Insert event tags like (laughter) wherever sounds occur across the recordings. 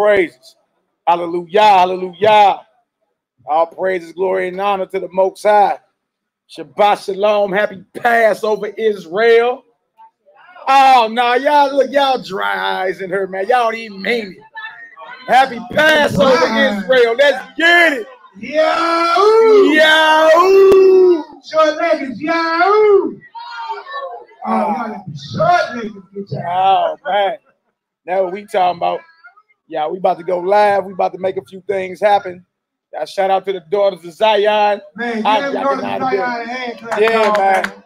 praises. Hallelujah. Hallelujah. All praises, glory, and honor to the Most High. Shabbat Shalom. Happy Passover, Israel. Oh, no, y'all look, y'all dry eyes in her, man. Y'all don't even mean it. Happy Passover, Israel. Let's get it. Yo! Yo! Short leggeds, yo! Oh, y'all short leggeds, get your Oh, man. Now what we talking about. Yeah, we about to go live. We about to make a few things happen. I shout out to the daughters of Zion. Man, I- yeah, I we know cannot the do it. Zion hand clap, Yeah, man.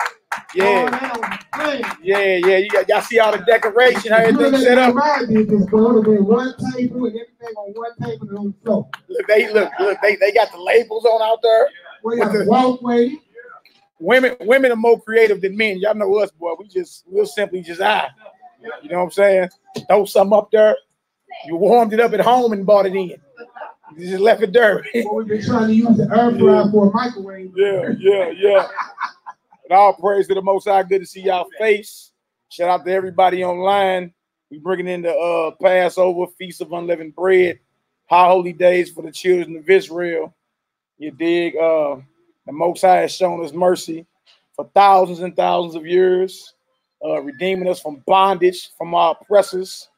Yeah, they don't be playing. yeah, yeah. You got, y'all see all the decoration, how everything set up. mine did this, bro. It would've been one table and everything on one table and on the floor. Look, they look, look, they, they got the labels on out there. We got the- walkway. Women, women are more creative than men. Y'all know us, boy. We just we'll simply just ah. You know what I'm saying? Throw something up there. You warmed it up at home and bought it in. You just left it dirty. Well, we've been trying to use the air fryer for a microwave. Yeah, yeah, yeah. And all praise to the Most High. Good to see y'all face. Shout out to everybody online. We bringing in the uh, Passover Feast of Unleavened Bread, high holy days for the children of Israel. You dig? Uh, the Most High has shown us mercy for thousands and thousands of years, uh, redeeming us from bondage from our oppressors,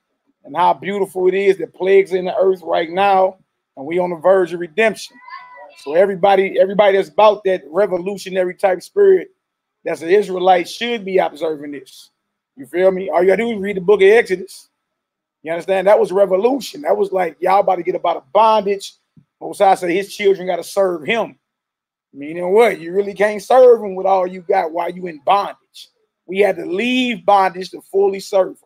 and how beautiful it is that plagues in the earth right now, and we on the verge of redemption. So everybody, everybody that's about that revolutionary type spirit, that's an Israelite, should be observing this. You feel me? All you gotta do is read the book of Exodus. You understand? That was revolution. That was like y'all about to get about a bondage. Mosiah said his children got to serve him. Meaning what? You really can't serve him with all you got while you in bondage. We had to leave bondage to fully serve him.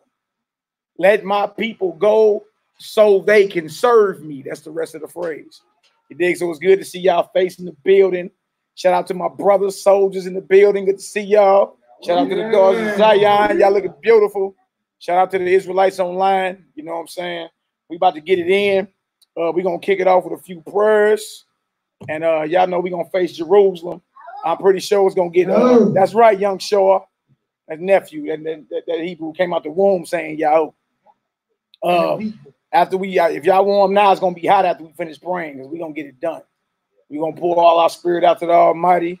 Let my people go so they can serve me. That's the rest of the phrase. You dig? So it's good to see y'all facing the building. Shout out to my brothers, soldiers in the building. Good to see y'all. Shout out to the daughters of Zion. Y'all looking beautiful. Shout out to the Israelites online. You know what I'm saying? We about to get it in. Uh, we're gonna kick it off with a few prayers. And uh, y'all know we're gonna face Jerusalem. I'm pretty sure it's gonna get uh, that's right, young Shaw. That nephew, and that, that, that Hebrew came out the womb saying, Yahoo. Uh, after we, uh, if y'all warm now, it's gonna be hot after we finish praying because we're gonna get it done. We're gonna pour all our spirit out to the Almighty,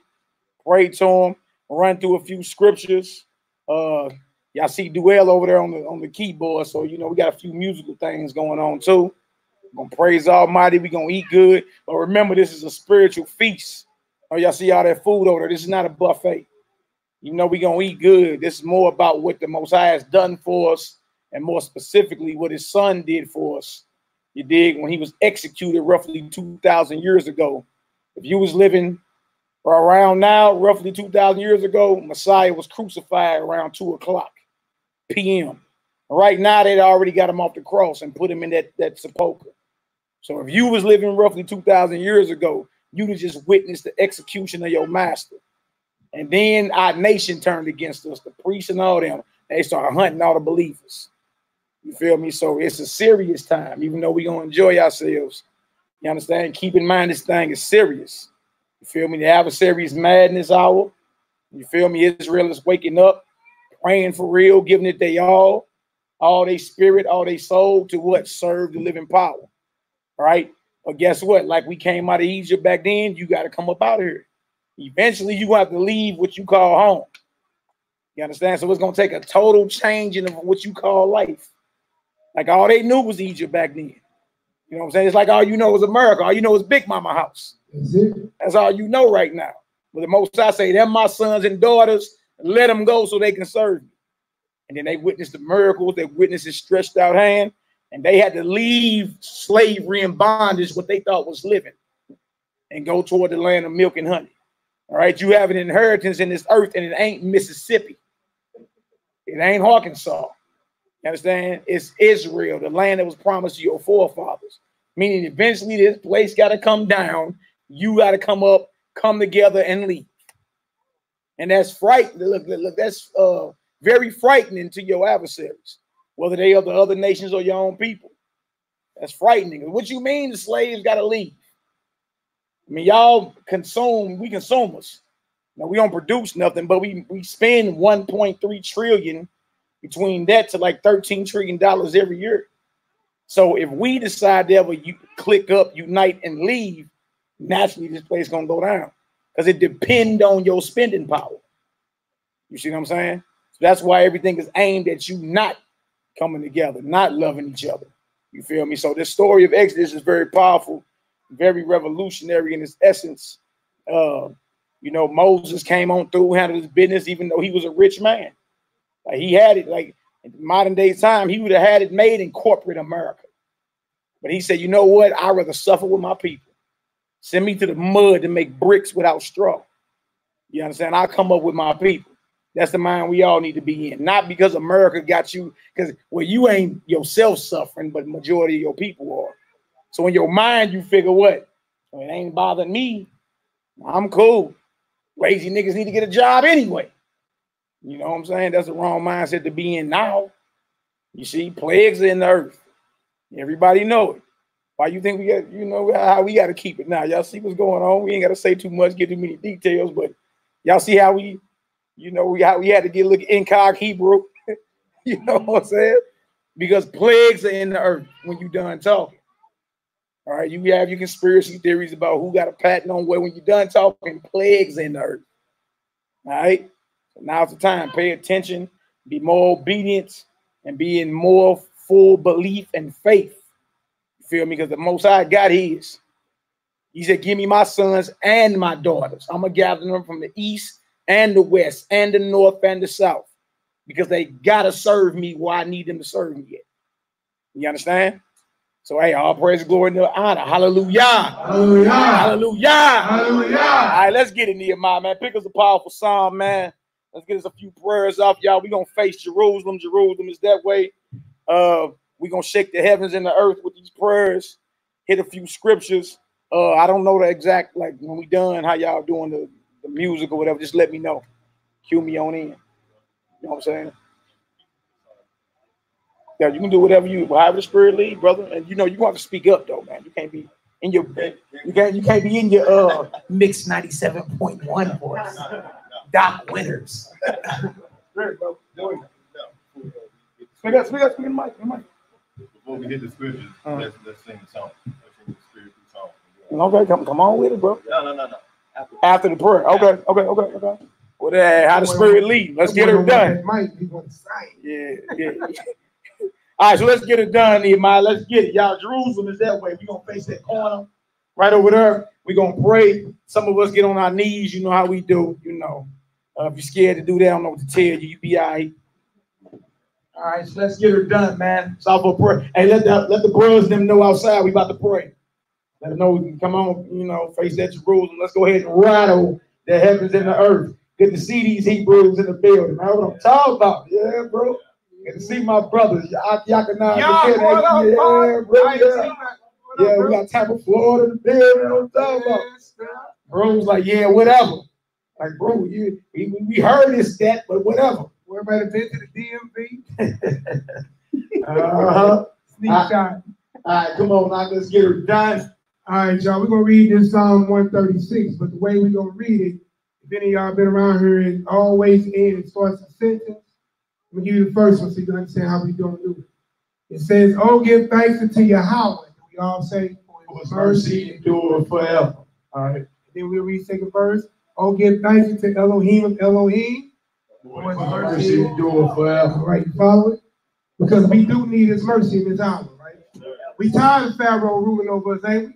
pray to Him, run through a few scriptures. Uh, y'all see Duell over there on the on the keyboard, so you know we got a few musical things going on too. We're gonna praise Almighty. We're gonna eat good, but remember, this is a spiritual feast. Oh, y'all see all that food over there? This is not a buffet. You know, we're gonna eat good. This is more about what the Most High has done for us, and more specifically, what His Son did for us. You dig? When He was executed roughly two thousand years ago. If you was living around now, roughly two thousand years ago, Messiah was crucified around two o'clock p.m. Right now, they'd already got him off the cross and put him in that that sepulcher. So if you was living roughly two thousand years ago, you'd have just witnessed the execution of your master. And then our nation turned against us, the priests and all them. They started hunting all the believers. You feel me? So it's a serious time, even though we gonna enjoy ourselves. You understand? Keep in mind this thing is serious. You feel me? The adversary is mad in hour. You feel me? Israel is waking up, praying for real, giving it they all, all they spirit, all they soul to what? Serve the living power. All right. But guess what? Like we came out of Egypt back then, you got to come up out of here. Eventually, you have to leave what you call home. You understand? So it's gonna take a total changing of what you call life. Like all they knew was Egypt back then. You know what I'm saying? It's like all you know is America. All you know is Big Mama house. That's. That's all you know right now. But the most I say, them my sons and daughters, let them go so they can serve me. And then they witnessed the miracles, they witnessed his stretched out hand, and they had to leave slavery and bondage, what they thought was living, and go toward the land of milk and honey. All right, you have an inheritance in this earth, and it ain't Mississippi. It ain't Arkansas. You understand? It's Israel, the land that was promised to your forefathers. Meaning, eventually, this place got to come down. You got to come up, come together, and leave. And that's frightening. Look, look, look, that's uh, very frightening to your adversaries, whether they are the other nations or your own people. That's frightening. What you mean the slaves got to leave? I mean, y'all consume, we consumers. Now we don't produce nothing, but we we spend 1.3 trillion between that to like 13 trillion dollars every year. So if we decide to ever you click up, unite, and leave, naturally this place gonna go down because it depend on your spending power. You see what I'm saying? So that's why everything is aimed at you not coming together, not loving each other. You feel me? So this story of Exodus is very powerful, very revolutionary in its essence. Uh, you know, Moses came on through, handled his business, even though he was a rich man. Like he had it, like modern day time, he would have had it made in corporate America. But he said, you know what? I'd rather suffer with my people. Send me to the mud to make bricks without straw. You understand? I'll come up with my people. That's the mind we all need to be in. Not because America got you, because well, you ain't yourself suffering, but majority of your people are. So in your mind, you figure what? Well, it ain't bothering me. I'm cool. Lazy niggas need to get a job anyway. You know what I'm saying? That's the wrong mindset to be in now. You see, plagues in the earth. Everybody know it. Why you think we got, you know, how we got to keep it now? Y'all see what's going on? We ain't got to say too much, get too many details, but y'all see how we you know, we had, we had to get a look incog Hebrew. (laughs) you know what I'm mm-hmm. saying? Because plagues are in the earth when you done talking. All right, you have your conspiracy theories about who got a patent on where when you're done talking, plagues in the earth. All right. So now's the time. Pay attention, be more obedient, and be in more full belief and faith. You feel me? Because the most I got his. He said, Give me my sons and my daughters. I'm gonna gather them from the east and the west and the north and the south because they gotta serve me where I need them to serve me at. You understand? So hey, all praise, glory, and honor. Hallelujah. Hallelujah. Hallelujah. Hallelujah. All right, let's get it, Nehemiah, man. Pick us a powerful psalm, man. Let's get us a few prayers off, y'all. we gonna face Jerusalem. Jerusalem is that way. Uh, we gonna shake the heavens and the earth with these prayers, hit a few scriptures. Uh, I don't know the exact like when we done, how y'all doing the the music or whatever, just let me know. Cue me on in. You know what I'm saying? Yeah, you can do whatever you however the spirit lead, brother. And you know you want to speak up though, man. You can't be in your you can't you can't be in your uh mix 97.1 voice. Doc Winters. Speak up, speak up, speak in the mic, in the mic. Before we hit the scriptures, Uh. let's, let's sing the song. Let's sing the spiritual song. Okay, come come on with it, bro. No, no, no, no. After, After the prayer. Okay, okay, okay, okay. Well, how the spirit lead. Let's get it done. Might be one side. Yeah, yeah. (laughs) All right, so let's get it done, Nehemiah. Let's get it. Y'all, Jerusalem is that way. We're gonna face that corner right over there. We're gonna pray. Some of us get on our knees, you know how we do, you know. Uh, if you're scared to do that, I don't know what to tell you. You be all right. All right, so let's get her done, man. It's all for prayer. Hey, let the let the brothers them know outside we about to pray. Let them know we can come on, you know, face that Jerusalem. Let's go ahead and rattle the heavens and the earth. Good to see these Hebrews in the building. That's what I'm talking about. Yeah, bro. Good to see my brothers. Y'all, y'all can now Y'all, look what up, Yeah, bro? I Yeah, seen that. What yeah we got Tampa, Florida in the building. What I'm talking about. Bro was like, yeah, whatever. Like, bro, you, we, we heard this, that, but whatever. Everybody been to the DMV? (laughs) Uh-huh. Sneak I- shot. All right, come on now. Let's get it done. All right, y'all, we're gonna read this Psalm 136, but the way we're gonna read it, if any of y'all been around here, it always ends, it starts a sentence. I'm gonna give you the first one so you can understand how we gonna do it. It says, Oh, give thanks unto your Yahweh. We all say, For his mercy endure forever. All right. Then we'll read second verse. Oh, give thanks unto Elohim of Elohim. For mercy endure forever. Right, you follow it? Because we do need his mercy in this hour, right? We tired of Pharaoh ruling over us, ain't we?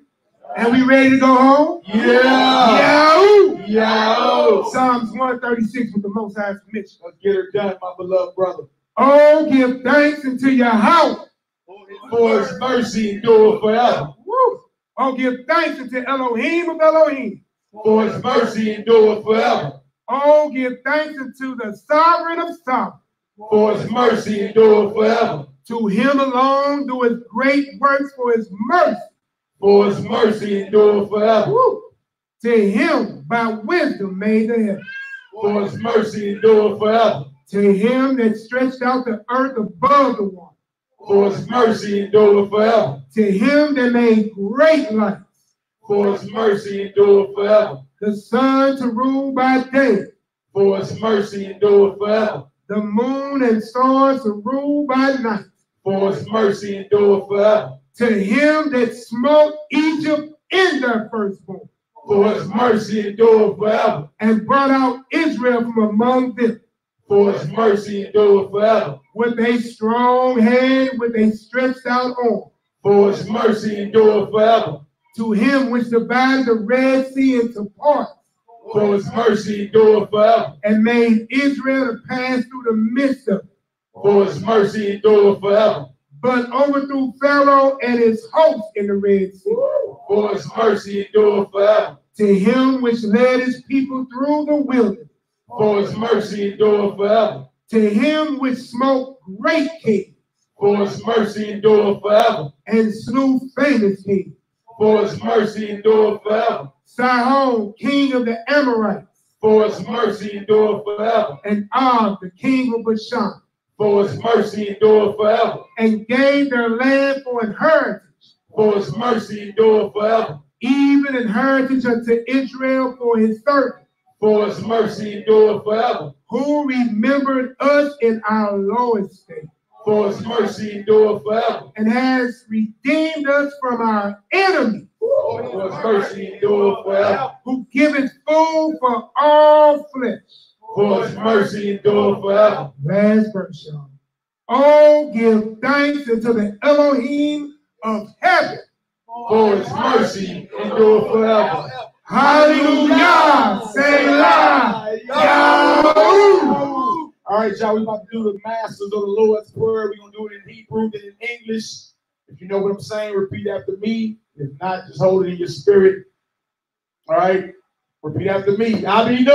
And we ready to go home? Yeah. Yo! Yo. Psalms 136 with the most high submission. Let's get her done, my beloved brother. Oh, give thanks unto your house. For his mercy endure forever. Woo! Oh, give thanks unto Elohim of Elohim. For his mercy endure forever. Oh, give thanks unto the sovereign of sovereigns. For his mercy endure forever. To him alone do his great works for his mercy. For his mercy endure forever. Woo! To him by wisdom made the heaven. For his mercy endure forever. To him that stretched out the earth above the water. For his mercy endure forever. To him that made great lights. For his mercy endure forever. The sun to rule by day. For his mercy endure forever. The moon and stars to rule by night. For his mercy endureth forever. To him that smote Egypt in their firstborn, For his mercy endureth forever. and brought out Israel from among them For his mercy endureth forever. with a strong hand, with a stretched out arm. For his mercy endureth forever. To him which divided the Red Sea into parts, For his mercy endureth forever. and made Israel to pass through the midst of it, For his mercy endureth forever. but overthrew Pharaoh and his host in the Red Sea. For his mercy endureth forever. To him which led his people through the wilderness, For his mercy endureth forever. to him which smote great kings For his mercy endureth forever. and slew famous kings. For his mercy endureth forever. Sihon, king of the Amorites, For his mercy endureth forever. and Og, the king of Bashan, For his mercy endureth forever. and gave their land for an heritage, For his mercy endureth forever. even an heritage unto Israel for his servant, For his mercy endureth forever. who remembered us in our low estate, For his mercy endureth forever. and has redeemed us from our enemies, For his mercy endureth forever. who giveth food for all flesh. For his mercy endureth forever. Last verse, y'all. Oh, give thanks unto the Elohim of heaven. For his mercy endureth forever. Hallelujah. Selah. Yahoo. All right, y'all, we about to do the Masters of the Lord's Word. We're going to do it in Hebrew, then in English. If you know what I'm saying, repeat after me. If not, just hold it in your spirit. All right? Repeat after me. Abinu.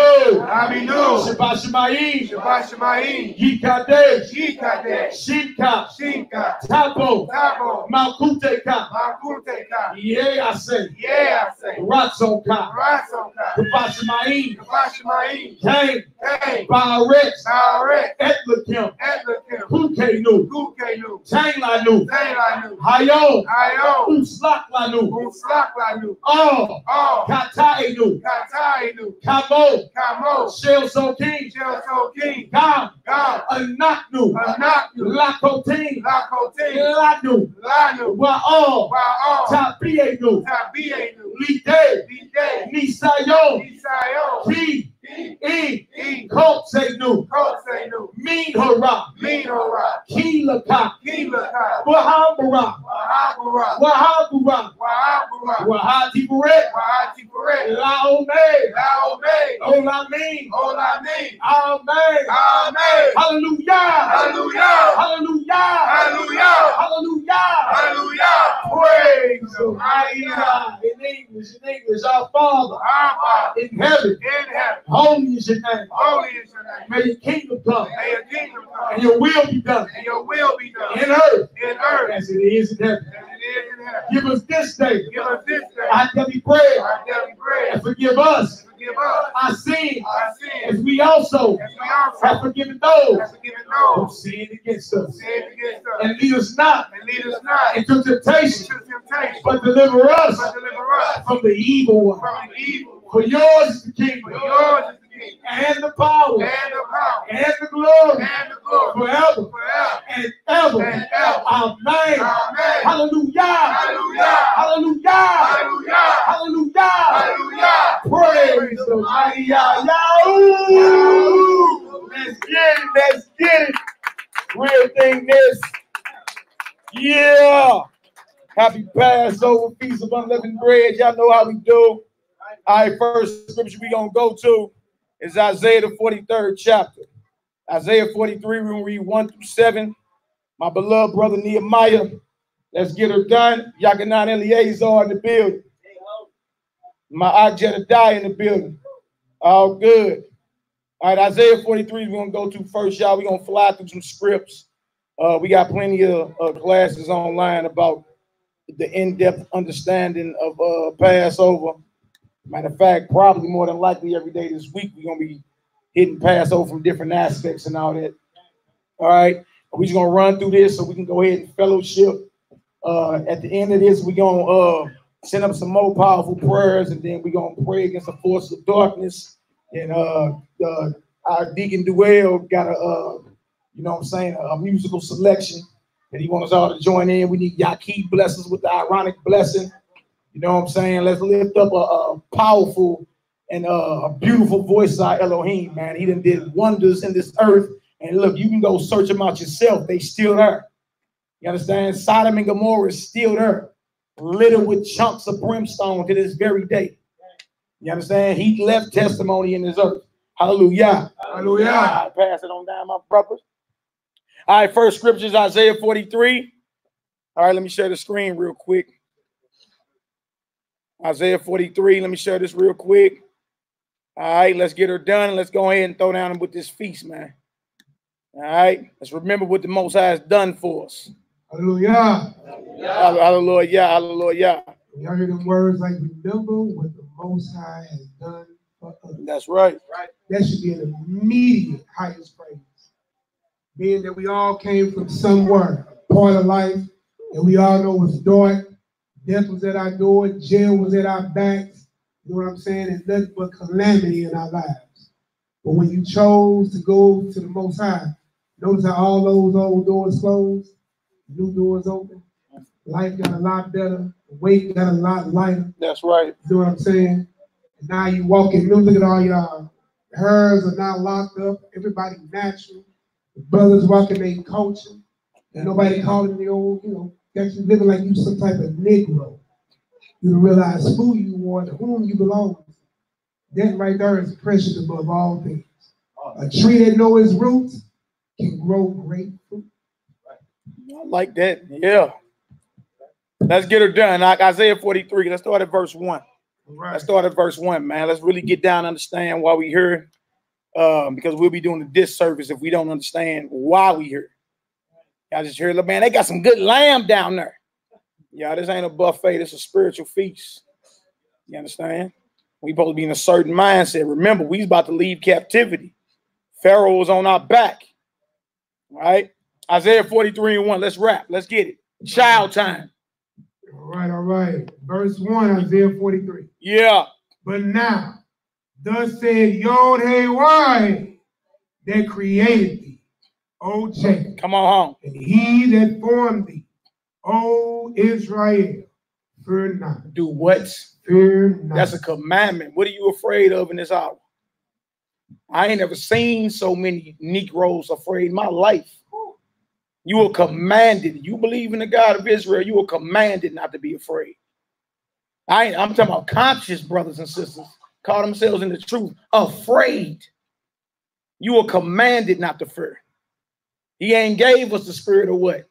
Abinu. Shabbat Shemayim. Shabbat Shemayim. Yikadesh. Yikadesh. Shinka. Shinka. Tabo. Tabo. Malkuteka. Makuteka. Yeah, I say. Yeah, I say. Ratzoka. Rasoka. Shabbat Shemayim. Shabbat Shemayim. Cain. Hey. Baret. Saret. Etlakim. Etlakim. Kukenu. Kukenu. Tanglanu. Zaylanu. Hayo. Ayo. Uslaklanu. Unslaklanu. Oh. Oh. Katainu. Katainu. Kamo. Kamo. Shel Sokin. Shelso King. Gam. God. Anaknu. Anaknu. Lakotin. Lakote. Lanu. Lanu. Wa'o. Wa'o. Tapienu. Tabienu. Lide. Lide. Nisayo. Isayo. Ki. E. E. Kotsenu. Kosenu. Min Hara. Minora. Kilaka. Kilaka. Wahambara. Wahabura. Wahabura. Wahabura. Wahati Buret. Wahati Pure. Laome. Laome. Olamin. Olame. Amen. Amen. Hallelujah. Hallelujah. Hallelujah. Hallelujah. Hallelujah. Hallelujah. Praise the mighty God. In English, in English, our Father Our Father in heaven, in heaven. Holy is your name. Holy is your name. May your kingdom come May your kingdom come. and your will be done And your will be done. in earth In earth. as it is in heaven. As it is in heaven. Give us this day Give us this day our daily bread our daily and forgive us Forgive us our sins our as sins. we also As we also have forgiven those have forgiven who sinned against us. against us. And lead us not And lead us not into into temptation, temptation, but deliver us but deliver us from the evil one. from the evil. For yours is the kingdom For yours is the kingdom and the power and the power and the glory and the glory forever forever. and ever. And ever. Amen. Amen. Hallelujah. Hallelujah. Hallelujah. Hallelujah. Hallelujah. Hallelujah. Praise the mighty Yah. Yahoo. Let's get it. Let's get it. Real thing this. Yeah. Happy Passover, Feast of Unleavened Bread. Y'all know how we do. All right, first scripture we're going to go to is Isaiah, the 43rd chapter. Isaiah 43, we're going to read 1 through 7. My beloved brother Nehemiah, let's get her done. Yakanan Eleazar in the building. My Aunt Jedediah in the building. All good. All right, Isaiah 43 we're going to go to first, y'all. We're going to fly through some scripts. Uh, we got plenty of uh, classes online about the in-depth understanding of uh, Passover. Matter of fact, probably more than likely every day this week we're gonna be hitting pass over from different aspects and all that. All right, we're just gonna run through this so we can go ahead and fellowship. Uh, at the end of this, we're gonna uh, send up some more powerful prayers, and then we're gonna pray against the forces of darkness. And uh, uh, our deacon Duell got a, uh, you know, what I'm saying, a musical selection that he wants us all to join in. We need Yaqui blessings with the Aaronic blessing. You know what I'm saying? Let's lift up a, a powerful and a beautiful voice our Elohim, man. He done did wonders in this earth. And look, you can go search them out yourself. They still there. You understand? Sodom and Gomorrah is still there, littered with chunks of brimstone to this very day. You understand? He left testimony in this earth. Hallelujah. Hallelujah. I pass it on down, my brothers. All right, first scriptures, Isaiah 43. All right, let me share the screen real quick. Isaiah 43. Let me share this real quick. All right, let's get her done. Let's go ahead and throw down with this feast, man. All right, let's remember what the Most High has done for us. Hallelujah. Hallelujah, hallelujah. Y'all hear them words like remember what the Most High has done for us. That's right. right. That should be an immediate highest praise. Being that we all came from somewhere, part of life, and we all know it's dark. Death was at our door, jail was at our backs. You know what I'm saying? And nothing but calamity in our lives. But when you chose to go to the Most High, notice how all those old doors closed, new doors open. Life got a lot better, the weight got a lot lighter. That's right. You know what I'm saying? And now you walk in, look at all y'all. hers are now locked up. Everybody natural. The brothers walking their culture. And nobody calling the old, you know, actually living like you some type of Negro. You realize who you are, to whom you belong. That right there is precious above all things. A tree that knows its roots can grow great fruit. I like that. Yeah. Let's get her done. Like Isaiah 43. Let's start at verse 1. Right. Let's start at verse 1, man. Let's really get down and understand why we here. Um, because we'll be doing a disservice if we don't understand why we here. Y'all just hear, look, man, they got some good lamb down there. Y'all, this ain't a buffet, this is a spiritual feast. You understand? We supposed to be in a certain mindset. Remember, we about to leave captivity. Pharaoh was on our back. All right. Isaiah 43 and 1. Let's wrap. Let's get it. Child time. All right, all right. Verse 1, Isaiah 43. Yeah. But now, thus said Yod Hey Why that created thee, O Jacob, Come on home. and he that formed thee, O Israel. Fear not, Do what? fear not. That's a commandment. What are you afraid of in this hour? I ain't ever seen so many Negroes afraid in my life. You are commanded. You believe in the God of Israel. You are commanded not to be afraid. I ain't, I'm talking about conscious brothers and sisters call themselves in the truth afraid. You are commanded not to fear. He ain't gave us the spirit of what?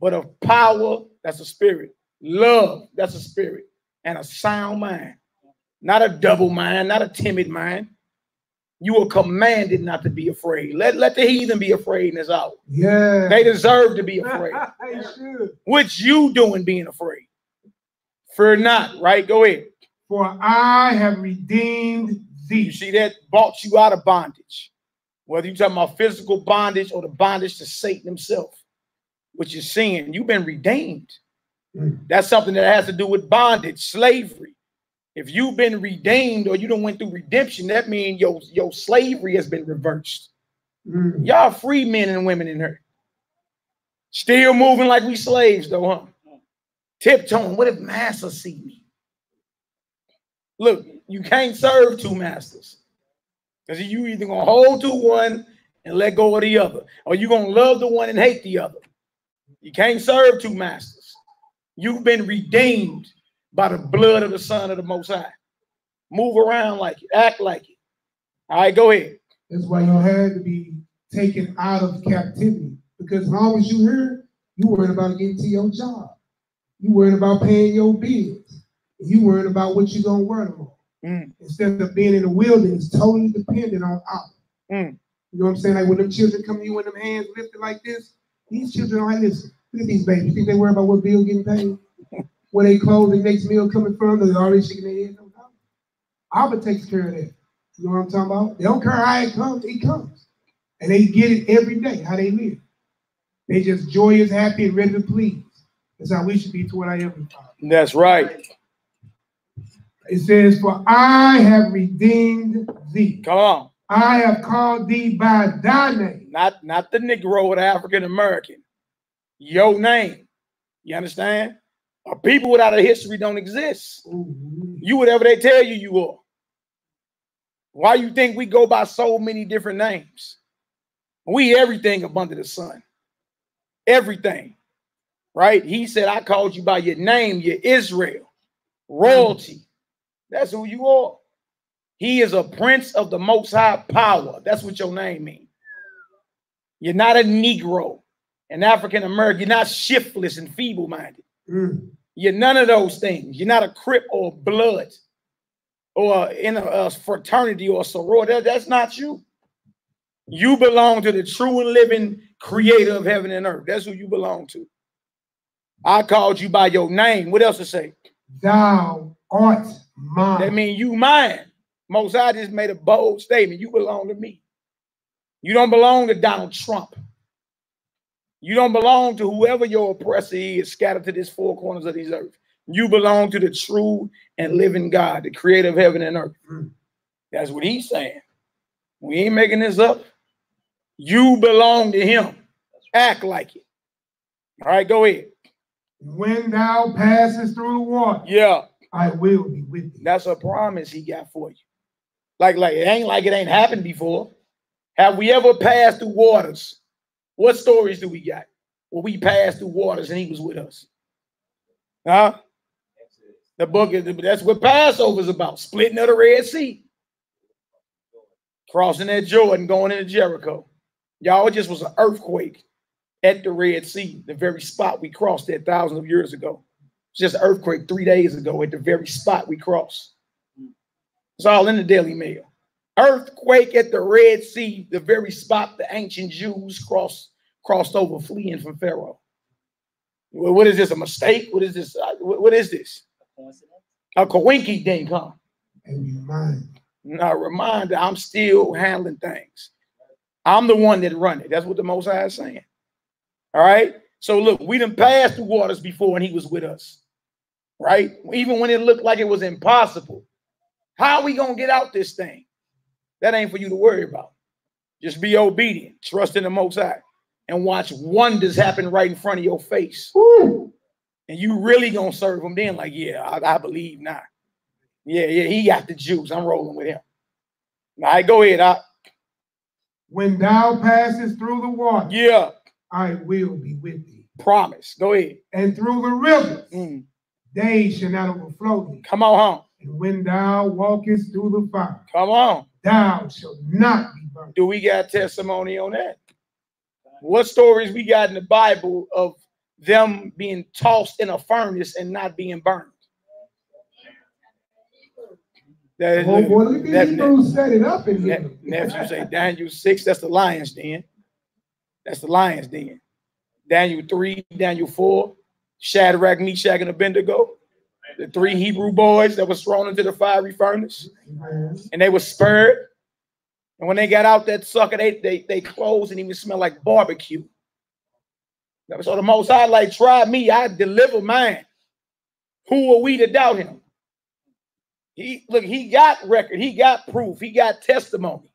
But of power, that's a spirit, love, that's a spirit, and a sound mind, not a double mind, not a timid mind. You are commanded not to be afraid. Let, let the heathen be afraid in this hour. Yeah. They deserve to be afraid. (laughs) What you doing being afraid? Fear not, right? Go ahead. For I have redeemed You thee. see that? Bought you out of bondage. Whether you're talking about physical bondage or the bondage to Satan himself, which is sin, you've been redeemed. Mm. That's something that has to do with bondage, slavery. If you've been redeemed or you don't went through redemption, that means your, your slavery has been reversed. Mm. Y'all free men and women in here. Still moving like we slaves, though, huh? Tiptoeing. What if master see me? Look, you can't serve two masters. Because you either gonna hold to one and let go of the other, or you're gonna love the one and hate the other. You can't serve two masters. You've been redeemed by the blood of the Son of the Most High. Move around like it, act like it. All right, go ahead. That's why you had to be taken out of captivity. Because as long as you here, you worried about getting to your job. You worried about paying your bills. You worried about what you're gonna wear tomorrow. Mm. Instead of being in the wilderness, totally dependent on Allah. Mm. You know what I'm saying? Like when them children come to you with them hands lifted like this, these children don't have listen. Look at these babies. You think they worry about what bill getting paid? (laughs) Where they clothes the next meal coming from? They're already shaking their head. No, no. Abba takes care of that. You know what I'm talking about? They don't care how it comes, it comes. And they get it every day, how they live. They just joyous, happy, and ready to please. That's how we should be toward our Heavenly Father. That's right. It says, For I have redeemed thee. Come on. I have called thee by thy name. Not not the Negro or the African American. Your name. You understand? A people without a history don't exist. Ooh, You whatever they tell you you are. Why you think we go by so many different names? We everything up under the sun. Everything. Right? He said, I called you by your name, you're Israel, mm-hmm. royalty. That's who you are. He is a prince of the most high power. That's what your name means. You're not a Negro, an African American. You're not shiftless and feeble minded. mm, You're none of those things. You're not a crip or blood or in a, a fraternity or sorority. That- that's not you. You belong to the true and living creator of heaven and earth. That's who you belong to. I called you by your name. What else to say? Thou art mine. That means you mine. Most I just made a bold statement. You belong to me. You don't belong to Donald Trump. You don't belong to whoever your oppressor is scattered to this four corners of this earth. You belong to the true and living God, the creator of heaven and earth. Mm. That's what he's saying. We ain't making this up. You belong to him. Act like it. All right, go ahead. When thou passest through the water, Yeah. I will be with thee. That's a promise he got for you. Like, like it ain't like it ain't happened before. Have we ever passed through waters? What stories do we got? Well, we passed through waters and he was with us. Huh? The book is that's what Passover is about, splitting of the Red Sea, crossing that Jordan, going into Jericho. Y'all, it just was an earthquake at the Red Sea, the very spot we crossed there thousands of years ago. Just earthquake three days ago at the very spot we crossed. It's all in the Daily Mail. Earthquake at the Red Sea, the very spot the ancient Jews crossed crossed over, fleeing from Pharaoh. What is this? A mistake? What is this? Uh, What is this? A coinky thing, huh? And. Now, a reminder, I'm still handling things. I'm the one that run it. That's what the Most High is saying. All right. So look, we done passed through waters before, and He was with us. Right. Even when it looked like it was impossible. How are we gonna get out this thing? That ain't for you to worry about. Just be obedient, trust in the Most High, and watch wonders happen right in front of your face. Woo! And you really gonna serve him then? Like, yeah, I, I believe now. Yeah, yeah, he got the juice. I'm rolling with him. All right, go ahead. I, When thou passest through the water, yeah, I will be with thee. promise. Go ahead. And through the rivers, Mm, they shall not overflow thee. Come on home. And when thou walkest through the fire, Come on. thou shalt not be burned. Do we got testimony on that? What stories we got in the Bible of them being tossed in a furnace and not being burned? That, Oh boy, look at that- Hebrews set it up in here. nephew say Daniel 6, that's the lion's den. That's the lion's den. Daniel 3, Daniel 4, Shadrach, Meshach, and Abednego. The three Hebrew boys that was thrown into the fiery furnace, and they were spurred. And when they got out that sucker, they they, they clothes and even smell like barbecue. So the most high like try me, I deliver mine. Who are we to doubt him? He look, he got record, he got proof, he got testimony.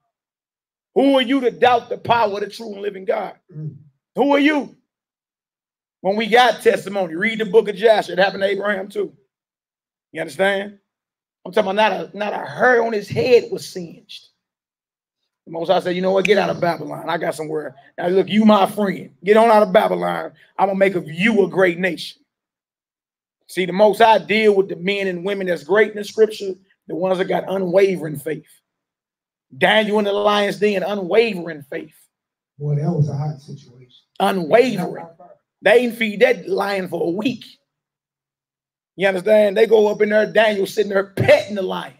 Who are you to doubt the power of the true and living God? Mm. Who are you? When we got testimony, read the book of Joshua. It happened to Abraham too. You understand? I'm talking about not a not a hair on his head was singed. The Most I said, you know what? Get out of Babylon. I got somewhere. Now look, you my friend. Get on out of Babylon. I'm gonna make of you a great nation. See, the Most I deal with the men and women that's great in the scripture, the ones that got unwavering faith. Daniel in the lion's den, unwavering faith. Boy, that was a hot situation. Unwavering. They didn't feed that lion for a week. You understand? They go up in there, Daniel sitting there petting the lion.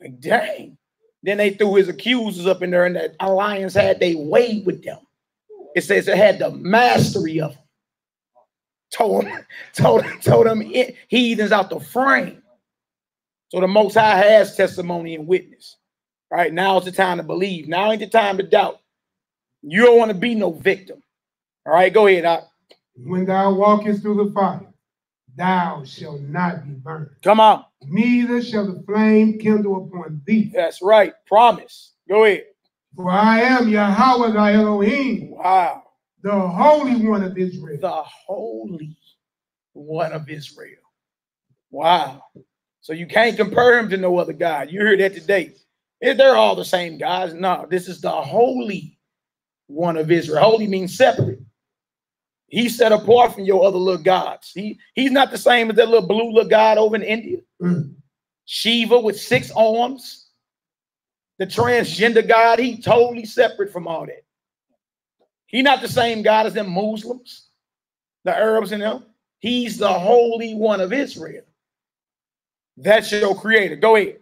Like, dang. Then they threw his accusers up in there, and the lions had they way with them. It says it had the mastery of them. Told them, (laughs) told, told them it, heathens out the frame. So the Most High has testimony and witness. Right now is the time to believe. Now ain't the time to doubt. You don't want to be no victim. All right, go ahead. Doc. When thou walkest through the fire, thou shalt not be burned. Come on. Neither shall the flame kindle upon thee. That's right. Promise. Go ahead. For I am Yahweh thy Elohim, Wow. the Holy One of Israel. The Holy One of Israel. Wow. So you can't compare him to no other God. You heard that today. They're all the same guys. No, this is the Holy One of Israel. Holy means separate. He's set apart from your other little gods. He he's not the same as that little blue little god over in India. Mm. Shiva with six arms. The transgender god, he totally separate from all that. He not the same God as them Muslims, the Arabs and them. He's the Holy One of Israel. That's your creator. Go ahead.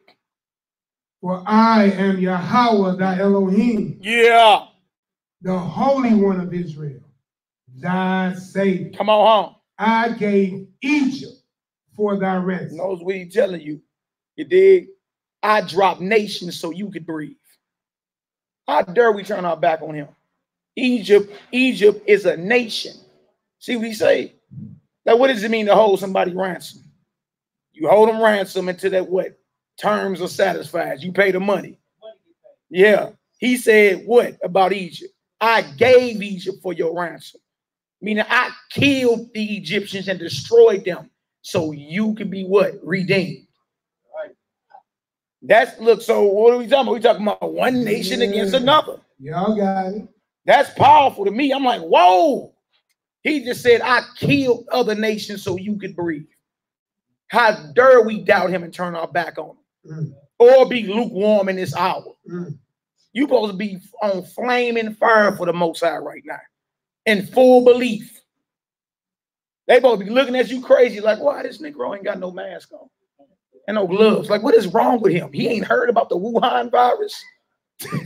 For I am Yahweh thy Elohim, Yeah. the Holy One of Israel, thy Savior. Come on home. I gave Egypt for thy ransom. Knows what he's telling you. You dig? I dropped nations so you could breathe. How dare we turn our back on him? Egypt, Egypt is a nation. See what he say? Now, what does it mean to hold somebody ransom? You hold them ransom until that what terms are satisfied. You pay the money. Yeah. He said what about Egypt? I gave Egypt for your ransom. Meaning I killed the Egyptians and destroyed them so you can be what? Redeemed. That's look, so what are we talking about? We talking about one nation against another. Y'all got it. That's powerful to me. I'm like, whoa. He just said, I killed other nations so you could breathe. How dare we doubt him and turn our back on him Mm, or be lukewarm in this hour? mm. You supposed to be on flaming fire for the Most High right now, in full belief. They both be looking at you crazy, like, why this Negro ain't got no mask on and no gloves? Like, what is wrong with him? He ain't heard about the Wuhan virus.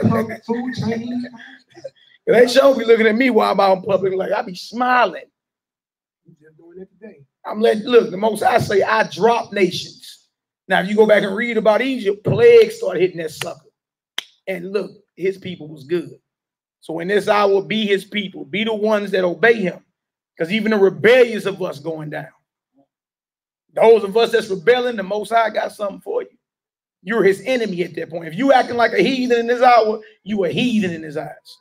Kung Fu Chinese. They show be looking at me while I'm out in public, like I be smiling. We Just doing it today. I'm letting look, the most I say, I drop nations. Now, if you go back and read about Egypt, plague started hitting that sucker. And look, his people was good. So in this hour, be his people, be the ones that obey him. Because even the rebellious of us going down. Those of us that's rebelling, the most high got something for you. You're his enemy at that point. If you acting like a heathen in this hour, you a heathen in his eyes.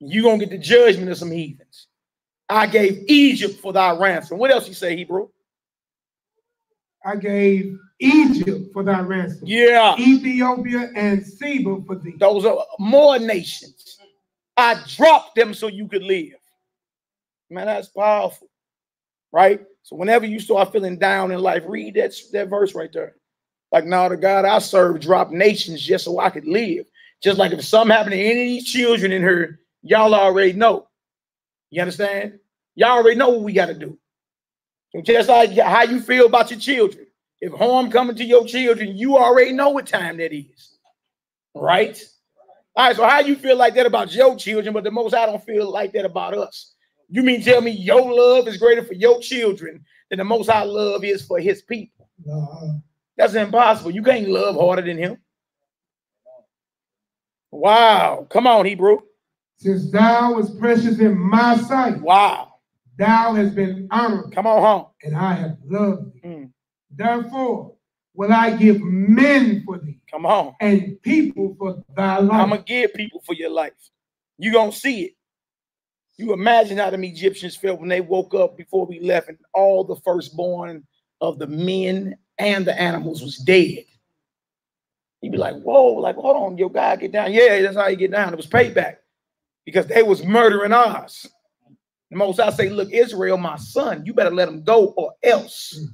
you gonna get the judgment of some heathens. I gave Egypt for thy ransom. What else you say, Hebrew? I gave Egypt for thy ransom. Yeah, Ethiopia and Seba for thee. those are more nations. I dropped them so you could live. Man, that's powerful, right? So whenever you start feeling down in life, read that, that verse right there. Like, now the God I serve dropped nations just so I could live. Just like if something happened to any of these children in here, y'all already know. You understand? Y'all already know what we got to do. So just like how you feel about your children. If harm coming to your children, you already know what time that is. Right? All right, so how you feel like that about your children, but the most I don't feel like that about us. You mean tell me your love is greater for your children than the most high love is for his people? Uh, That's impossible. You can't love harder than him. Wow. Come on, Hebrew. since thou was precious in my sight, Wow. thou has been honored, Come on home. and I have loved thee. Mm. Therefore will I give men for thee, Come on. and people for thy life. I'm life. gonna give people for your life. You gonna see it. You imagine how them Egyptians felt when they woke up before we left, and all the firstborn of the men and the animals was dead. You'd be like, "Whoa!" Like, hold on, your guy get down. Yeah, that's how you get down. It was payback because they was murdering us. The most I say, look, Israel, my son, you better let him go or else. Mm.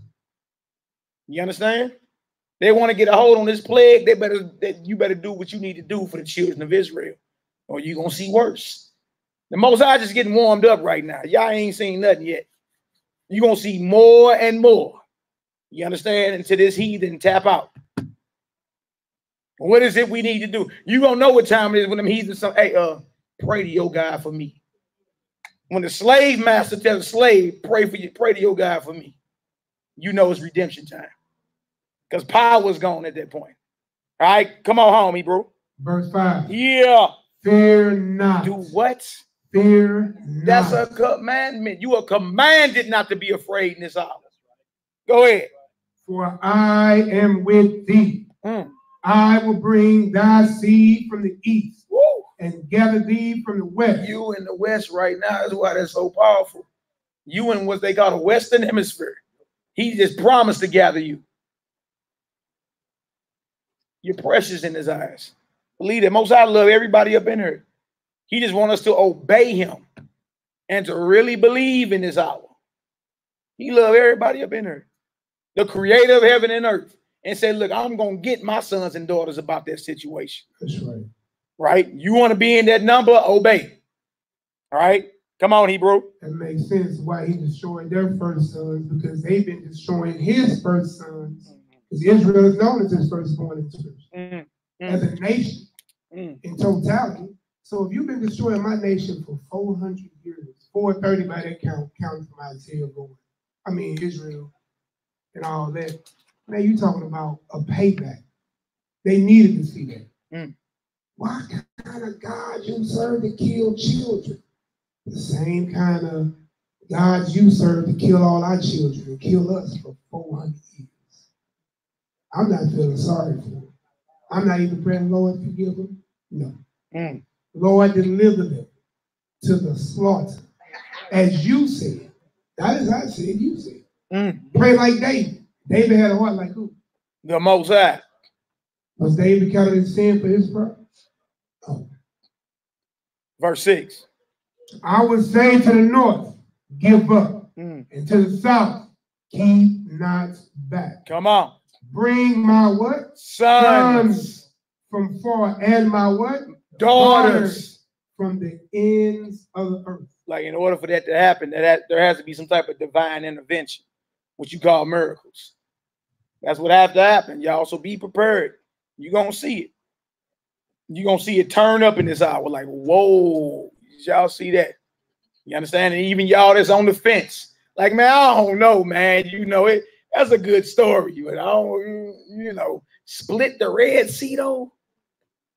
You understand? They want to get a hold on this plague. They better that you better do what you need to do for the children of Israel, or you're gonna see worse. The most I just getting warmed up right now. Y'all ain't seen nothing yet. You're gonna see more and more. You understand? Until this heathen tap out. What is it we need to do? You gonna know what time it is when them heathens say, hey, uh, pray to your God for me. When the slave master tells the slave, pray for you, pray to your God for me. You know it's redemption time. Because power was gone at that point. All right, come on home, Hebrew. Verse 5. Yeah. Fear not. Do what? Fear not. That's a commandment. You are commanded not to be afraid in this hour. Go ahead. For I am with thee. Mm. I will bring thy seed from the east Woo. and gather thee from the west. You in the West right now is why that's so powerful. You in what they call the Western Hemisphere. He just promised to gather you. You're precious in his eyes. Believe that. Most I love everybody up in here. He just want us to obey him and to really believe in this hour. He love everybody up in here. The creator of heaven and earth. And say, look, I'm gonna get my sons and daughters about that situation. That's right. Right? You want to be in that number, obey. All right. Come on, Hebrew. That makes sense why he destroyed their first sons because they've been destroying his first sons. Because Israel is known as his firstborn in scripture. Mm, As a nation mm. in totality. So if you've been destroying my nation for 400 years, 430 by that count, counting from Isaiah going, I mean Israel and all that. Now you're talking about a payback. They needed to see that. Mm. What kind of God you serve to kill children? The same kind of God you serve to kill all our children and kill us for 400 years. I'm not feeling sorry for them. I'm not even praying, Lord, forgive them. No. Mm. Lord, deliver them to the slaughter. As you said. That is as I said, you said. Mm. Pray like David. David had a heart like who? The most high. Was David counted in sin for his part? Oh. Verse 6. I would say to the north, give up. Mm. And to the south, keep not back. Come on. Bring my what? Sons, Sons from far and my what? daughters. from the ends of the earth. Like in order for that to happen, that ha- there has to be some type of divine intervention, what you call miracles. That's what have to happen, y'all. So be prepared. You're gonna see it. You're gonna see it turn up in this hour. Like, whoa, Did y'all see that? You understand? And even y'all that's on the fence, like, man, I don't know, man. You know it. That's a good story, but I don't, you know, split the Red Sea though.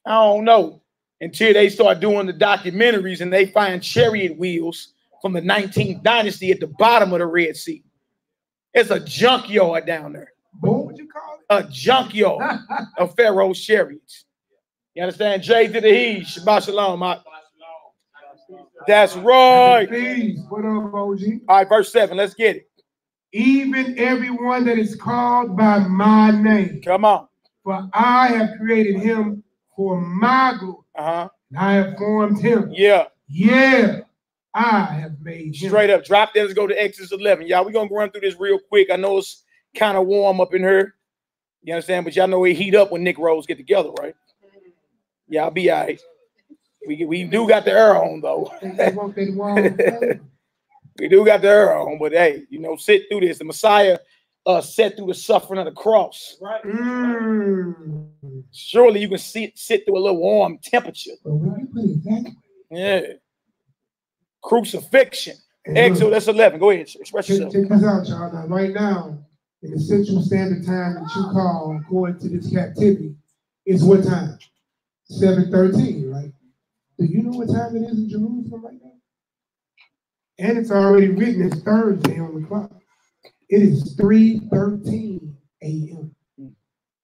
I don't know until they start doing the documentaries and they find chariot wheels from the 19th dynasty at the bottom of the Red Sea. It's a junkyard down there, What would you call it? a junkyard (laughs) of Pharaoh's chariots. You understand? J to the he, Shabbat Shalom. I- That's right. What up, OG? All right, verse 7. Let's get it. Even everyone that is called by my name, Come on. for I have created him for my glory. Uh-huh. And I have formed him. Yeah. Yeah, I have made him. Straight up. Drop that. Let's go to Exodus 11. Y'all, we're going to run through this real quick. I know it's kind of warm up in here. You understand? But y'all know it heat up when Nick Rose get together, right? Y'all be all right. We, we do got the air on, though. (laughs) They want that wall. We do got the air on, but hey, you know, sit through this. The Messiah uh sat through the suffering of the cross. Right. Mm. Surely you can sit sit through a little warm temperature. But when you put it that way, Yeah. Crucifixion. and look, Exodus 11. Go ahead. Express check, yourself. check this out, y'all. Now, right now, in the Central Standard Time that you call according to this captivity, is what time? 7:13, right? Do you know what time it is in Jerusalem right now? And it's already written it's Thursday on the clock. It is 3:13 a.m.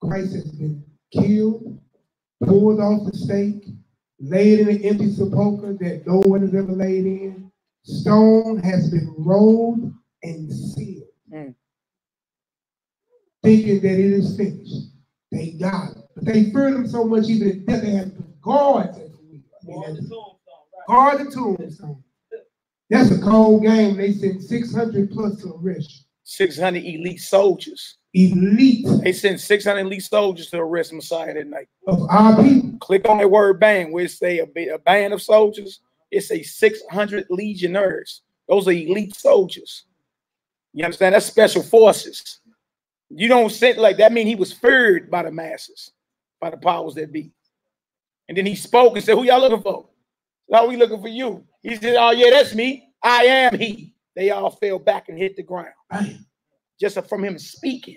Christ has been killed, pulled off the stake, laid in an empty sepulchre that no one has ever laid in. Stone has been rolled and sealed. Mm. Thinking that it is finished. They got it. But they feared him so much, even in death, they had to put guards at the wheel. I mean, at the- Guard the tombstone. That's a cold game. They sent 600 plus to arrest 600 elite soldiers. Elite They sent 600 elite soldiers to arrest Messiah that night. of our people. Click on that word band where it say a, a band of soldiers. It's a 600 legionnaires. Those are elite soldiers. You understand? That's special forces. You don't sit like that. Mean he was feared by the masses, by the powers that be. And then he spoke and said, "Who y'all looking for? No, we looking for you." He said, "Oh yeah, that's me. I am he." They all fell back and hit the ground Bam. just from him speaking.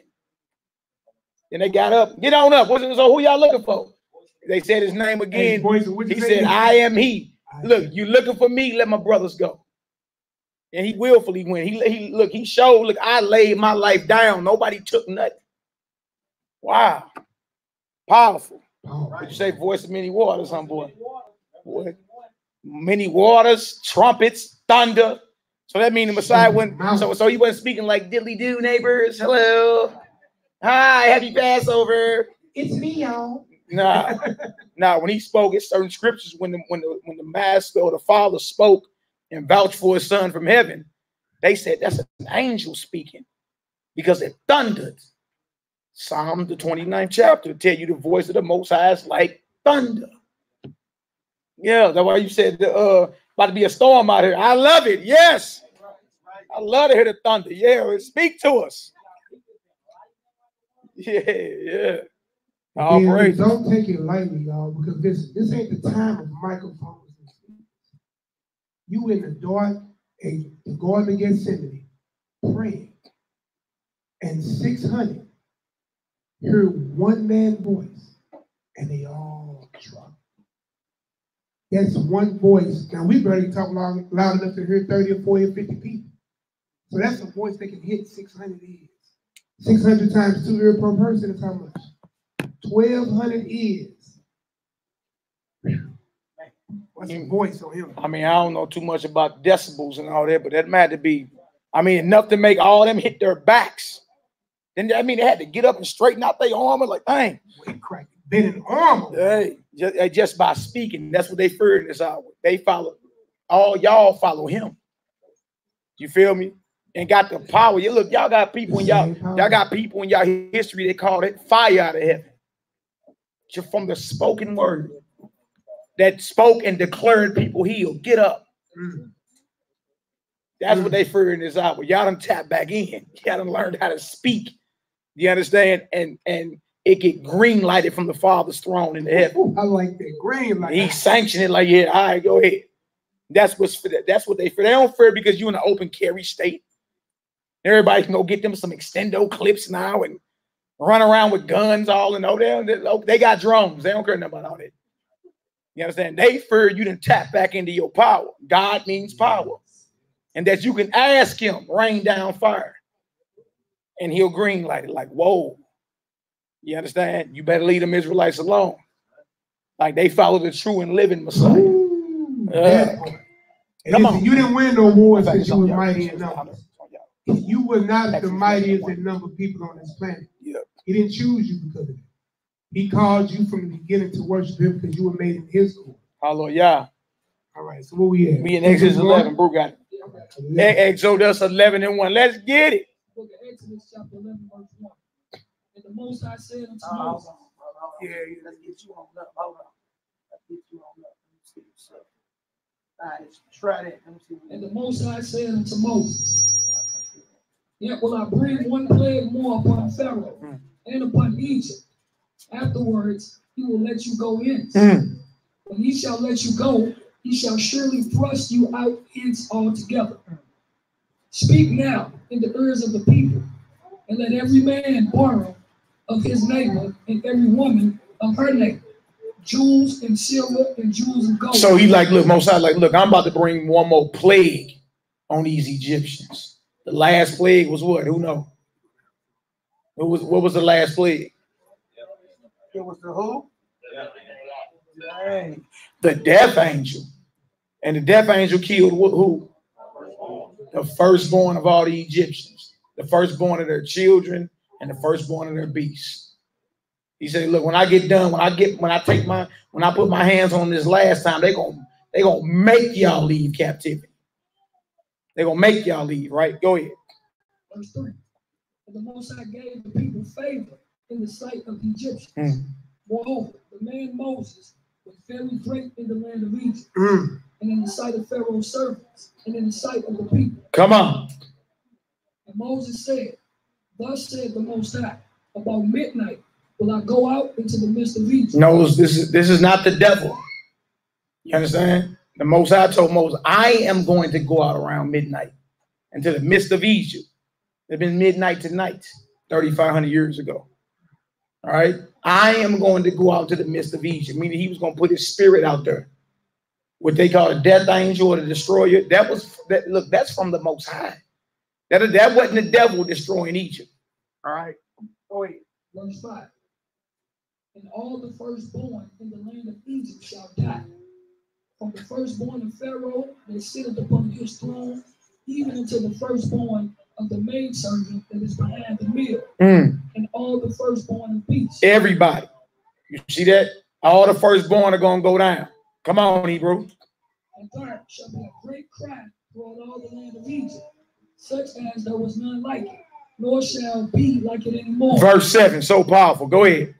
Then they got up, get on up. So who y'all looking for? They said his name Hey, again. boys, He said, I am he. I Look, am. you looking for me, let my brothers go. And he willfully went. He, he look, he showed, look, I laid my life down. Nobody took nothing. Wow. Powerful. Would you say voice of many waters, huh, boy? what? Many waters, trumpets, thunder. So that means the Messiah mm-hmm. went. So so he wasn't speaking like diddly do neighbors. Hello, hi, happy Passover. It's me, y'all. Nah, nah. When he spoke, it's certain scriptures. When the when the when the master or the father spoke and vouched for his son from heaven, they said that's an angel speaking because it thundered. Psalm the 29th chapter tell you the voice of the Most High is like thunder. Yeah, that's why you said uh about to be a storm out here. I love it. Yes, I love to hear the thunder. Yeah, speak to us. (laughs) Yeah, yeah. All. Don't take it lightly, y'all, because this this ain't the time of microphones. You in the dark, a the Garden of Gethsemane, praying, and six hundred hear one man voice, and they all drop. That's one voice. Now we barely talk loud, loud enough to hear 30 or 40 or 50 people. So that's a voice that can hit 600 ears. 600 times two ear per person is how much? 1,200 ears. What's the mm. voice on him? I mean, I don't know too much about decibels and all that, but that to be, I mean, enough to make all them hit their backs. Then I mean, they had to get up and straighten out their armor, like, dang, Wait, crack. In armor. hey, just, just by speaking, that's what they fear in this hour. They follow, all y'all follow him. You feel me? And got the power. You look, y'all got people in y'all, y'all got people in y'all history. They call it fire out of heaven. Just from the spoken word that spoke and declared people healed. Get up. Mm. That's what they fear in this hour. Y'all done tap back in. Y'all done learned how to speak. You understand? And and it get green lighted from the Father's throne in the heaven. I like that green. Like He sanctioned it like, yeah, all right, go ahead. That's what's for that. That's what they fear. They don't fear because you in an open carry state. Everybody can go get them some extendo clips now and run around with guns all and all that. They oh, got drones. They don't care nothing about all that. You understand? They fear you didn't tap back into your power. God means power. And that you can ask him, rain down fire. And he'll green light it. Like, whoa. You understand? You better leave them Israelites alone. Like they follow the true and living Messiah. Ooh, Uh. And come on. You didn't win no wars because you were mighty in numbers. y'all- were not the mightiest one. in number of people on this planet. Yeah. He didn't choose you because of it. He called you from the beginning to worship him because you were made in his school. Hallelujah. All right, so where we at? We in Exodus 11. Bro got it. Exodus 11 and 1. Let's get it. Exodus, chapter 11, verse 1. And the Most High said unto Uh, Moses, Yeah, let's get you on up. Hold on. Let's get you on up. Let me see what's up. All right, try that. Let me see. and the Most High said unto Moses, Yet will I bring one plague more upon Pharaoh Mm. and upon Egypt. Afterwards, he will let you go in. Mm. When he shall let you go, he shall surely thrust you out hence altogether. Speak now in the ears of the people, and let every man borrow of his neighbor, and every woman of her neighbor, jewels and silver and jewels and gold. So he like, look, Most High like, look, I'm about to bring one more plague on these Egyptians. The last plague was what? Who know? What was what was the last plague? It was the who? Dang. The death angel. And the death angel killed wh- who? The firstborn of all the Egyptians, the firstborn of their children, and the firstborn of their beasts. He said, Look, when I get done, when I get when I take my when I put my hands on this last time, they gonna they gonna make y'all leave captivity. They gonna make y'all leave, right? Go ahead. Verse 3. And the Most High gave the people favor in the sight of the Egyptians. Mm. Moreover, the man Moses was very great in the land of Egypt, Mm. and in the sight of Pharaoh's servants, and in the sight of the people. Come on. And Moses said, Thus said the Most High, about midnight will I go out into the midst of Egypt. No, this is this is not the devil. You understand? The Most High told Moses, I am going to go out around midnight into the midst of Egypt. It's been midnight tonight, 3,500 years ago. All right. I am going to go out to the midst of Egypt, meaning he was going to put his spirit out there. What they call a death angel or the destroyer. That was that look, that's from the most high. That, that wasn't the devil destroying Egypt. All right. Go ahead. Verse 5. And all the firstborn in the land of Egypt shall die, from the firstborn of Pharaoh that sitteth upon his throne, even unto the firstborn of the maidservant that is behind the mill, Mm. and all the firstborn of beasts. Everybody. You see that? All the firstborn are gonna go down. Come on, Hebrew. And there shall be a great cry throughout all the land of Egypt, such as there was none like it, nor shall be like it anymore. Verse 7, so powerful. Go ahead.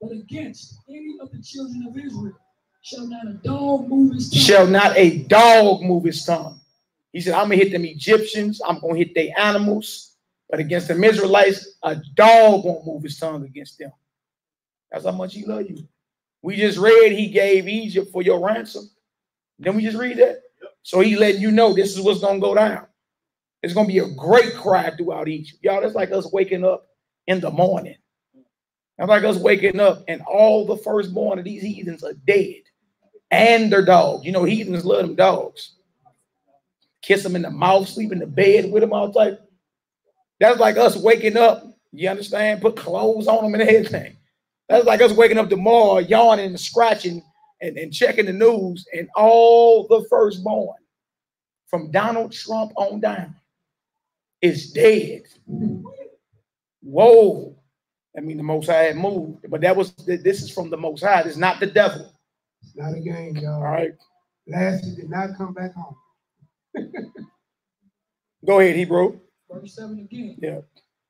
But against any of the children of Israel shall not a dog move his tongue. Shall not a dog move his tongue. He said, I'm gonna hit them Egyptians, I'm gonna hit their animals, but against the Israelites, a dog won't move his tongue against them. That's how much he love you. We just read he gave Egypt for your ransom. Then we just read that. So he letting you know this is what's gonna go down. It's gonna be a great cry throughout Egypt. Y'all, that's like us waking up in the morning. That's like us waking up and all the firstborn of these heathens are dead. And their dogs. You know, heathens love them dogs. Kiss them in the mouth, sleep in the bed with them all type. That's like us waking up. You understand? Put clothes on them and everything. That's like us waking up tomorrow, yawning and scratching and, and checking the news, and all the firstborn from Donald Trump on down is dead. Whoa. I mean, the Most High had moved, but that was this is from the Most High. It's not the devil. It's not a game, y'all. All right. Lassie did not come back home. (laughs) Go ahead, Hebrew. Verse 7 again. Yeah.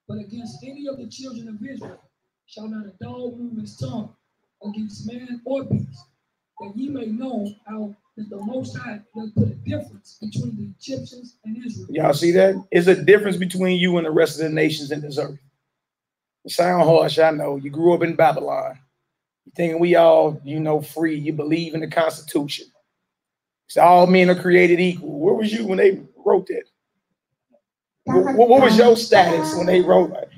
But against any of the children of Israel shall not a dog move his tongue against man or beast, that ye may know how that the Most High does put a difference between the Egyptians and Israel. Y'all see that? It's a difference between you and the rest of the nations in this earth. Sound harsh, I know. You grew up in Babylon. You thinking we all, you know, free. You believe in the Constitution. It's all men are created equal. Where was you when they wrote that? What, what- was your status when they wrote it?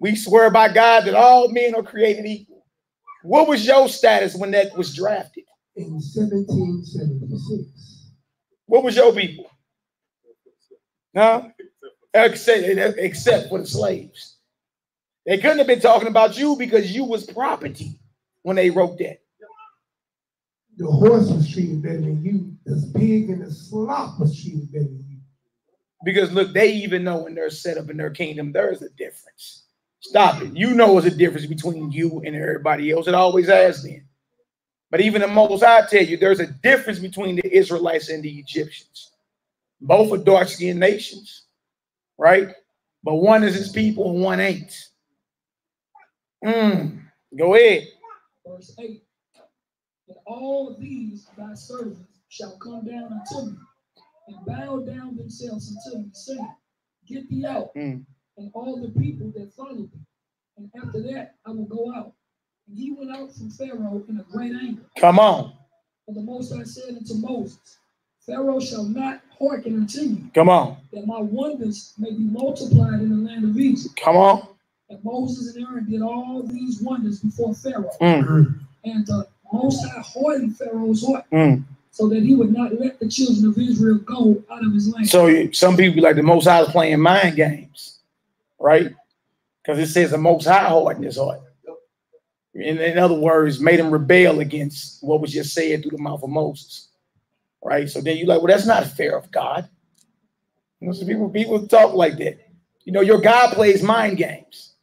We swear by God that all men are created equal. What was your status when that was drafted? In 1776. What was your people? Huh? Except, except for the slaves. They couldn't have been talking about you because you was property when they wrote that. The horse was treated better than you. The pig and the slop was treated better than you. Because look, they even know when they're set up in their kingdom, there is a difference. Stop it. You know there's a difference between you and everybody else. It always has been. But even the most I tell you, there's a difference between the Israelites and the Egyptians. Both are dark-skinned nations, right? But one is his people and one ain't. Mm, Go ahead. Verse 8. And all these thy servants shall come down unto me and bow down themselves unto me, saying, Get thee out, Mm. and all the people that follow thee. And after that I will go out. He went out from Pharaoh in a great anger. Come on. And the Most High said unto Moses, Pharaoh shall not hearken unto you, Come on. that my wonders may be multiplied in the land of Egypt. Come on. And Moses and Aaron did all these wonders before Pharaoh. Mm, And the Most High hardened Pharaoh's heart mm. so that he would not let the children of Israel go out of his land. So some people be like the Most High is playing mind games, right? Because it says the Most High hardened his heart. In, in other words, made him rebel against what was just said through the mouth of Moses, right? So then you're like, well, that's not fair of God. You know, some people people talk like that. You know, your God plays mind games,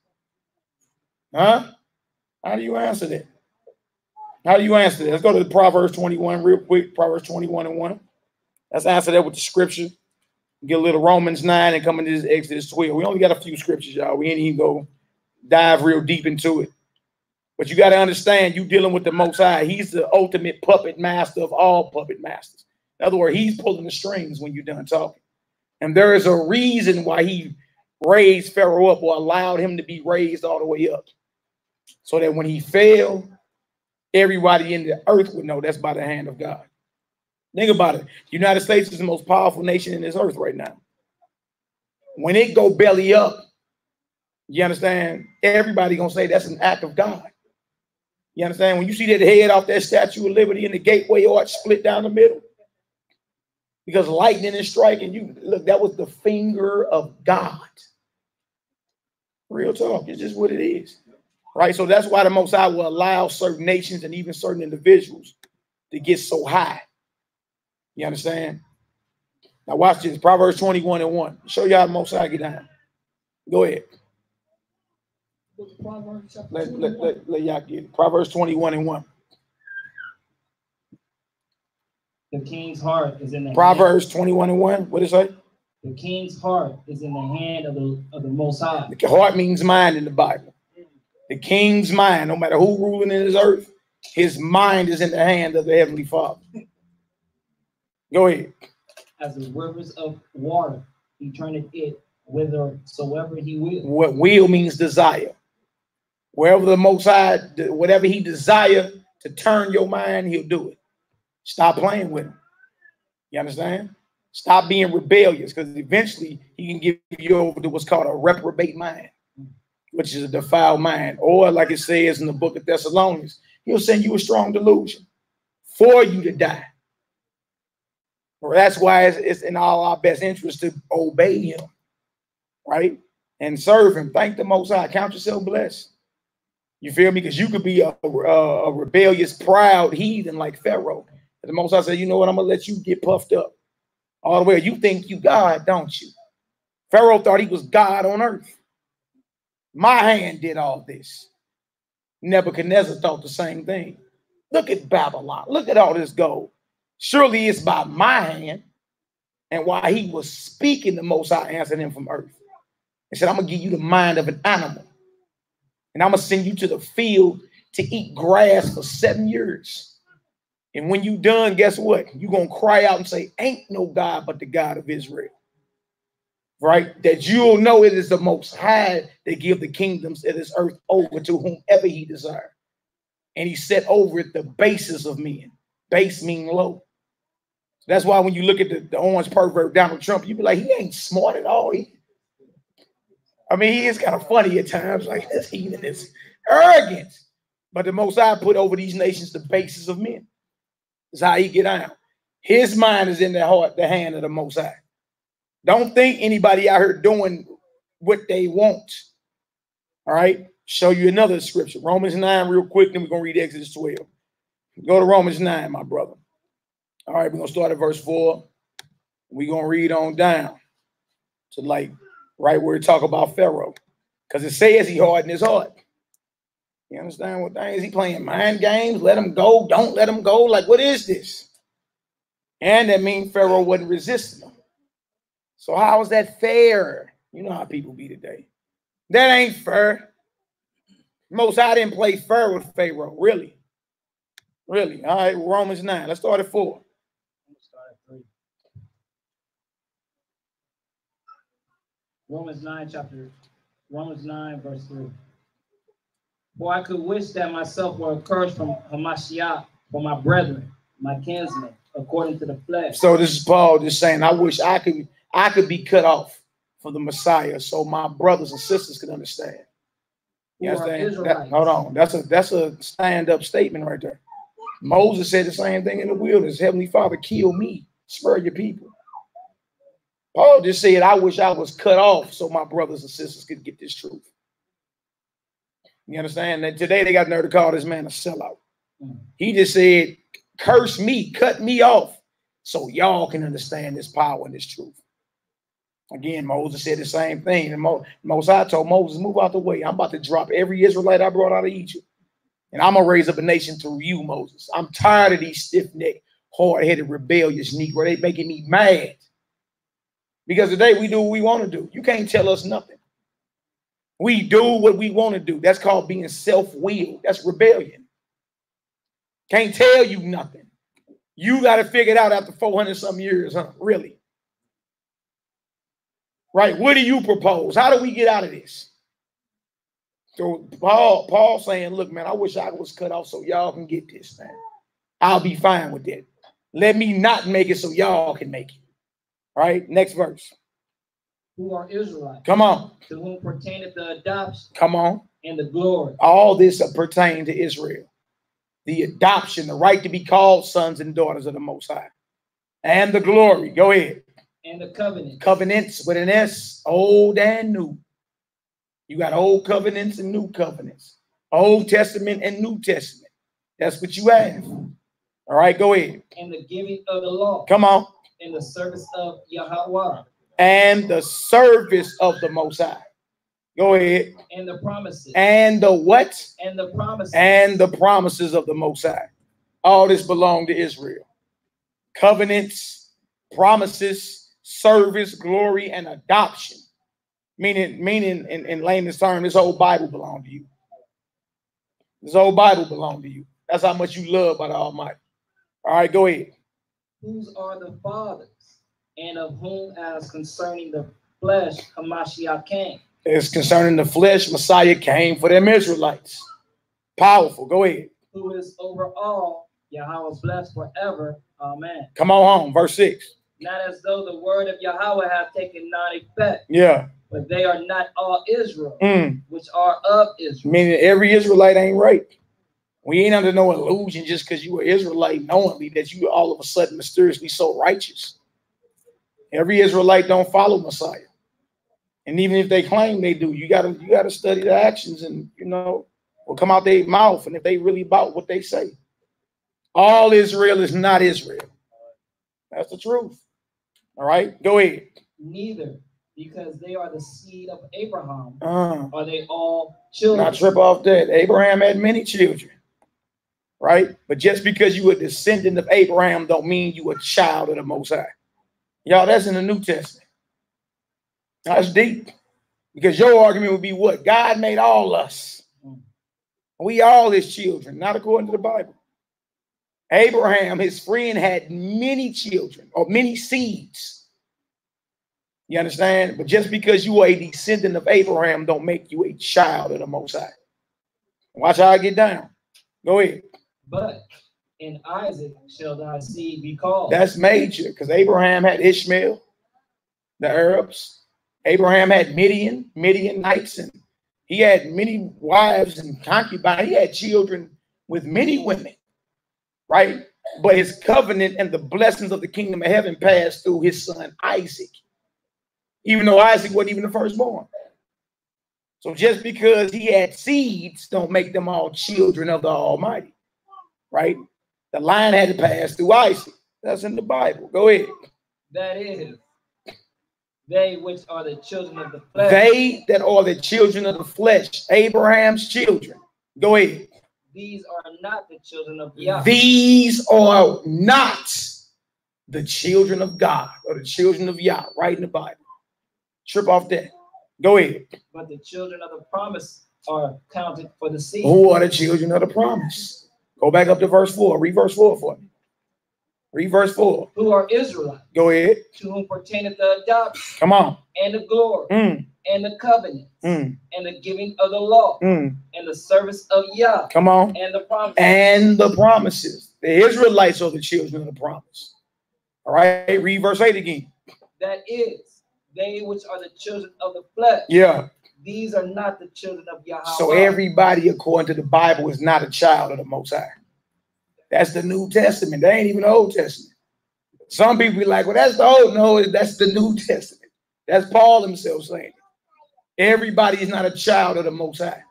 huh? How do you answer that? How do you answer that? Let's go to the Proverbs 21 real quick. Proverbs 21 and 1. Let's answer that with the scripture. Get a little Romans 9 and come into this Exodus 12. We only got a few scriptures, y'all. We ain't even go dive real deep into it. But you got to understand, you dealing with the Most High. He's the ultimate puppet master of all puppet masters. In other words, he's pulling the strings when you're done talking. And there is a reason why he raised Pharaoh up or allowed him to be raised all the way up. So that when he fell, everybody in the earth would know that's by the hand of God. Think about it. The United States is the most powerful nation in this earth right now. When it go belly up, you understand? Everybody gonna say that's an act of God. You understand? When you see that head off that Statue of Liberty in the Gateway Arch split down the middle, because lightning is striking you. Look, that was the finger of God. Real talk. It's just what it is. Right? So that's why the Most High will allow certain nations and even certain individuals to get so high You understand? Now watch this. Proverbs 21 and 1. Show y'all the most I get down. Go ahead. Book of Proverbs, chapter Let, 21. let, let, let y'all get it. Proverbs 21 and 1. The king's heart is in the hand, Proverbs 21 and 1. What is it? the king's heart is in the hand of the of the Most High. The heart means mind in the Bible. The king's mind, no matter who ruling in his earth, his mind is in the hand of the heavenly Father. Go ahead. As the rivers of water, he turneth it whithersoever he will. What will means desire. Wherever the Most High, whatever He desire to turn your mind, He'll do it. Stop playing with Him. You understand? Stop being rebellious, because eventually He can give you over to what's called a reprobate mind, which is a defiled mind, or like it says in the Book of Thessalonians, He'll send you a strong delusion for you to die. Well, that's why it's, it's in all our best interest to obey Him right? And serve him. Thank the Most High. Count yourself blessed. You feel me? Because you could be a, a, a rebellious, proud heathen like Pharaoh. The Most I said, you know what? I'm to let you get puffed up all the way. You think you God, don't you? Pharaoh thought he was God on earth. My hand did all this. Nebuchadnezzar thought the same thing. Look at Babylon. Look at all this gold. Surely it's by my hand. And while he was speaking, the Most High answered him from earth. He said, I'm going to give you the mind of an animal. And I'm to send you to the field to eat grass for seven years. And when you done, guess what? You're to cry out and say, Ain't no God but the God of Israel. Right? That you'll know it is the most high that give the kingdoms of this earth over to whomever he desire. And he set over it the basis of men. Base mean low. That's why when you look at the, the orange pervert Donald Trump, you be like, he ain't smart at all. He, I mean, he is kind of funny at times, like (laughs) this heathen is arrogant. But the most I put over these nations the basis of men. Is how he get out. His mind is in the heart, the hand of the most high. Don't think anybody out here doing what they want. All right. Show you another scripture. Romans 9, real quick, then we're gonna read Exodus 12. Go to Romans 9, my brother. All right, we're gonna start at verse 4. We're gonna read on down to like right where we talk about Pharaoh. Because it says he hardened his heart. You understand what thing is he playing mind games? Let him go, don't let him go. Like, what is this? And that means Pharaoh wasn't resisting him. So how is that fair? You know how people be today. That ain't fair. Most I didn't play fair with Pharaoh, really. Really. All right, Romans 9. Let's start at 4. Start at three. Romans 9, chapter, Romans 9, verse 3. For I could wish that myself were accursed from Hamashiach for my brethren, my kinsmen, according to the flesh. So this is Paul just saying, I wish I could I could be cut off from the Messiah so my brothers and sisters could understand. You understand? That- hold on. That's a that's a stand-up statement right there. Moses said the same thing in the wilderness. Heavenly Father, kill me, spare your people. Oh, Paul just said, I wish I was cut off so my brothers and sisters could get this truth. You understand? that today they got nerve to call this man a sellout. He just said, curse me, cut me off, so y'all can understand this power and this truth. Again, Moses said the same thing. And Mo- told Moses, move out the way. I'm about to drop every Israelite I brought out of Egypt. And I'm gonna raise up a nation through you, Moses. I'm tired of these stiff-necked, hard-headed, rebellious Negro. They making me mad. Because today we do what we want to do. You can't tell us nothing. We do what we want to do. That's called being self-willed. That's rebellion. Can't tell you nothing. You got to figure it out after 400 some years, huh? Really? Right? What do you propose? How do we get out of this? So Paul, Paul saying, look, man, I wish I was cut off so y'all can get this, man. I'll be fine with that. Let me not make it so y'all can make it. All right, next verse. Who are Israelites, Come on, to whom pertaineth the adoption come on. and the glory, All this pertain to Israel. The adoption, the right to be called sons and daughters of the Most High, and the glory. Go ahead. and the covenant, Covenants with an S, old and new. You got old covenants and new covenants, Old Testament and New Testament. That's what you have. All right, go ahead. and the giving of the law, Come on. And the service of Yahweh, And the service of the Most High. Go ahead. and the promises, And the what? and the promises, And the promises of the Most High. All this belonged to Israel. Covenants, promises, service, glory, and adoption. Meaning, meaning in, in layman's term, this whole Bible belonged to you. This whole Bible belonged to you. That's how much you love by the Almighty. All right, go ahead. Whose are the fathers, and of whom, as concerning the flesh, Hamashiach came, It's concerning the flesh, Messiah came for them Israelites. Powerful. Go ahead. who is over all, Yahweh blessed forever. Amen. Come on home. Verse 6. Not as though the word of Yahweh hath taken non effect, Yeah. but they are not all Israel, Mm. which are of Israel. Meaning every Israelite ain't right. We ain't under no illusion just because you were Israelite knowingly that you all of a sudden mysteriously so righteous. Every Israelite don't follow Messiah. And even if they claim they do, you gotta you gotta study the actions and you know will come out their mouth and if they really about what they say. All Israel is not Israel. That's the truth. All right, go ahead. Neither, because they are the seed of Abraham, Uh, are they all children. not trip off that. Abraham had many children, right? But just because you a descendant of Abraham don't mean you a child of the Most High. Y'all, that's in the New Testament. That's deep. Because your argument would be what? God made all us. We all his children, not according to the Bible. Abraham, his friend, had many children or many seeds. You understand? But just because you are a descendant of Abraham, don't make you a child of the Most. Watch how I get down. Go ahead. But in Isaac shall thy seed be called. That's major because Abraham had Ishmael, the Arabs. Abraham had Midian, Midianites, and he had many wives and concubines. He had children with many women, right? But his covenant and the blessings of the kingdom of heaven passed through his son Isaac, even though Isaac wasn't even the firstborn. So just because he had seeds, don't make them all children of the Almighty, right? The line had to pass through Isaac. That's in the Bible. Go ahead. that is, they which are the children of the flesh. They that are the children of the flesh, Abraham's children. Go ahead. These are not the children of Yah, These are not the children of God or the children of Yah, right in the Bible. Trip off that. Go ahead. but the children of the promise are counted for the seed. Who are the children of the promise? Go back up to verse 4. Read verse 4 for me. Read verse 4. Who are Israelites, Go ahead. to whom pertaineth the adoption Come on. and the glory Mm, and the covenant mm, and the giving of the law mm. and the service of Yah Come on. and the promise. and the promises. The Israelites are the children of the promise. All right, read verse 8 again. that is, they which are the children of the flesh. Yeah. These are not the children of Yahweh. So everybody, according to the Bible, is not a child of the Most High. That's the New Testament. That ain't even the Old Testament. Some people be like, well, that's the old. No, that's the New Testament. That's Paul himself saying. Everybody is not a child of the Most High.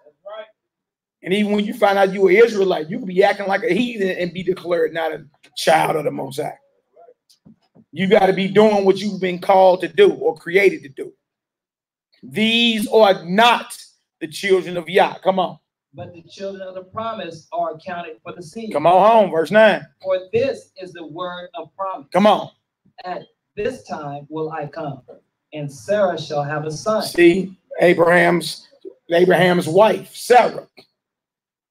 And even when you find out you are Israelite, you can be acting like a heathen and be declared not a child of the Most High. You got to be doing what you've been called to do or created to do. These are not the children of Yah. Come on. But the children of the promise are accounted for the seed. Come on home. Verse 9. For this is the word of promise. Come on. At this time will I come, and Sarah shall have a son. See, Abraham's Abraham's wife, Sarah.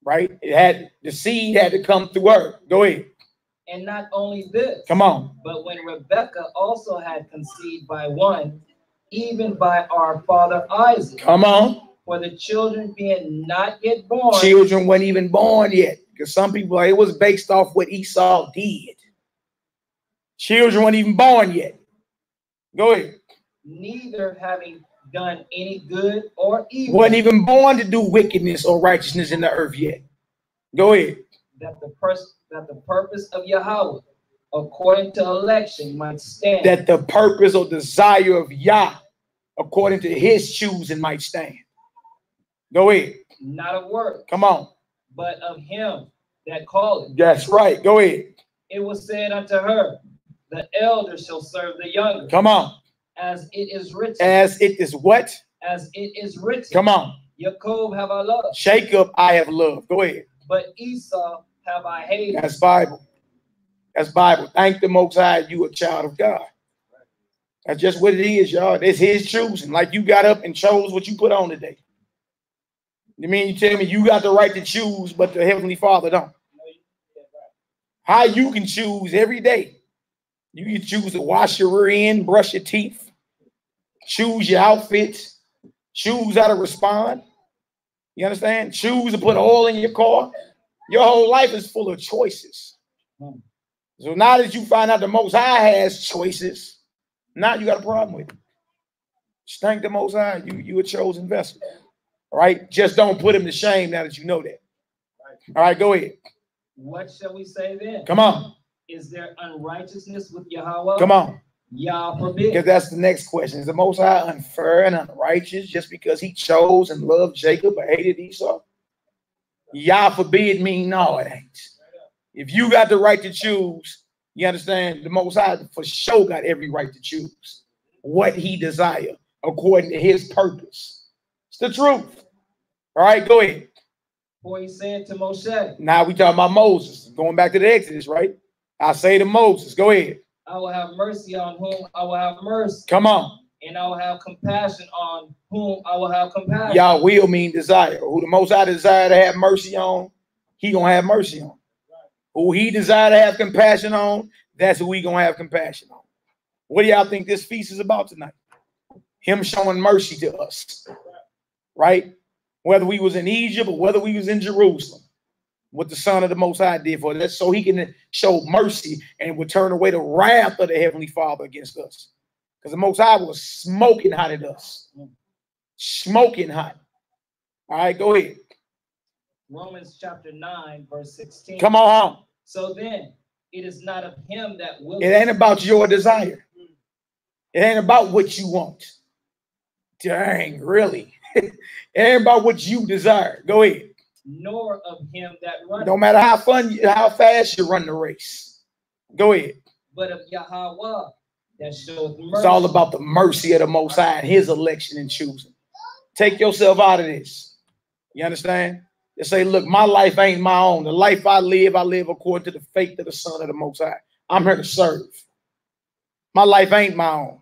Right? It had the seed had to come through her. Go ahead. And not only this, Come on. but when Rebekah also had conceived by one, even by our father Isaac, Come on. for the children being not yet born, Children weren't even born yet. Because some people it was based off what Esau did. Children weren't even born yet. Go ahead. neither having done any good or evil, Wasn't even born to do wickedness or righteousness in the earth yet. Go ahead. that the pers- that the purpose of Yahweh, according to election, might stand. That the purpose or desire of Yah, according to his choosing, might stand. Go ahead. not a word, Come on. but of him that calleth. That's right. Go ahead. it was said unto her, The elder shall serve the younger, Come on. as it is written. As it is what? as it is written. Come on. Jacob have I loved, Jacob, I have loved. Go ahead. but Esau have I hated. That's Bible. That's Bible. Thank the Most High, you a child of God. That's just what it is, y'all. It's His choosing. Like you got up and chose what you put on today. You mean you tell me you got the right to choose, but the Heavenly Father don't? How you can choose every day. You can choose to wash your rear end, brush your teeth, choose your outfits, choose how to respond. You understand? Choose to put oil in your car. Your whole life is full of choices. Hmm. So now that you find out the Most High has choices, now you got a problem with it. Just Thank the Most High, you you a chosen vessel. All right, just don't put him to shame now that you know that. All right, go ahead. What shall we say then? Come on, Is there unrighteousness with Yahweh? come on, Yah forbid. because that's the next question. Is the Most High unfair and unrighteous just because he chose and loved Jacob but hated Esau? Yah forbid mean no, it ain't. If you got the right to choose, you understand the Most High for sure got every right to choose what he desire according to his purpose. It's the truth. All right, go ahead. For he said to Moshe, Now we talking about Moses. Going back to the Exodus, right? I say to Moses, go ahead. I will have mercy on whom I will have mercy, Come on. and I will have compassion on whom I will have compassion. Y'all will mean desire. Who the most I desire to have mercy on, he gonna have mercy on. Who he desire to have compassion on, that's who we gonna have compassion on. What do y'all think this feast is about tonight? Him showing mercy to us, right? Whether we was in Egypt or whether we was in Jerusalem, what the Son of the Most High did for us, so he can show mercy and would turn away the wrath of the Heavenly Father against us. Because the Most High was smoking hot at us, smoking hot. All right, go ahead. Romans chapter 9, verse 16. Come on home. So then, it is not of him that will. It ain't about your desire. It ain't about what you want. Dang, really? (laughs) it ain't about what you desire. Go ahead. nor of him that runneth, No matter how fun, you- how fast you run the race. Go ahead. but of Yahweh that showeth mercy. It's all about the mercy of the Most High and His election and choosing. Take yourself out of this. You understand? Just say, look, my life ain't my own. The life I live, I live according to the faith of the Son of the Most High. I'm here to serve. My life ain't my own.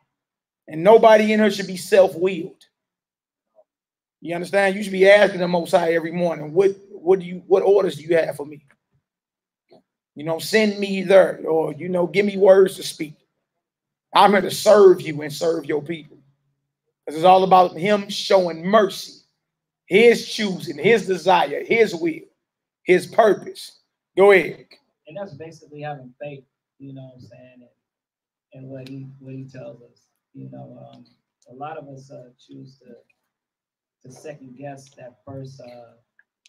And nobody in here should be self-willed. You understand? You should be asking the Most High every morning, what, what do you, what orders do you have for me? You know, send me there, or you know, give me words to speak. I'm here to serve you and serve your people. This is all about him showing mercy, his choosing, his desire, his will, his purpose. Go ahead. and that's basically having faith, you know what I'm saying, and, and what he what he tells us. You know, um, a lot of us uh, choose to to second guess that first uh,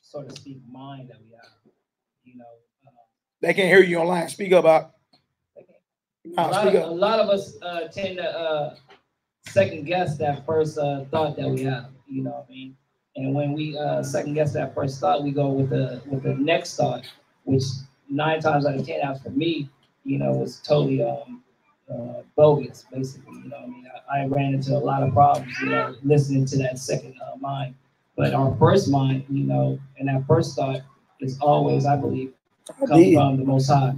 so to speak mind that we have. You know, uh, They can't hear you online. Speak up. Out. a, lot of, a lot of us uh, tend to uh, second guess that first uh, thought that we have. You know what I mean? And when we uh, second guess that first thought, we go with the with the next thought, which nine times out of ten, as for me, you know, was totally um, uh, bogus. Basically, you know, I mean, I, I ran into a lot of problems, you know, listening to that second uh, mind. But our first mind, you know, and that first thought is always, I believe, comes from the Most High.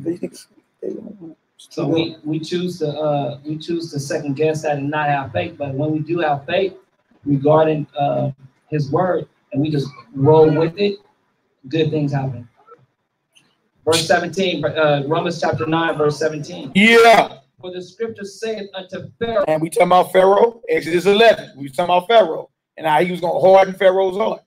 So we, we choose to uh we choose to second guess that and not have faith. But when we do have faith regarding uh his word and we just roll with it, good things happen. Verse 17, uh Romans chapter 9, verse 17. Yeah. For the scripture saith unto Pharaoh, And we talking about Pharaoh, Exodus 11. We talking about Pharaoh and how he was going to harden Pharaoh's heart.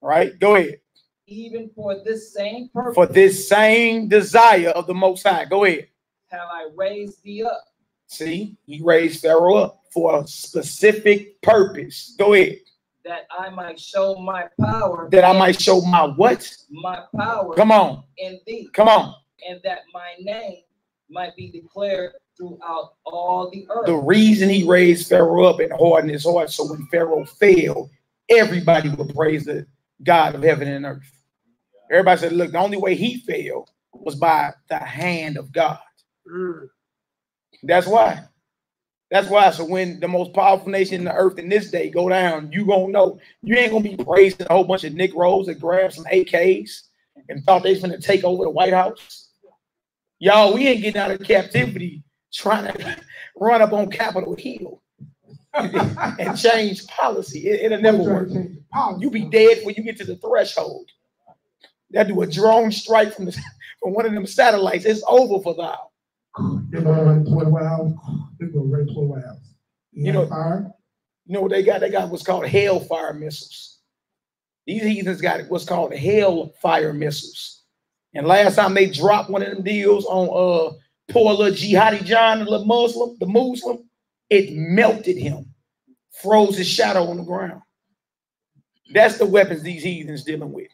All right, go ahead. even for this same purpose For this same desire of the Most High. Go ahead. have I raised thee up, See, he raised Pharaoh up for a specific purpose. Go ahead. That I might show my power, That I might show my what? my power Come on. in thee, Come on. and that my name might be declared throughout all the earth. The reason he raised Pharaoh up and hardened his heart, so when Pharaoh failed, everybody would praise the God of heaven and earth. Everybody said, look, the only way he failed was by the hand of God. Mm. That's why. That's why. So when the most powerful nation in the earth in this day go down, you gonna know you ain't gonna be praising a whole bunch of Nick Negroes that grabbed some AKs and thought they was gonna take over the White House. Y'all, we ain't getting out of captivity trying to (laughs) run up on Capitol Hill (laughs) and change policy. It, will never work. You be dead when you get to the threshold. They'll do a drone strike from the (laughs) from one of them satellites. It's over for thou. They're gonna run White House. They're gonna run the White You know- fire. You know what they got? They got what's called Hellfire missiles. These heathens got what's called Hellfire missiles. And last time they dropped one of them deals on uh poor little jihadi John, the little Muslim, the Muslim, it melted him, froze his shadow on the ground. That's the weapons these heathens dealing with.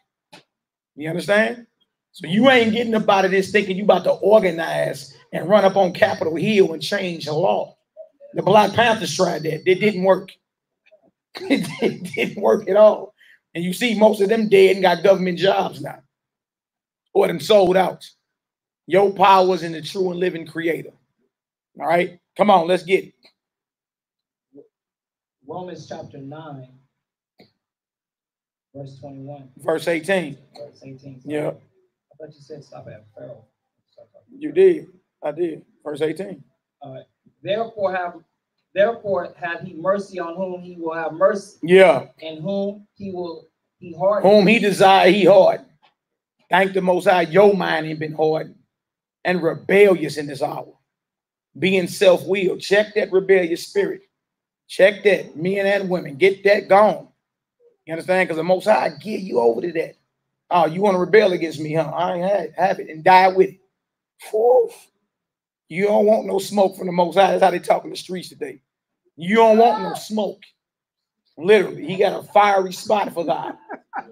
You understand? So you ain't getting up out of this thinking you about to organize and run up on Capitol Hill and change the law. The Black Panthers tried that. It didn't work. (laughs) It didn't work at all. And you see most of them dead and got government jobs now. Or them sold out. Your power's in the true and living creator. All right. Come on, let's get it. Romans chapter 9, verse 21, Verse 18. verse 18. Yeah, I thought you said stop at Pharaoh. You did. I did. Verse 18. Therefore have therefore have he mercy on whom he will have mercy, Yeah. and whom he will he harden. Whom he desire, he hardened. Thank the Most High, your mind ain't been hardened and rebellious in this hour. Being self-willed. Check that rebellious spirit. Check that, men and women. Get that gone. You understand? Because the Most High give you over to that. Oh, you want to rebel against me, huh? I ain't had have it and die with it. Whew. You don't want no smoke from the Most High. That's how they talk in the streets today. You don't want no smoke. Literally, he got a fiery spot for God.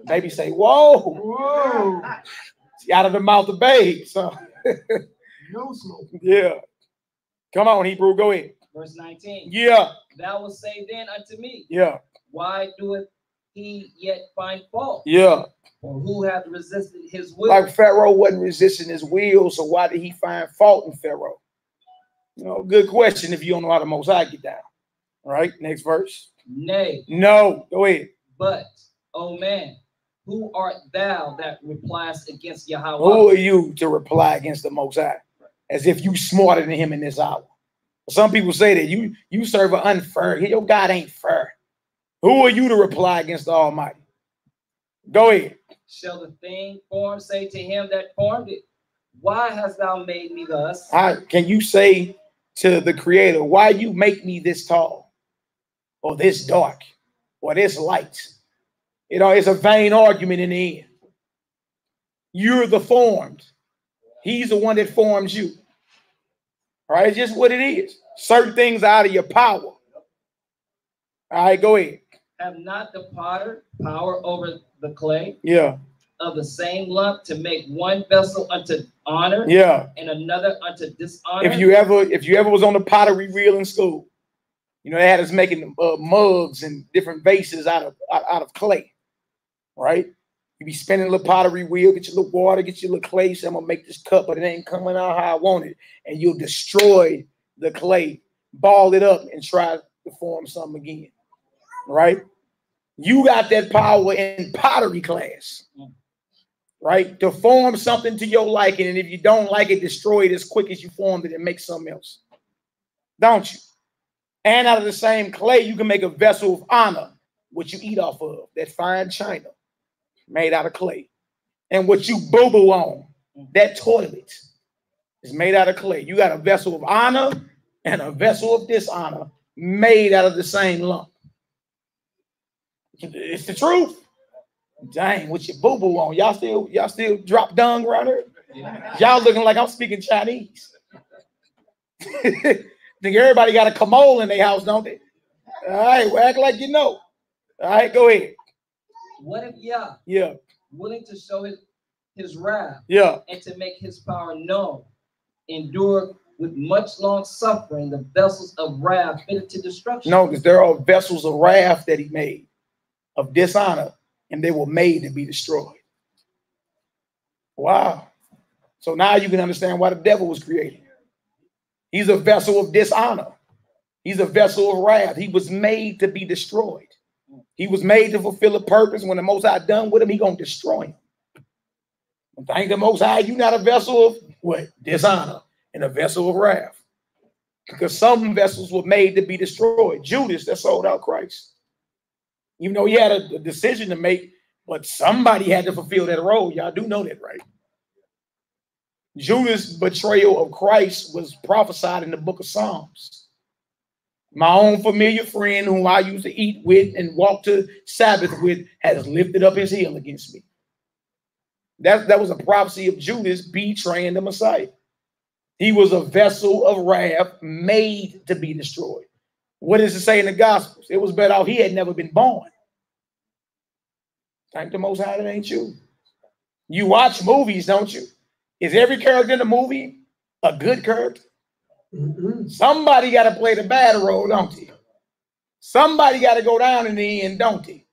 Baby say, whoa, Whoa. out of the mouth of babes. So, No smoke. yeah. Come on, Hebrew, go ahead. Verse 19. Yeah, Thou will say then unto me, yeah, Why doeth he yet find fault? yeah. Or who hath resisted his will? Like Pharaoh wasn't resisting his will, so why did he find fault in Pharaoh? You know, good question if you don't know how the Most High get down. All right, next verse. Nay, No, go ahead. but, O man, who art thou that replies against Yahweh? Who are you to reply against the Most High? As if you smarter than him in this hour. Some people say that you you serve an unfair. Your God ain't fair. Who are you to reply against the Almighty? Go ahead. Shall the thing formed say to him that formed it, Why hast thou made me thus? How can you say to the Creator, "Why you make me this tall, or this dark, or this light?" You know, it's a vain argument in the end. You're the formed. He's the one that forms you. All right, it's just what it is. Certain things out of your power. All right, go ahead. Have not the potter power over the clay Yeah, of the same lump to make one vessel unto honor yeah. and another unto dishonor? If you ever, if you ever was on the pottery wheel in school, you know they had us making uh, mugs and different vases out of out, out of clay, right? You be spinning a little pottery wheel, get your little water, get your little clay. Say, I'm gonna make this cup, but it ain't coming out how I want it, and you'll destroy the clay, ball it up, and try to form something again, right? You got that power in pottery class, right? To form something to your liking, and if you don't like it, destroy it as quick as you formed it and make something else. Don't you? And out of the same clay, you can make a vessel of honor, which you eat off of, that fine china made out of clay. And what you boo boo on, that toilet is made out of clay. You got a vessel of honor and a vessel of dishonor made out of the same lump. It's the truth. Dang, what your boo boo on? Y'all still y'all still drop dung around here? Y'all looking like I'm speaking Chinese. (laughs) Think everybody got a commode in their house, don't they? All right, well, act like you know. All right, go ahead. What if Yah, Yeah, willing to show his, his wrath yeah, and to make his power known, endure with much long suffering the vessels of wrath fitted to destruction? No, because there are vessels of wrath that he made, of dishonor, and they were made to be destroyed. Wow. So now you can understand why the devil was created. He's a vessel of dishonor. He's a vessel of wrath. He was made to be destroyed. He was made to fulfill a purpose. When the Most High done with him, he gonna destroy him. Thank the Most High, you not a vessel of what dishonor and a vessel of wrath, because some vessels were made to be destroyed. Judas that sold out Christ, even though he had a, a decision to make, but somebody had to fulfill that role. Y'all do know that, right? Judas' betrayal of Christ was prophesied in the book of Psalms. My own familiar friend, whom I used to eat with and walk to Sabbath with, has lifted up his heel against me. That, that was a prophecy of Judas betraying the Messiah. He was a vessel of wrath made to be destroyed. What does it say in the Gospels? It was better off he had never been born. Thank the Most High, that ain't you. You watch movies, don't you? Is every character in the movie a good character? Mm-mm. Somebody got to play the bad role, don't he? Somebody got to go down in the end, don't he?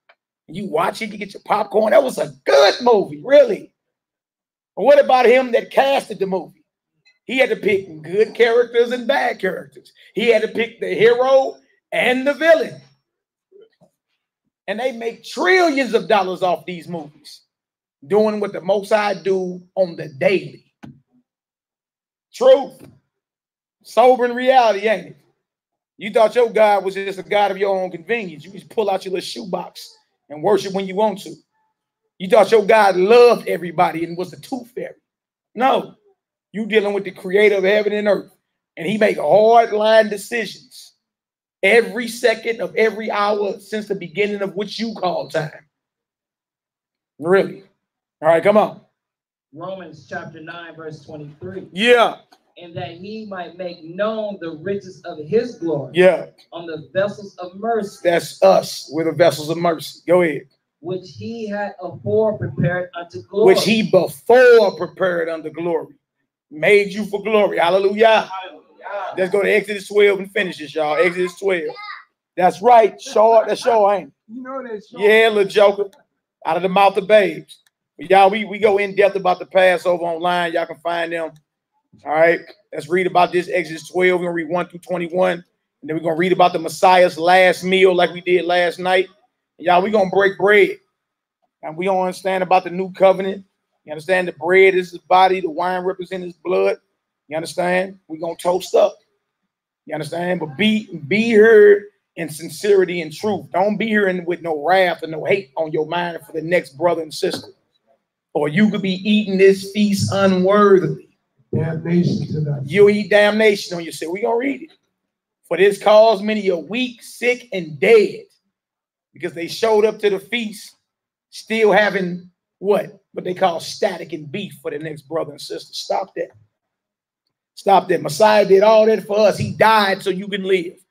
You watch it, you get your popcorn. That was a good movie, really. But what about him that casted the movie? He had to pick good characters and bad characters. He had to pick the hero and the villain. And they make trillions of dollars off these movies, doing what the most I do on the daily. Truth. Sobering reality, ain't it? You thought your God was just a God of your own convenience. You just pull out your little shoebox and worship when you want to. You thought your God loved everybody and was a tooth fairy. No, you dealing with the creator of heaven and earth. And he make hard line decisions every second of every hour since the beginning of what you call time. Really? All right, come on. Romans chapter 9, verse 23. Yeah, And that he might make known the riches of his glory yeah. on the vessels of mercy, That's us. We're the vessels of mercy. Go ahead. which he had afore prepared unto glory. Which he before prepared unto glory. Made you for glory. Hallelujah. Let's go to Exodus 12 and finish this, y'all. Exodus 12. That's right. Short. That's short, ain't it? You know that. Sean. Yeah, little joker. Out of the mouth of babes. Y'all, we, we go in depth about the Passover online. Y'all can find them. All right. Let's read about this Exodus 12. We're gonna read 1 through 21. And then we're gonna read about the Messiah's last meal, like we did last night. Y'all, we're gonna break bread. And we don't understand about the new covenant. You understand the bread is his body, the wine represents his blood. You understand? We're gonna toast up. You understand? But be be here in sincerity and truth. Don't be here with no wrath and no hate on your mind for the next brother and sister. Or you could be eating this feast unworthily. Damnation to that. You'll eat damnation on yourself. We're gonna read it. For this caused many a weak, sick, and dead, because they showed up to the feast still having what? What they call static and beef for the next brother and sister. Stop that. Stop that. Messiah did all that for us. He died so you can live.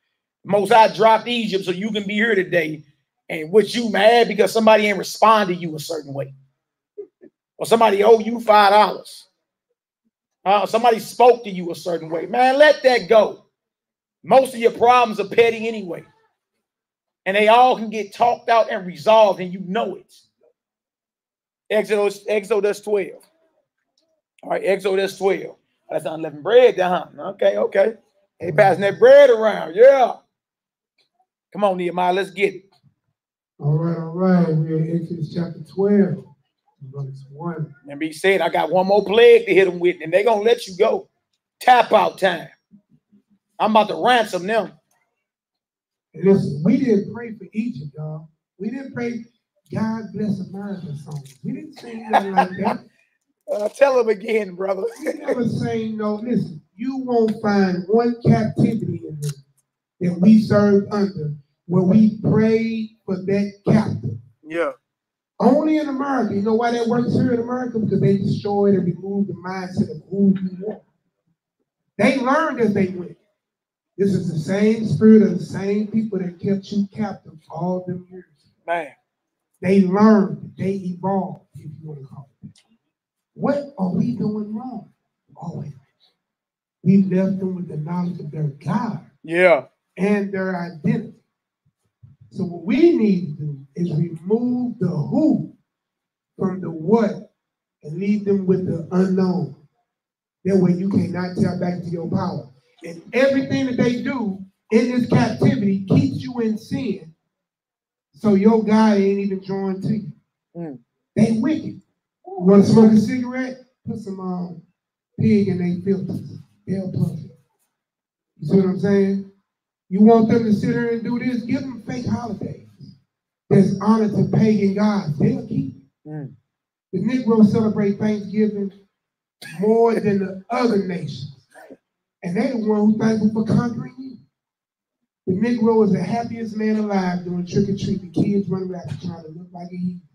Most dropped Egypt so you can be here today. And what you mad because somebody ain't respond to you a certain way. Or somebody owe you five dollars. Uh, somebody spoke to you a certain way. Man, let that go. Most of your problems are petty anyway. And they all can get talked out and resolved, and you know it. Exodus, Exodus 12. All right, Exodus 12. That's unleavened bread, there, huh? Okay, okay. They passing that bread around. Yeah. Come on, Nehemiah, let's get it. All right, all right. We're in Exodus chapter 12, verse 1. Remember, he said, I got one more plague to hit them with, and they're going to let you go. Tap out time. I'm about to ransom them. And listen, we didn't pray for Egypt, y'all. We didn't pray, God bless America song. We didn't sing nothing like that. (laughs) Uh, tell them again, brother. Never saying no. Listen, you won't find one captivity in here that we served under where we prayed for that captive. yeah. Only in America. You know why that works here in America? Because they destroyed and removed the mindset of who you are. They learned as they went. This is the same spirit of the same people that kept you captive all them years. Man. They learned, they evolved, if you want to call it. What are we doing wrong? Always. We left them with the knowledge of their God Yeah. and their identity. So what we need to do is remove the who from the what and leave them with the unknown. That way you cannot tap back to your power. And everything that they do in this captivity keeps you in sin. So your God ain't even drawn to you. Mm. They wicked. Want to smoke a cigarette? Put some um, pig in their filters. They'll puff it. You see what I'm saying? You want them to sit here and do this? Give them fake holidays. That's honor to pagan gods. They'll keep it. Mm. The Negroes celebrate Thanksgiving more than the other nations. And they're the one who thankful for conquering you. The Negro is the happiest man alive doing trick or treat. The kids running around trying to look like a heathen.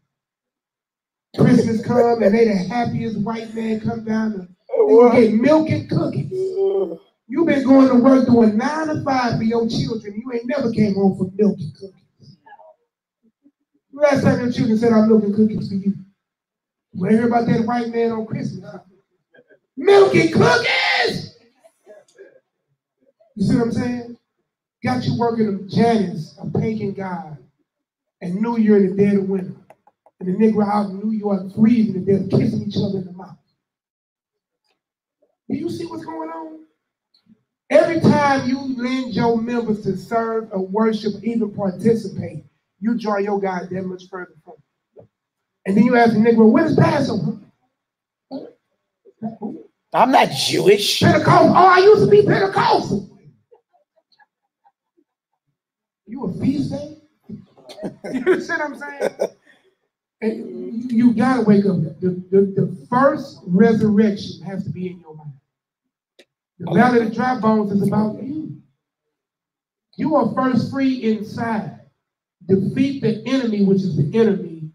Christmas come and they the happiest white man come down to oh, they get milk and cookies. You've been going to work doing nine to five for your children. You ain't never came home for milk and cookies. Last time your children said I'm milk and cookies for you. You ain't hear about that white man on Christmas. Milk and cookies! You see what I'm saying? Got you working them Janus, a pagan god, and New Year in the dead of winter. And the nigga out in New York freezing they're kissing each other in the mouth. Do you see what's going on? Every time you lend your members to serve or worship, even participate, you draw your God that much further from you. And then you ask the Negro, when is Passover? I'm not Jewish. Pentecostal. Oh, I used to be Pentecostal. You a feast day? (laughs) you see what I'm saying? You gotta wake up. The, the, the first resurrection has to be in your mind. The valley of the dry bones is about you. You are first free inside. Defeat the enemy, which is the enemy,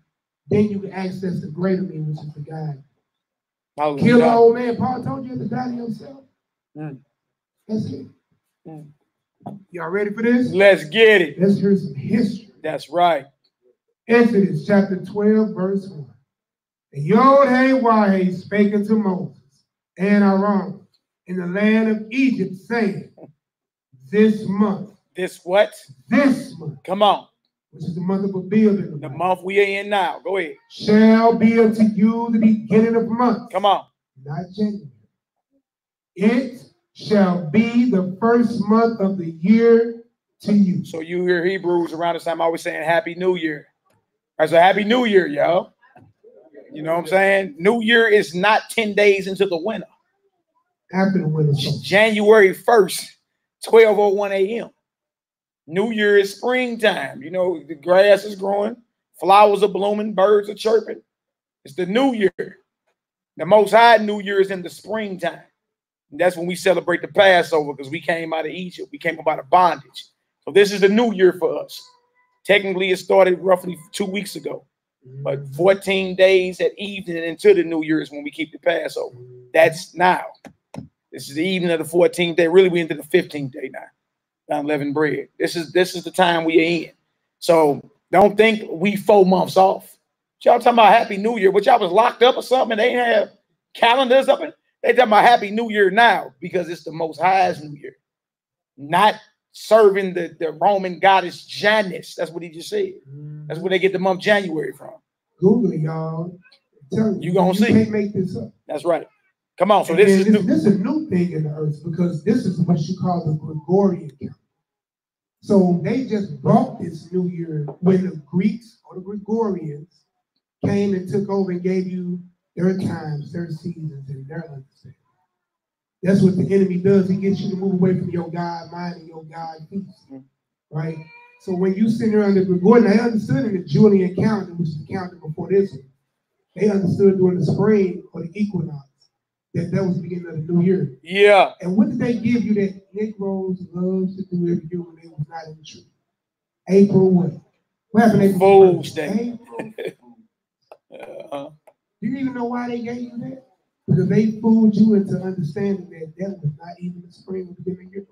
then you can access the greater me, which is the God. Kill the old man. Paul told you to die to yourself. Mm. That's it. Mm. Y'all ready for this? Let's get it. Let's hear some history. That's right. Exodus chapter 12, verse 1. And Yod Hey Wahe spake unto Moses and Aaron in the land of Egypt, saying, This month, This what? this month, Come on. which is the month of Abiel, The month we are in now. Go ahead. shall be unto you the beginning of months. Come on. not January. It shall be the first month of the year to you. So you hear Hebrews around this time always saying Happy New Year. That's a Happy New Year, yo. You know what I'm saying? New Year is not 10 days into the winter. After the winter. January 1st, 12:01 a.m. New Year is springtime. You know, the grass is growing, flowers are blooming, birds are chirping. It's the new year. The most high new year is in the springtime. And that's when we celebrate the Passover because we came out of Egypt. We came out of bondage. So this is the new year for us. Technically, it started roughly two weeks ago, mm-hmm. but 14 days at evening into the new year is when we keep the Passover. Mm-hmm. That's now. This is the evening of the 14th day. Really, we into the 15th day now. Unleavened bread. This is this is the time we are in. So don't think we four months off. Y'all talking about Happy New Year, but y'all was locked up or something. And they ain't have calendars up. And they talking about Happy New Year now because it's the most highest New Year, not serving the, the Roman goddess Janus. That's what he just said. That's where they get the month January from. Google it, y'all. I'm You gonna see. Can't make this up. That's right. Come on. So And this is this, this is a new thing in the earth because this is what you call the Gregorian calendar. So they just brought this new year when the Greeks or the Gregorians came and took over and gave you their times, their seasons, and their understanding. That's what the enemy does. He gets you to move away from your God mind and your God peace. Right? So when you sit there under Gregorian, they understood in the Julian calendar, which is the calendar before this one, they understood during the spring or the equinox that that was the beginning of the new year. Yeah. And what did they give you that Negroes loves to do every year when they was not in the tree? April what? What happened April? Fool's? Day. April. (laughs) Uh, Do you even know why they gave you that? Because they fooled you into understanding that that was not even the spring of the beginning of the year.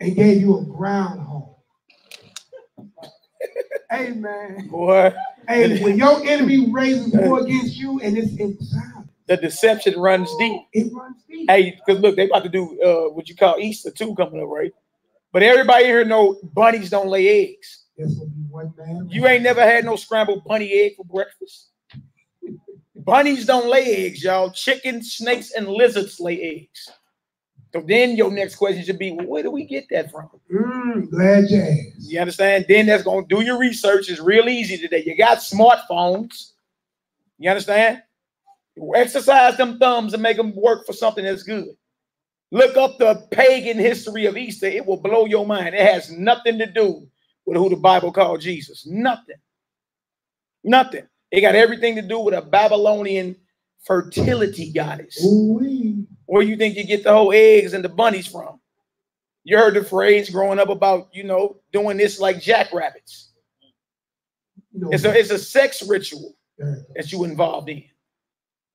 And gave you a groundhog. (laughs) hey man. boy, Hey, when your enemy raises war (laughs) against you and it's inside, the deception runs deep. it runs deep. Hey, because look, they about to do uh what you call Easter too coming up, right? But everybody here know bunnies don't lay eggs. That's gonna be one man. You ain't never had no scrambled bunny egg for breakfast. Bunnies don't lay eggs, y'all. Chickens, snakes, and lizards lay eggs. So then your next question should be, well, where do we get that from? Mm, glad you asked. You understand? Then that's going to do your research. It's real easy today. You got smartphones. You understand? Exercise them thumbs and make them work for something that's good. Look up the pagan history of Easter. It will blow your mind. It has nothing to do with who the Bible called Jesus. Nothing. Nothing. It got everything to do with a Babylonian fertility goddess. Ooh-wee. Where you think you get the whole eggs and the bunnies from? You heard the phrase growing up about, you know, doing this like jackrabbits. Know, It's a, it's a sex ritual that you involved in.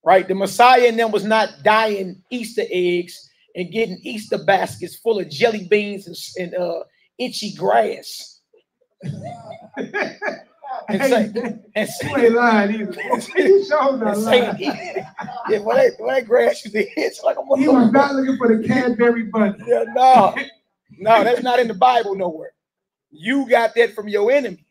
Right? The Messiah and them was not dying Easter eggs and getting Easter baskets full of jelly beans and, and uh, itchy grass. (laughs) And say, and you ain't say, lying either. (laughs) You sure not say, lying. yeah, well, that, well, that grass used to itch like a He was not looking for the Cadbury bunny. Yeah, no, no, that's not in the Bible nowhere. You got that from your enemy.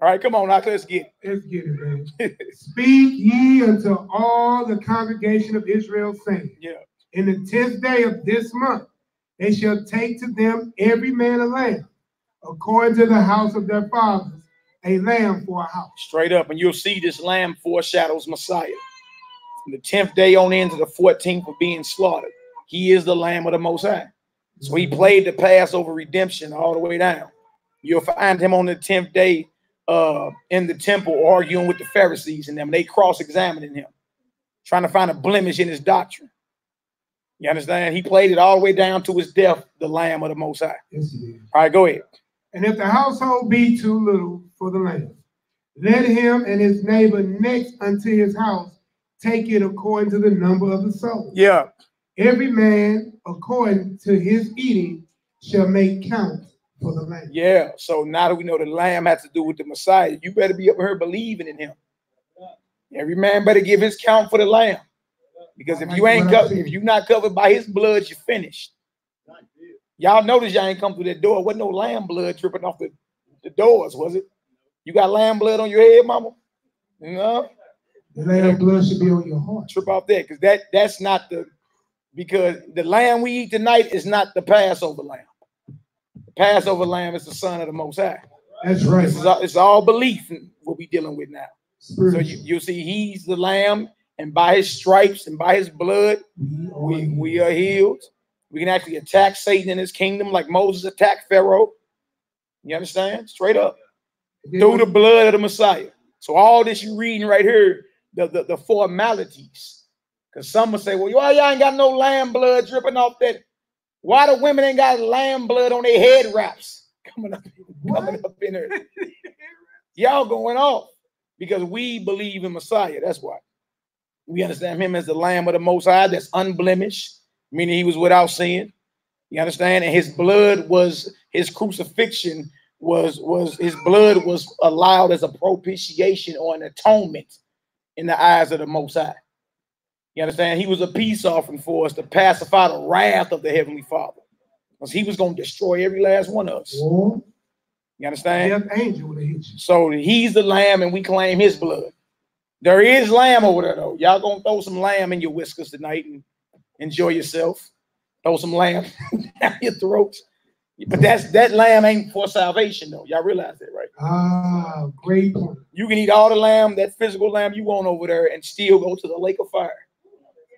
All right, come on, now let's get it. Let's get it, man. (laughs) Speak ye unto all the congregation of Israel, saying, Yeah. In the tenth day of this month, they shall take to them every man a lamb, according to the house of their fathers, a lamb for a house. straight up, and you'll see this lamb foreshadows Messiah. From the tenth day on into the fourteenth of being slaughtered, he is the Lamb of the Most High. So he played the Passover redemption all the way down. You'll find him on the tenth day uh, in the temple arguing with the Pharisees and them. They cross-examining him, trying to find a blemish in his doctrine. You understand? He played it all the way down to his death, the Lamb of the Most High. Yes, he did. All right, go ahead. And if the household be too little for the lamb, let him and his neighbor next unto his house take it according to the number of the soul. Yeah, Every man according to his eating shall make count for the lamb. yeah. So now that we know the Lamb has to do with the Messiah, you better be up here believing in him. Every man better give his count for the Lamb, because if you ain't covered, if you not covered by his blood, you're finished. Y'all notice y'all ain't come through that door. Wasn't no lamb blood dripping off the, the doors, was it? You got lamb blood on your head, mama? No, The lamb blood should be on your heart. trip off that, because that that's not the because the lamb we eat tonight is not the Passover lamb. The Passover lamb is the son of the Most High. That's right. This is all, it's all belief in what we dealing with now. So you you see, he's the lamb, and by his stripes and by his blood, mm-hmm. we we are healed. We can actually attack Satan in his kingdom like Moses attacked Pharaoh. You understand? Straight up through the blood of the Messiah. So all this you reading right here, the the, the formalities. Because some will say, well, why y'all ain't got no lamb blood dripping off that? Why the women ain't got lamb blood on their head wraps (laughs) coming up, coming up in there? (laughs) y'all going off because we believe in Messiah. That's why. We understand him as the Lamb of the Most High that's unblemished, meaning he was without sin. You understand? And his blood was his crucifixion was was his blood was allowed as a propitiation or an atonement in the eyes of the Most High. You understand? He was a peace offering for us to pacify the wrath of the Heavenly Father, because he was going to destroy every last one of us. You understand? angel would have hit you. So he's the lamb, and we claim his blood. There is lamb over there, though. Y'all gonna throw some lamb in your whiskers tonight and enjoy yourself. Throw some lamb (laughs) down your throats. But that's that lamb ain't for salvation, though. Y'all realize that, right? Ah, great. You can eat all the lamb, that physical lamb you want over there, and still go to the lake of fire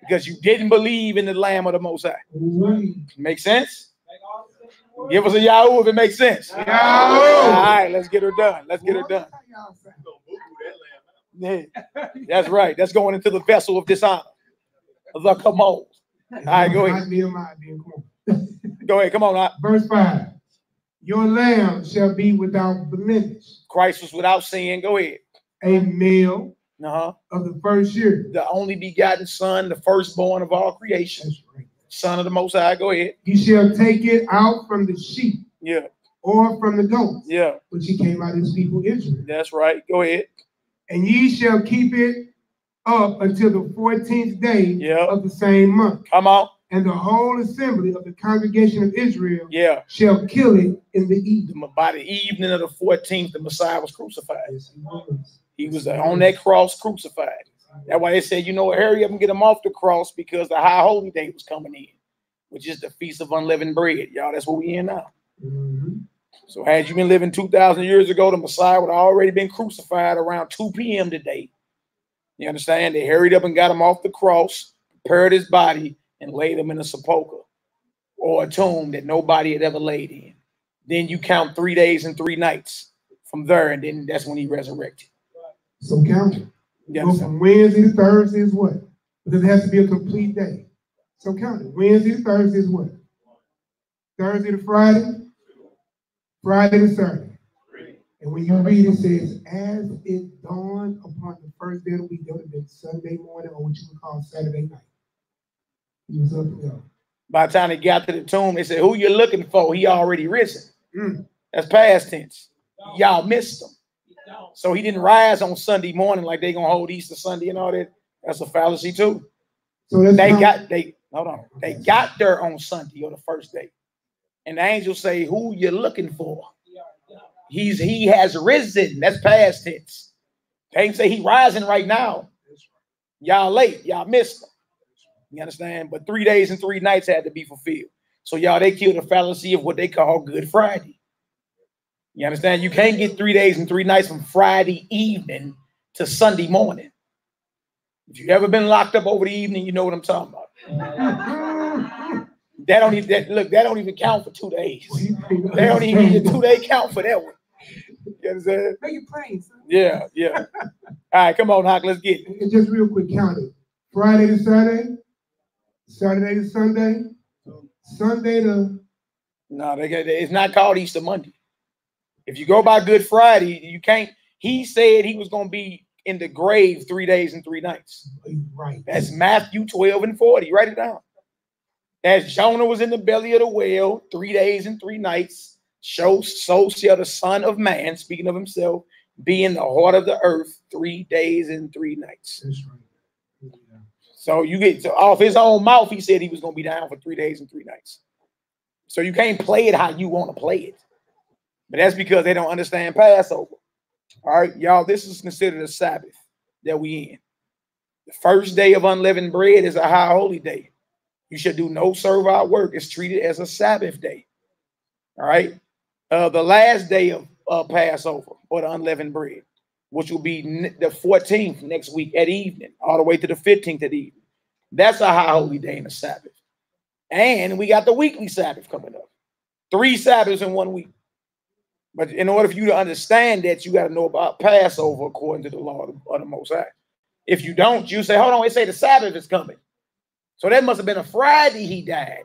because you didn't believe in the lamb of the Most High. Ooh-wee. Make sense? Give us a Yahoo if it makes sense. All Yahoo! right, let's get her done. Let's get her done. Yeah, that's right. That's going into the vessel of dishonor. The commode. All right, go ahead. (laughs) Not Nehemiah being cornered. Go ahead. Come on. Now. Verse 5 Your lamb shall be without blemish, Christ was without sin. Go ahead. a male Uh-huh. of the first year. The only begotten son, the firstborn of all creation, That's right. son of the most high. Go ahead. He shall take it out from the sheep Yeah, or from the goats, yeah, which he came out of his people Israel. that's right. Go ahead. And ye shall keep it up until the 14th day Yeah. of the same month. Come on. And the whole assembly of the congregation of Israel Yeah. shall kill it in the evening. By the evening of the 14th, the Messiah was crucified. Yes, he was. He was on that cross crucified. That's why they said, you know, hurry up and get him off the cross because the high holy day was coming in, which is the feast of unleavened bread. Y'all, that's what we in now. Mhm. So had you been living 2,000 years ago, the Messiah would have already been crucified around 2 p.m. today. You understand? They hurried up and got him off the cross, prepared his body, and laid them in a sepulchre or a tomb that nobody had ever laid in. Then you count three days and three nights from there, and then that's when he resurrected. So count it. You Go from Wednesday to Thursday is what? Because it has to be a complete day. So count it. Wednesday to Thursday is what? Thursday to Friday? Friday to Saturday. And when you read it says, as it dawned upon the first day of the week, that would have been Sunday morning or what you would call Saturday night. He was up there. By the time they got to the tomb, they said, Who you looking for? He already risen. Mm. That's past tense. Y'all missed him. So he didn't rise on Sunday morning like they gonna hold Easter Sunday and all that. That's a fallacy too. So They got they hold on. They got there on Sunday or the first day. And the angels say, Who you looking for? He's he has risen. That's past tense. They ain't say he rising right now. Y'all late. Y'all missed him. You understand? But three days and three nights had to be fulfilled. So y'all they killed the fallacy of what they call Good Friday. You understand? You can't get three days and three nights from Friday evening to Sunday morning. If you've ever been locked up over the evening, you know what I'm talking about. (laughs) That don't even that, look. That don't even count for two days. They don't even (laughs) get a two day count for that one. You understand? Make it plain, son. Yeah, yeah. (laughs) All right, come on, Hawk. Let's get it. And just real quick, count it. Friday to Saturday, Saturday to Sunday, Sunday to No, they got, it's not called Easter Monday. If you go by Good Friday, you can't. He said he was going to be in the grave three days and three nights. right. That's Matthew 12 and 40. Write it down. As Jonah was in the belly of the whale three days and three nights, so, so shall the Son of Man, speaking of himself, be in the heart of the earth three days and three nights. That's right. So you get off his own mouth, he said he was going to be down for three days and three nights. So you can't play it how you want to play it. But that's because they don't understand Passover. All right, y'all, this is considered a Sabbath that we in. The first day of unleavened bread is a high holy day. You should do no servile work. It's treated as a Sabbath day. All right. Uh, the last day of uh, Passover or the unleavened bread, which will be the 14th next week at evening, all the way to the 15th at evening. That's a high holy day and a Sabbath. And we got the weekly Sabbath coming up. Three Sabbaths in one week. But in order for you to understand that, you got to know about Passover according to the law of the, Most High. If you don't, you say, hold on, they say the Sabbath is coming. So that must have been a Friday he died.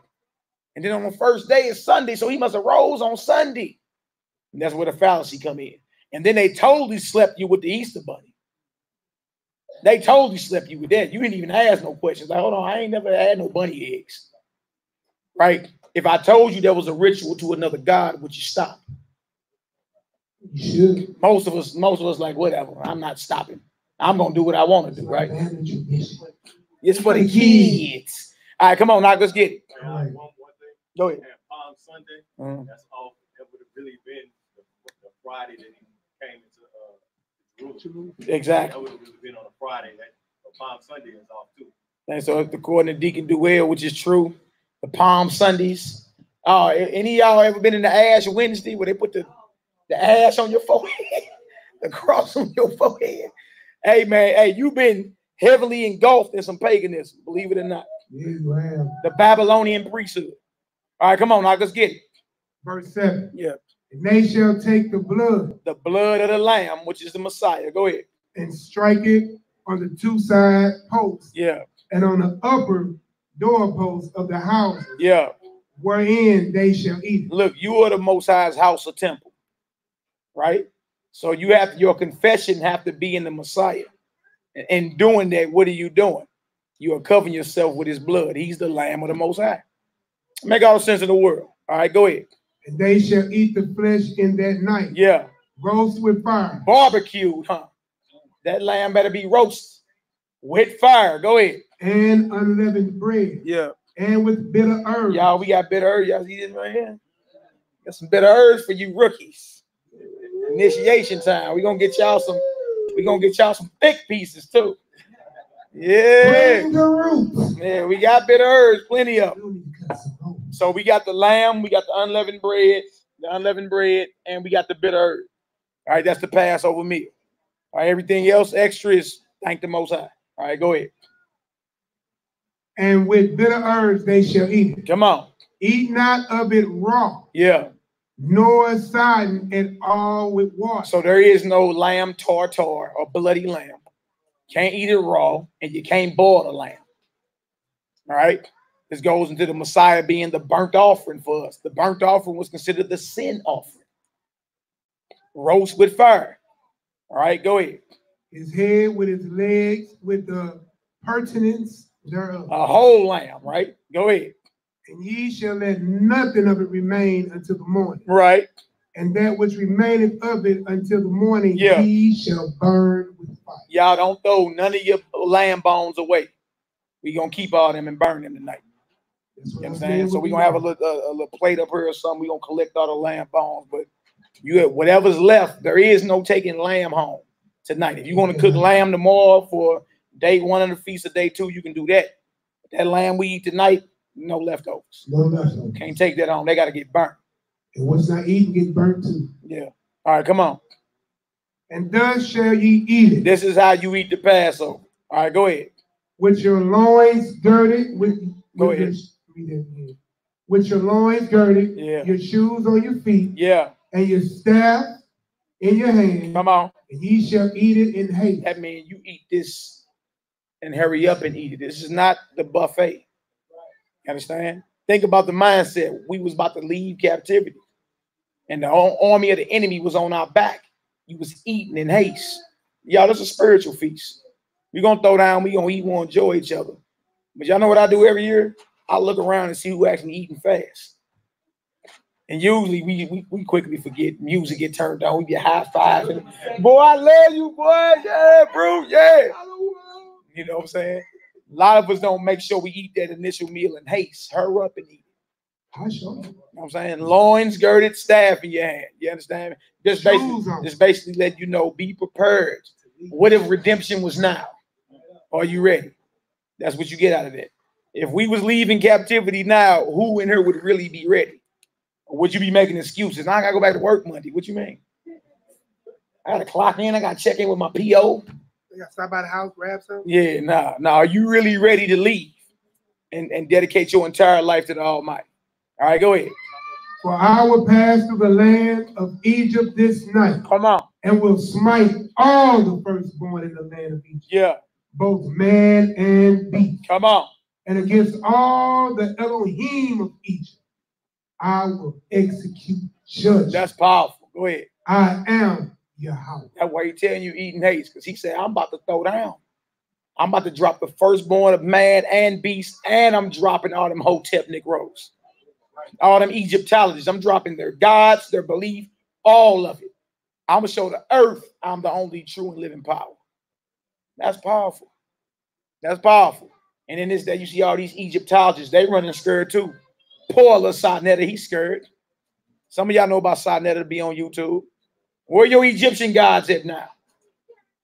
And then on the first day is Sunday, so he must have rose on Sunday. And that's where the fallacy come in. And then they totally slept you with the Easter bunny. They totally slept you with that. You didn't even ask no questions. Like, hold on, I ain't never had no bunny eggs. Right? If I told you there was a ritual to another god, would you stop? You should. Most of us, most of us, like whatever. I'm not stopping. I'm gonna do what I want to do. Right? It's for the kids. All right, come on, now let's get it. And Right. one, one Go ahead. Palm Sunday, Mhm. that's all, that would have really been the, the Friday that he came into, Jerusalem. Exactly. That would have been on a Friday, that, but Palm Sunday is off too. And so, according to Deacon Duell, which is true, the Palm Sundays. Oh, a- any of y'all ever been in the Ash Wednesday where they put the, the ash on your (laughs) forehead, the cross on your forehead? Hey, man, hey, you've been heavily engulfed in some paganism, believe it or not. Yeah, you have. The Babylonian priesthood. All right, come on, now let's get it. Verse 7. Yeah. And they shall take the blood The blood of the Lamb, which is the Messiah. Go ahead. and strike it on the two side posts Yeah, and on the upper doorposts of the house. yeah. wherein they shall eat. look, you are the Most High's house or temple, right? So you have your confession have to be in the Messiah. And in doing that, what are you doing? You are covering yourself with His blood. He's the Lamb of the Most High. Make all sense in the world. All right, go ahead. And they shall eat the flesh in that night, Yeah, roast with fire, barbecued, huh? That lamb better be roasted with fire. Go ahead. and unleavened bread, Yeah, and with bitter herbs. y'all, we got bitter herbs. Y'all see this right here? Got some bitter herbs for you rookies. Initiation time. we gonna get y'all some, we gonna get y'all some thick pieces too. Yeah. Bring the roots. Man, we got bitter herbs, plenty of. 'em. We need to cut some roots. So we got the lamb, we got the unleavened bread, the unleavened bread, and we got the bitter herb. All right, that's the Passover meal. All right, everything else extra is thank the Most High. All right, go ahead. And with bitter herbs they shall eat it. Come on. Eat not of it raw, Yeah. nor sodden it all with water. So there is no lamb tartar or bloody lamb. Can't eat it raw, and you can't boil the lamb. All right. This goes into the Messiah being the burnt offering for us. The burnt offering was considered the sin offering. Roast with fire. All right, go ahead. His head with his legs, with the purtenance thereof. A whole lamb, right? Go ahead. And ye shall let nothing of it remain until the morning. Right. And that which remaineth of it until the morning, Yeah. ye shall burn with fire. Y'all don't throw none of your lamb bones away. We gonna keep all them and burn them tonight. What I'm saying. So we're gonna have a little, a, a little plate up here or something. We're gonna collect all the lamb bones, but you whatever's left, there is no taking lamb home tonight. If you want to cook mm-hmm. lamb tomorrow for day one of the feast of day two, you can do that. But that lamb we eat tonight, no leftovers. No leftovers. Can't take that home. They gotta get burnt. And what's not eaten get burnt too. Yeah. All right, come on. And thus shall ye eat it. This is how you eat the Passover. All right, go ahead. with your loins girded with, Go with ahead. Read that again. with your loins girded, Yeah. your shoes on your feet, Yeah. and your staff in your hand, Come on. and ye shall eat it in haste. That means you eat this and hurry up and eat it. This is not the buffet. You understand? Think about the mindset. We was about to leave captivity, and the ar- army of the enemy was on our back. You was eating in haste. Y'all, this is a spiritual feast. we gonna throw down, we're gonna eat, we gonna enjoy each other. But y'all know what I do every year? I look around and see who actually eating fast. And usually we, we we quickly forget music get turned on. We get high five. Boy, I love you, boy. Yeah, bro. Yeah. You know what I'm saying? A lot of us don't make sure we eat that initial meal in haste. Hurry up and eat. I sure. You know what I'm saying? Loins girded, staff in your hand. You understand? Just basically, just basically let you know, be prepared. What if redemption was now? Are you ready? That's what you get out of it. If we was leaving captivity now, who in here would really be ready? Or would you be making excuses? Now I gotta go back to work Monday. What you mean? I gotta clock in, I gotta check in with my PO. You gotta stop by the house, grab something. Yeah, nah, nah. Are you really ready to leave and, and dedicate your entire life to the Almighty? All right, go ahead. For I will pass through the land of Egypt this night, Come on. and will smite all the firstborn in the land of Egypt, Yeah, both man and beast. come on. And against all the Elohim of Egypt, I will execute judgment. That's powerful. Go ahead. I am Yahweh. That's why he telling you eating haste, because he said, I'm about to throw down. I'm about to drop the firstborn of man and beast, and I'm dropping all them Hotep Negroes, all them Egyptologists. I'm dropping their gods, their belief, all of it. I'm gonna show the earth I'm the only true and living power. That's powerful. That's powerful. And in this day, you see all these Egyptologists, they running scared too. Poor little Sa Neter, he's scared. Some of y'all know about Sa Neter to be on YouTube. Where your Egyptian gods at now?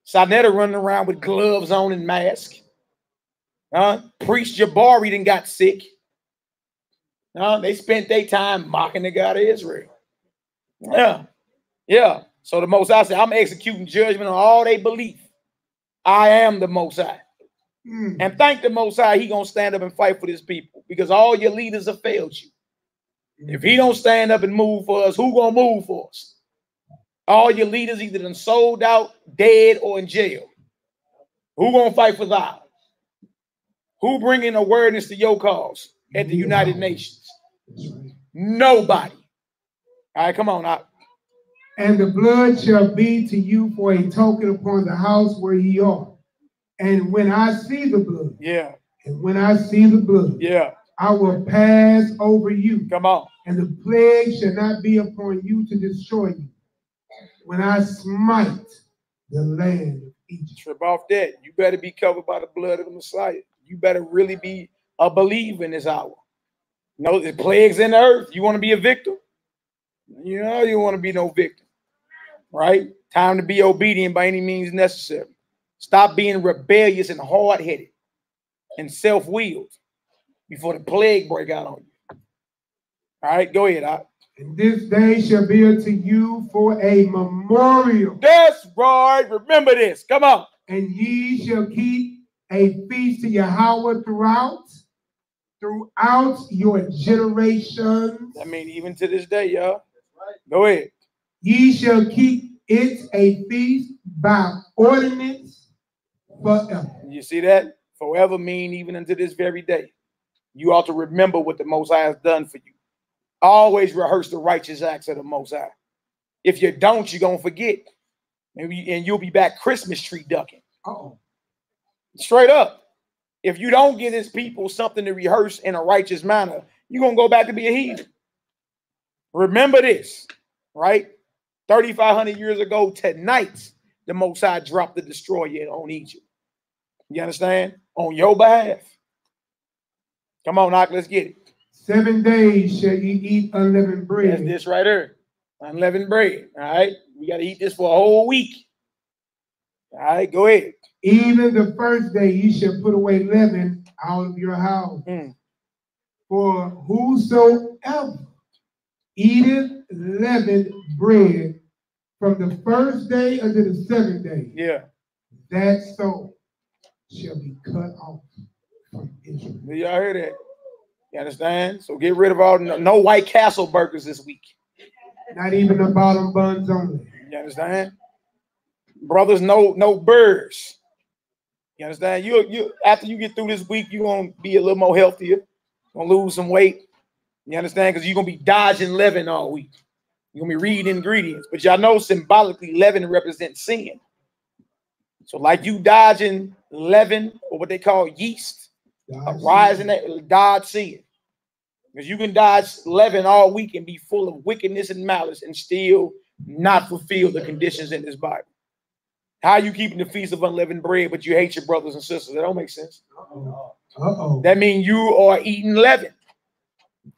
Sa Neter running around with gloves on and mask. Huh? Priest Jabari then got sick. Huh? They spent their time mocking the God of Israel. Yeah. Yeah. So the most I said, I'm executing judgment on all they belief. I am the most high. Mm. And thank the most high, he gonna stand up and fight for this people because all your leaders have failed you. If he don't stand up and move for us, who gonna move for us? All your leaders either done sold out, dead, or in jail. Who gonna fight for thou? Who bringing awareness to your cause at the United Nations? Nobody. All right, come on out. And the blood shall be to you for a token upon the house where ye are. And when I see the blood, Yeah, and when I see the blood, yeah. I will pass over you, Come on. and the plague shall not be upon you to destroy you. When I smite the land of Egypt. Trip off that. You better be covered by the blood of the Messiah. You better really be a believer in this hour. You know, the plagues in the earth. You want to be a victim? You know, you want to be no victim. Right? Time to be obedient by any means necessary. Stop being rebellious and hard headed and self willed before the plague break out on you. All right, go ahead. Doc. And this day shall be unto you for a memorial. That's right. Remember this. Come on. And ye shall keep a feast to Yahweh throughout, throughout your generations. I mean, even to this day, y'all. Go ahead. Ye shall keep it a feast by ordinance forever. You see that? Forever mean even unto this very day. You ought to remember what the Most High has done for you. Always rehearse the righteous acts of the Most High. If you don't, you're gonna forget. And you'll be back Christmas tree ducking. Uh-oh. Straight up. If you don't give his people something to rehearse in a righteous manner, you're gonna go back to be a heathen. Remember this, right? 3,500 years ago tonight, the Most High dropped the destroyer on Egypt. You understand? On your behalf. Come on, Knock, let's get it. Seven days shall ye eat unleavened bread. That's this right here. Unleavened bread. All right. We got to eat this for a whole week. All right, go ahead. Even the first day ye shall put away leaven out of your house. Mm. For whosoever eateth leavened bread from the first day unto the seventh day, Yeah. that soul shall be cut off from Israel. Y'all hear that? You understand? So get rid of all no, no White Castle burgers this week. Not even the bottom buns only. You understand? Brothers, no no birds. You understand? You you after you get through this week, you're gonna be a little more healthier, gonna lose some weight. You understand? Because you're gonna be dodging leaven all week. You're gonna be reading ingredients, but y'all know symbolically leaven represents sin. So, like you dodging leaven or what they call yeast, rising that dodge sin. Because you can dodge leaven all week and be full of wickedness and malice and still not fulfill the conditions in this Bible. How you keeping the feast of unleavened bread, but you hate your brothers and sisters? That don't make sense. Uh-oh. Uh-oh. That means you are eating leaven,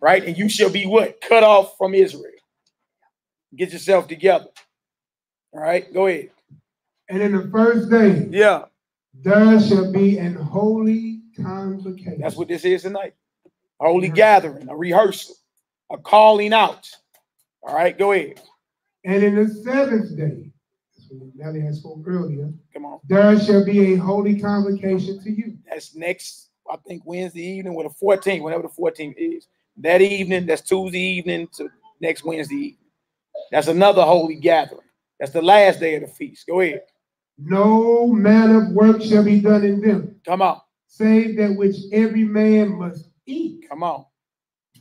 right? And you shall be what? Cut off from Israel. Get yourself together. All right, go ahead. And in the first day, Yeah, there shall be an holy convocation. that's what this is tonight. A holy gathering, a rehearsal, a calling out. All right, go ahead. And in the seventh day, that's what Nelly had spoke earlier, Come on. there shall be a holy convocation to you. That's next, I think Wednesday evening or the 14th, whenever the 14th is. That evening, that's Tuesday evening to next Wednesday evening. That's another holy gathering. That's the last day of the feast. Go ahead. No man of work shall be done in them, Come on. save that which every man must eat. Come on.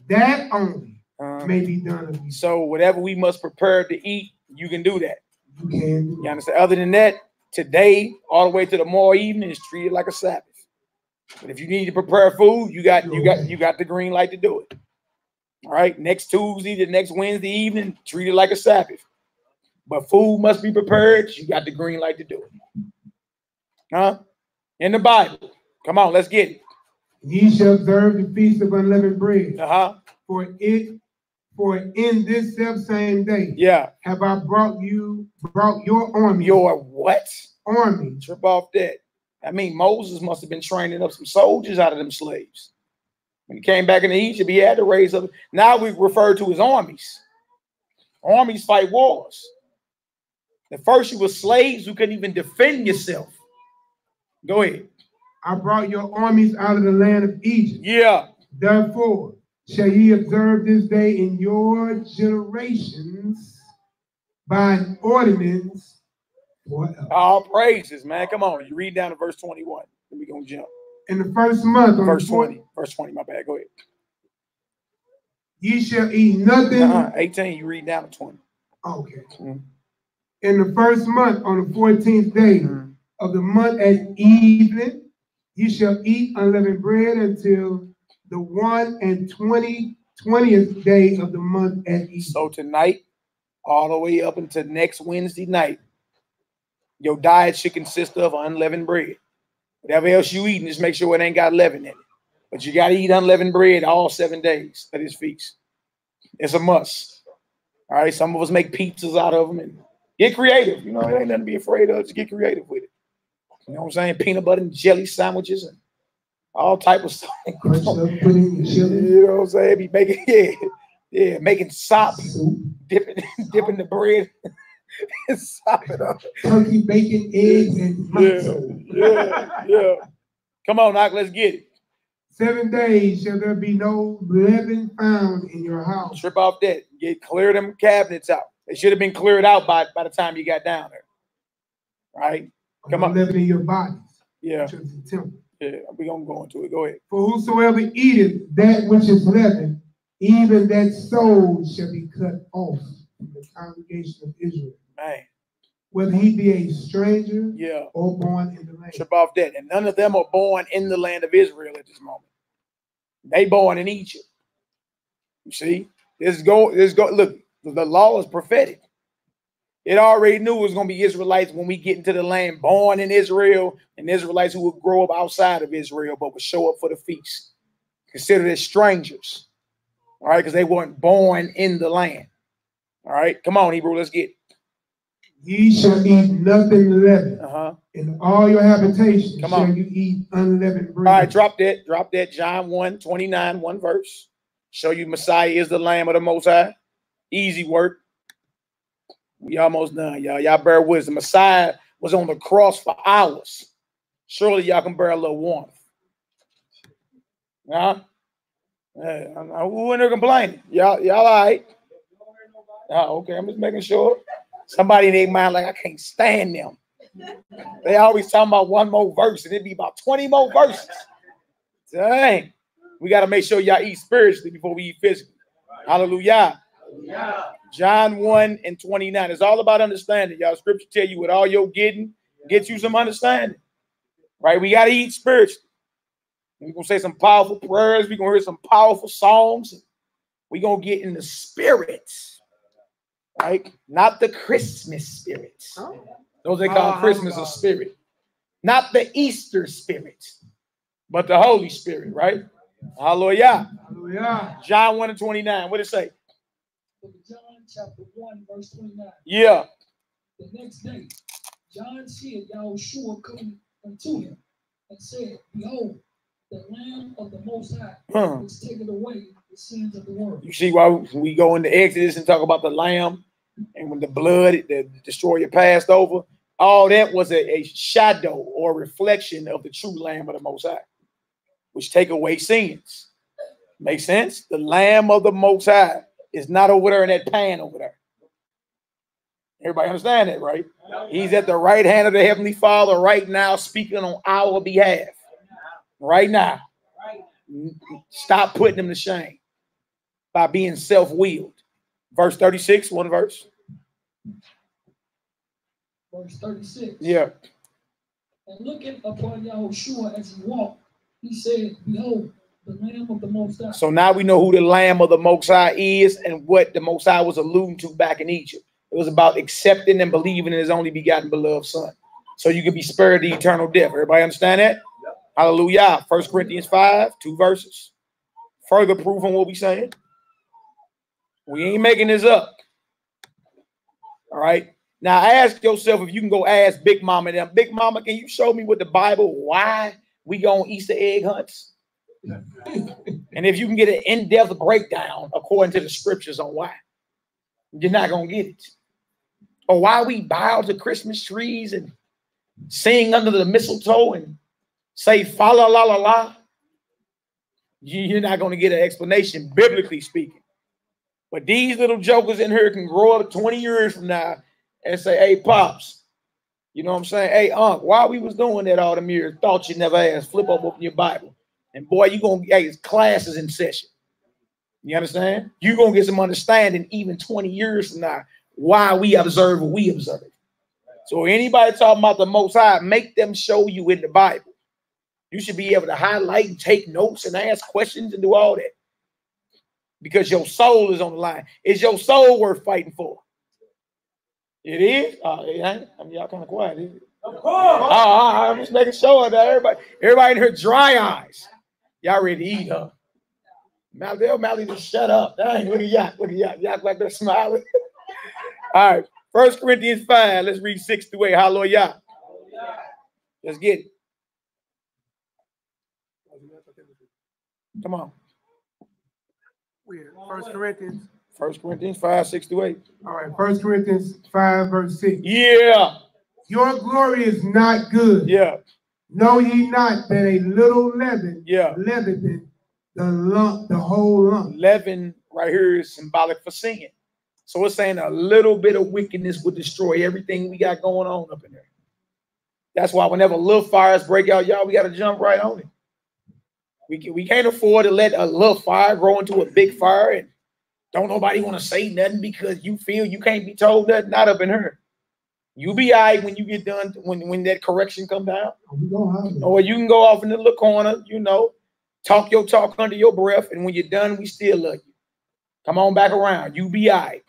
That only Uh, may be done of you. so whatever we must prepare to eat, you can do that. You can do You understand? Other than that, today all the way to tomorrow evening is treated like a Sabbath. But if you need to prepare food, you got you got you got the green light to do it. All right. Next Tuesday, the next Wednesday evening, treat it like a Sabbath. But food must be prepared. You got the green light to do it. Huh? In the Bible. Come on, let's get it. Ye shall observe the feast of unleavened bread, Uh-huh. for it, for in this self same day Yeah. have I brought you, brought your army, Your what? army Trip off that. I mean, Moses must have been training up some soldiers out of them slaves. When he came back into Egypt, he had to raise up. Now we refer to his armies. Armies fight wars. At first, you were slaves who couldn't even defend yourself. Go ahead. I brought your armies out of the land of Egypt. Yeah. Therefore, shall ye observe this day in your generations by an ordinance. All praises, man. Come on. You read down to verse 21. Then we gonna jump. In the first month, on Verse the 20. Verse 20, my bad. Go ahead. ye shall eat nothing. Uh-uh. 18, you read down to 20. Okay. Mhm. In the first month, on the fourteenth day of the month at evening, ye shall eat unleavened bread until the one and twenty twentieth day of the month at evening. So tonight, all the way up until next Wednesday night, your diet should consist of unleavened bread. Whatever else you eating, just make sure it ain't got leaven in it. But you got to eat unleavened bread all seven days of this feast. It's a must. All right. Some of us make pizzas out of them and get creative. You know, it ain't nothing to be afraid of. Just get creative with it. You know what I'm saying? Peanut butter and jelly sandwiches and all type of stuff. Crunch up, put in your chili, You know what I'm saying? Be making (laughs) yeah, yeah, making sop, soup, dipping (laughs) dipping the bread, (laughs) and sop it up. turkey, bacon, eggs, and Yeah, yeah, yeah. Come on, Knock, let's get it. Seven days shall there be no leaven found in your house. Strip off that. Get clear them cabinets out. They should have been cleared out by, by the time you got down there. Right? Come on. leaven in your bodies, Yeah, which is the temple. yeah. We gonna go into it. Go ahead. For whosoever eateth that which is leavened, even that soul shall be cut off from the congregation of Israel, Man. whether he be a stranger Yeah. or born in the land. Off that. And none of them are born in the land of Israel at this moment. They born in Egypt. You see? This go, this go, look, the law is prophetic. It already knew it was going to be Israelites when we get into the land born in Israel and Israelites who would grow up outside of Israel but would show up for the feast. Considered as strangers. All right, because they weren't born in the land. All right, come on, Hebrew, let's get it. Ye shall eat nothing leavened. Uh-huh. In all your habitations Come shall on. you eat unleavened bread. All right, drop that, drop that. John 1, 29, one verse. Show you Messiah is the Lamb of the Most High. Easy work. We almost done, y'all. Y'all bear wisdom. Messiah was on the cross for hours. Surely y'all can bear a little warmth. Huh? Yeah, who in there complaining? Y'all, y'all all right? Oh, okay. I'm just making sure. Somebody in their mind, like, I can't stand them. They always talking about one more verse, and it'd be about 20 more verses. Dang. We got to make sure y'all eat spiritually before we eat physically. Hallelujah. John 1 and 29. It's all about understanding. Y'all scripture tell you with all your getting, get you some understanding. Right? We got to eat spiritually. We're gonna say some powerful prayers. We're gonna hear some powerful songs. We're gonna get in the spirit, right? Not the Christmas spirit. Those they call Oh, Christmas a spirit, not the Easter spirit, but the Holy Spirit, right? Hallelujah. Hallelujah. John 1 and 29. What did it say? Book of John chapter 1, verse 29. Yeah. The next day, John said, Yahushua come unto him and said, Behold, the Lamb of the Most High, hmm. Huh. which taketh away the sins of the world. You see why we go into Exodus and talk about the lamb and when the blood, the destroyer passed over, all that was a, a shadow or reflection of the true lamb of the Most High, which take away sins. Make sense? The lamb of the Most High is not over there in that pan over there. Everybody understand that, right? He's at the right hand of the Heavenly Father right now, speaking on our behalf. Right now. Stop putting him to shame by being self-willed. Verse 36, one verse. Verse 36. Yeah. And looking upon Yahushua as he walked, he said, Behold, the Lamb of the Most High. So now we know who the Lamb of the Most High is and what the Most High was alluding to back in Egypt. It was about accepting and believing in his only begotten beloved son. So you could be spared the eternal death. Everybody understand that? Hallelujah. First Corinthians 5, two verses. Further proof on what we saying. We ain't making this up. All right. Now ask yourself if you can go ask Big Mama them. Big Mama, can you show me with the Bible why we go on Easter egg hunts? And if you can get an in-depth breakdown according to the scriptures on why, you're not gonna get it. Or why we bow to Christmas trees and sing under the mistletoe and say fa la la la la. You- You're not gonna get an explanation, biblically speaking. But these little jokers in here can grow up 20 years from now and say, hey, Pops, you know what I'm saying? Hey, Unc, why we was doing that all them years? Thought you never asked. Flip up open your Bible. And boy, you're gonna hey, it's classes in session. You understand? You're gonna get some understanding even 20 years from now why we observe what we observe. So anybody talking about the most high, make them show you in the Bible. You should be able to highlight and take notes and ask questions and do all that. Because your soul is on the line. Is your soul worth fighting for? It is. Uh, it ain't. I mean, y'all kind of quiet. Of Oh, course. oh, I'm just making sure that everybody, everybody in here dry eyes. Y'all ready to eat, huh? Mal, tell Mally to shut up. Dang, look at y'all. Look at y'all. Y'all like they're smiling. (laughs) All right. First Corinthians 5. Let's read 6 through 8. Hallelujah. Let's get it. Come on. First Corinthians. First Corinthians 5, 6 to 8. All right, First Corinthians five verse six. Yeah. Your glory is not good. Yeah. Know ye not that a little leaven Yeah. leaveneth the lump, the whole lump? Leaven right here is symbolic for sin. So it's saying a little bit of wickedness would destroy everything we got going on up in there. That's why whenever little fires break out, y'all, we got to jump right on it. We, can, we can't afford to let a little fire grow into a big fire and don't nobody want to say nothing because you feel you can't be told nothing. Not up in here. You be all right when you get done, when, when that correction come down. Oh, we gonna have it. Or you can go off in the little corner, you know, talk your talk under your breath, and when you're done, we still love you. Come on back around. You be right.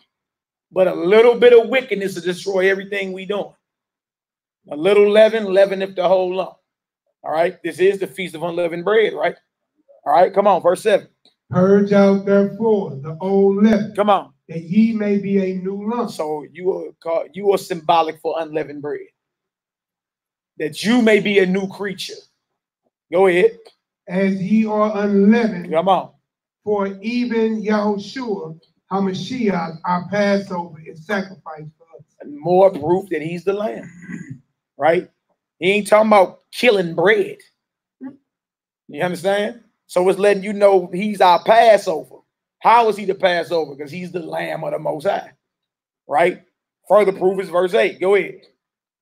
But a little bit of wickedness to destroy everything we doing. A little leaven, leaven if the whole lump. All right. This is the feast of unleavened bread, right? All right. Come on, verse 7. Purge out therefore the old leaven, Come on. That ye may be a new lump. So you are called, you are symbolic for unleavened bread. That you may be a new creature. Go ahead. as ye are unleavened, Come on. for even Yahushua HaMashiach, our Passover, is sacrificed for us. and more proof that he's the lamb, right? He ain't talking about killing bread. You understand? So it's letting you know he's our Passover. How is he the Passover? Because he's the lamb of the Most High, right? Further proof is verse 8. Go ahead.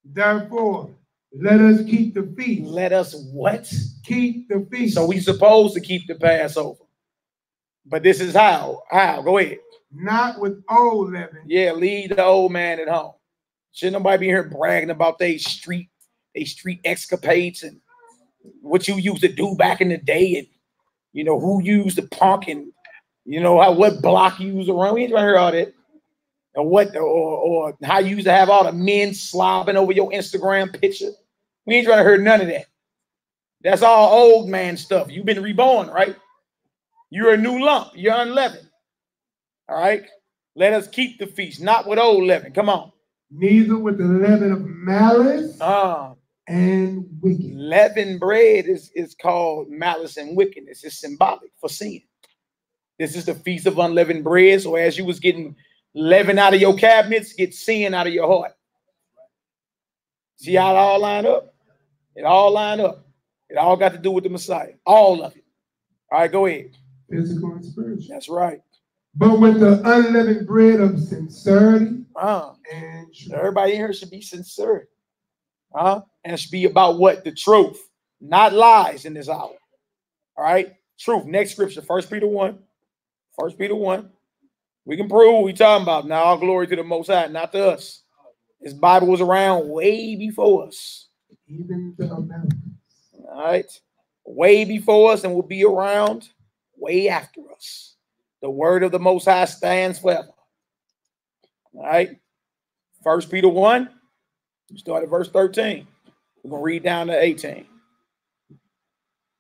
Therefore, let us keep the feast. Let us what? Keep the feast. So we supposed to keep the Passover. But this is how. How? Go ahead. not with old leaven, Yeah, leave the old man at home. Should nobody be here bragging about they street, they street escapades and what you used to do back in the day, and you know who used the punk and you know how what block you was around. We ain't trying to hear all that. And what, or, or how you used to have all the men slobbing over your Instagram picture. We ain't trying to hear none of that. That's all old man stuff. You've been reborn, right? You're a new lump. You're unleavened. All right. Let us keep the feast, not with old leaven. Come on. neither with the leaven of malice Uh, and wicked. leavened bread is, is called malice and wickedness. It's symbolic for sin. This is the feast of unleavened bread. So as you was getting leaven out of your cabinets, get sin out of your heart. See how it all line up? It all line up. It all got to do with the Messiah. All of it. All right, go ahead. Physical and spiritual. That's right. But with the unleavened bread of sincerity Uh, and truth. everybody in here should be sincere. Huh? And it should be about what? The truth, not lies in this hour. All right. Truth. Next scripture, First Peter 1. First Peter 1. We can prove what we talking about. Now, all glory to the most high, not to us. His Bible was around way before us. even the Americans. All right. Way before us and will be around way after us. The word of the most high stands forever. All right. First Peter 1. We start at verse 13. We're gonna read down to 18.